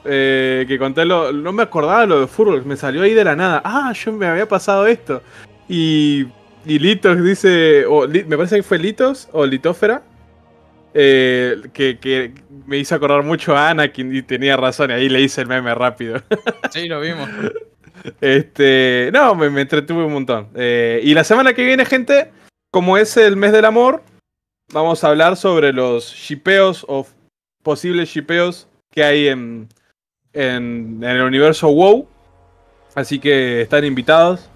eh, que conté lo, no me acordaba lo de fútbol. Me salió ahí de la nada. Ah, yo me había pasado esto. Y, y Litos dice, o me parece que fue Litos o Litófera. eh, que, que me hizo acordar mucho a Anakin y tenía razón. Y ahí le hice el meme rápido. Sí, lo vimos. Este, no, me, me entretuve un montón. Eh, y la semana que viene, gente, como es el mes del amor, vamos a hablar sobre los shipeos o posibles shipeos que hay en, en, el universo WoW. Así que están invitados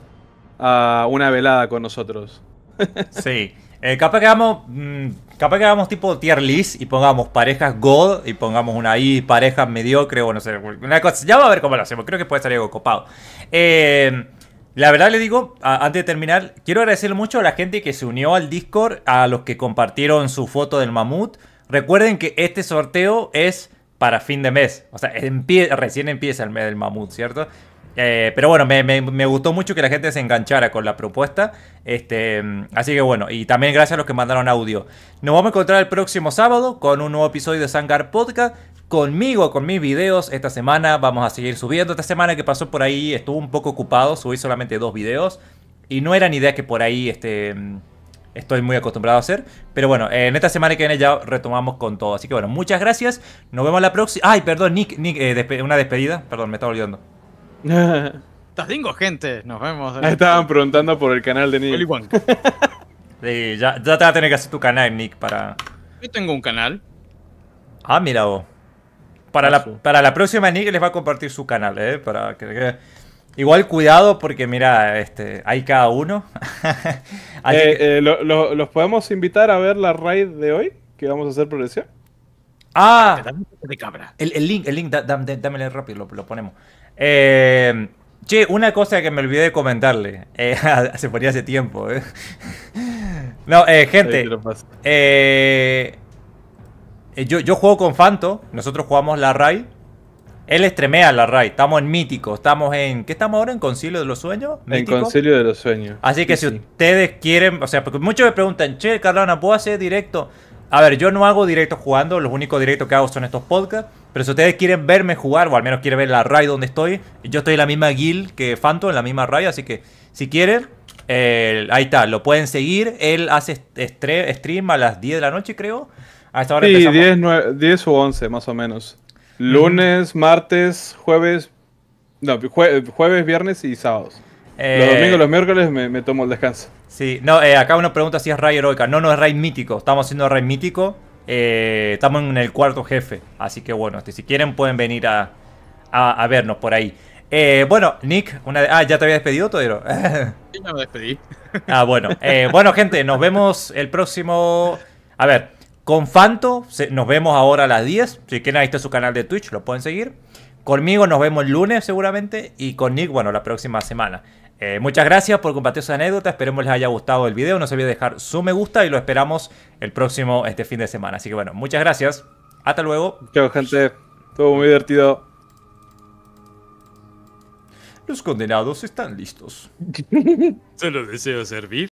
a una velada con nosotros. Sí. Eh, capaz que hagamos. mm, capaz que hagamos tipo tier list y pongamos parejas God y pongamos una ahí, parejas mediocre o no sé. Una cosa. Ya va a ver cómo lo hacemos. Creo que puede salir algo copado. Eh, la verdad le digo, antes de terminar, quiero agradecer mucho a la gente que se unió al Discord, a los que compartieron su foto del mamut. Recuerden que este sorteo es para fin de mes. O sea, recién empieza el mes del mamut, ¿cierto? Eh, pero bueno, me, me- gustó mucho que la gente se enganchara con la propuesta. Este, así que bueno, y también gracias a los que mandaron audio. Nos vamos a encontrar el próximo sábado con un nuevo episodio de Sangar Podcast. Conmigo, con mis videos. Esta semana vamos a seguir subiendo. Esta semana que pasó por ahí estuvo un poco ocupado. Subí solamente dos videos. Y no era ni idea que por ahí este, estoy muy acostumbrado a hacer. Pero bueno, en esta semana que viene ya retomamos con todo. Así que bueno, muchas gracias. Nos vemos la próxima. Ay, perdón, Nick, Nick eh, despe- una despedida. Perdón, me estaba olvidando. Tadingo, gente. Nos vemos. Estaban preguntando por el canal de Nick. Sí, ya, ya te vas a tener que hacer tu canal, Nick, para... Yo tengo un canal. Ah, mira vos. Para la, para la próxima, Nick les va a compartir su canal, ¿eh? Para que... Igual cuidado porque, mira, este, hay cada uno. Así Eh, que- eh, lo- lo- ¿Los podemos invitar a ver la raid de hoy? Que vamos a hacer progresión. Ah, De cabra. el, el link, el link, da- da- dámelo rápido, lo, lo ponemos. Eh, che, una cosa que me olvidé de comentarle. eh, se ponía hace tiempo, ¿eh? No, eh, gente. yo, yo juego con Fanto. Nosotros jugamos la RAI. Él estremea la RAI. Estamos en Mítico. Estamos en. ¿Qué estamos ahora? ¿En Concilio de los Sueños? En. Concilio de los Sueños. Así que Sí, si sí. ustedes quieren. O sea, porque muchos me preguntan, che, Carlana, ¿puedo hacer directo? A ver, yo no hago directo jugando. Los únicos directos que hago son estos podcasts. Pero si ustedes quieren verme jugar, o al menos quieren ver la RAI donde estoy, yo estoy en la misma guild que Fanto, en la misma RAI. Así que si quieren, eh, ahí está, lo pueden seguir. Él hace stream a las 10 de la noche, creo. A esta hora Sí, empezamos. 10, nue- 10 u 11 más o menos. Lunes, martes, jueves. No, jue- jueves, viernes y sábados. Eh, Los domingos, los miércoles me, me tomo el descanso. Sí, no, eh, acá uno pregunta si es Ray heroica. No, no es Ray mítico. Estamos haciendo Ray mítico. Eh, estamos en el cuarto jefe. Así que bueno, este, si quieren pueden venir a, a, a vernos por ahí. Eh, bueno, Nick, una de- ah, ¿ya te había despedido, Todero? Ya me despedí. ah, bueno. Eh, bueno, gente, nos vemos el próximo... A ver, con Fanto se- nos vemos ahora a las 10. Si quieren, ahí está su canal de Twitch, lo pueden seguir. Conmigo nos vemos el lunes seguramente. Y con Nick, bueno, la próxima semana. Eh, muchas gracias por compartir sus anécdotas. Esperemos les haya gustado el video. No se olviden dejar su me gusta y lo esperamos el próximo este fin de semana. Así que bueno, muchas gracias. Hasta luego. Chao, gente. Estuvo muy divertido. Los condenados están listos. Solo deseo servir.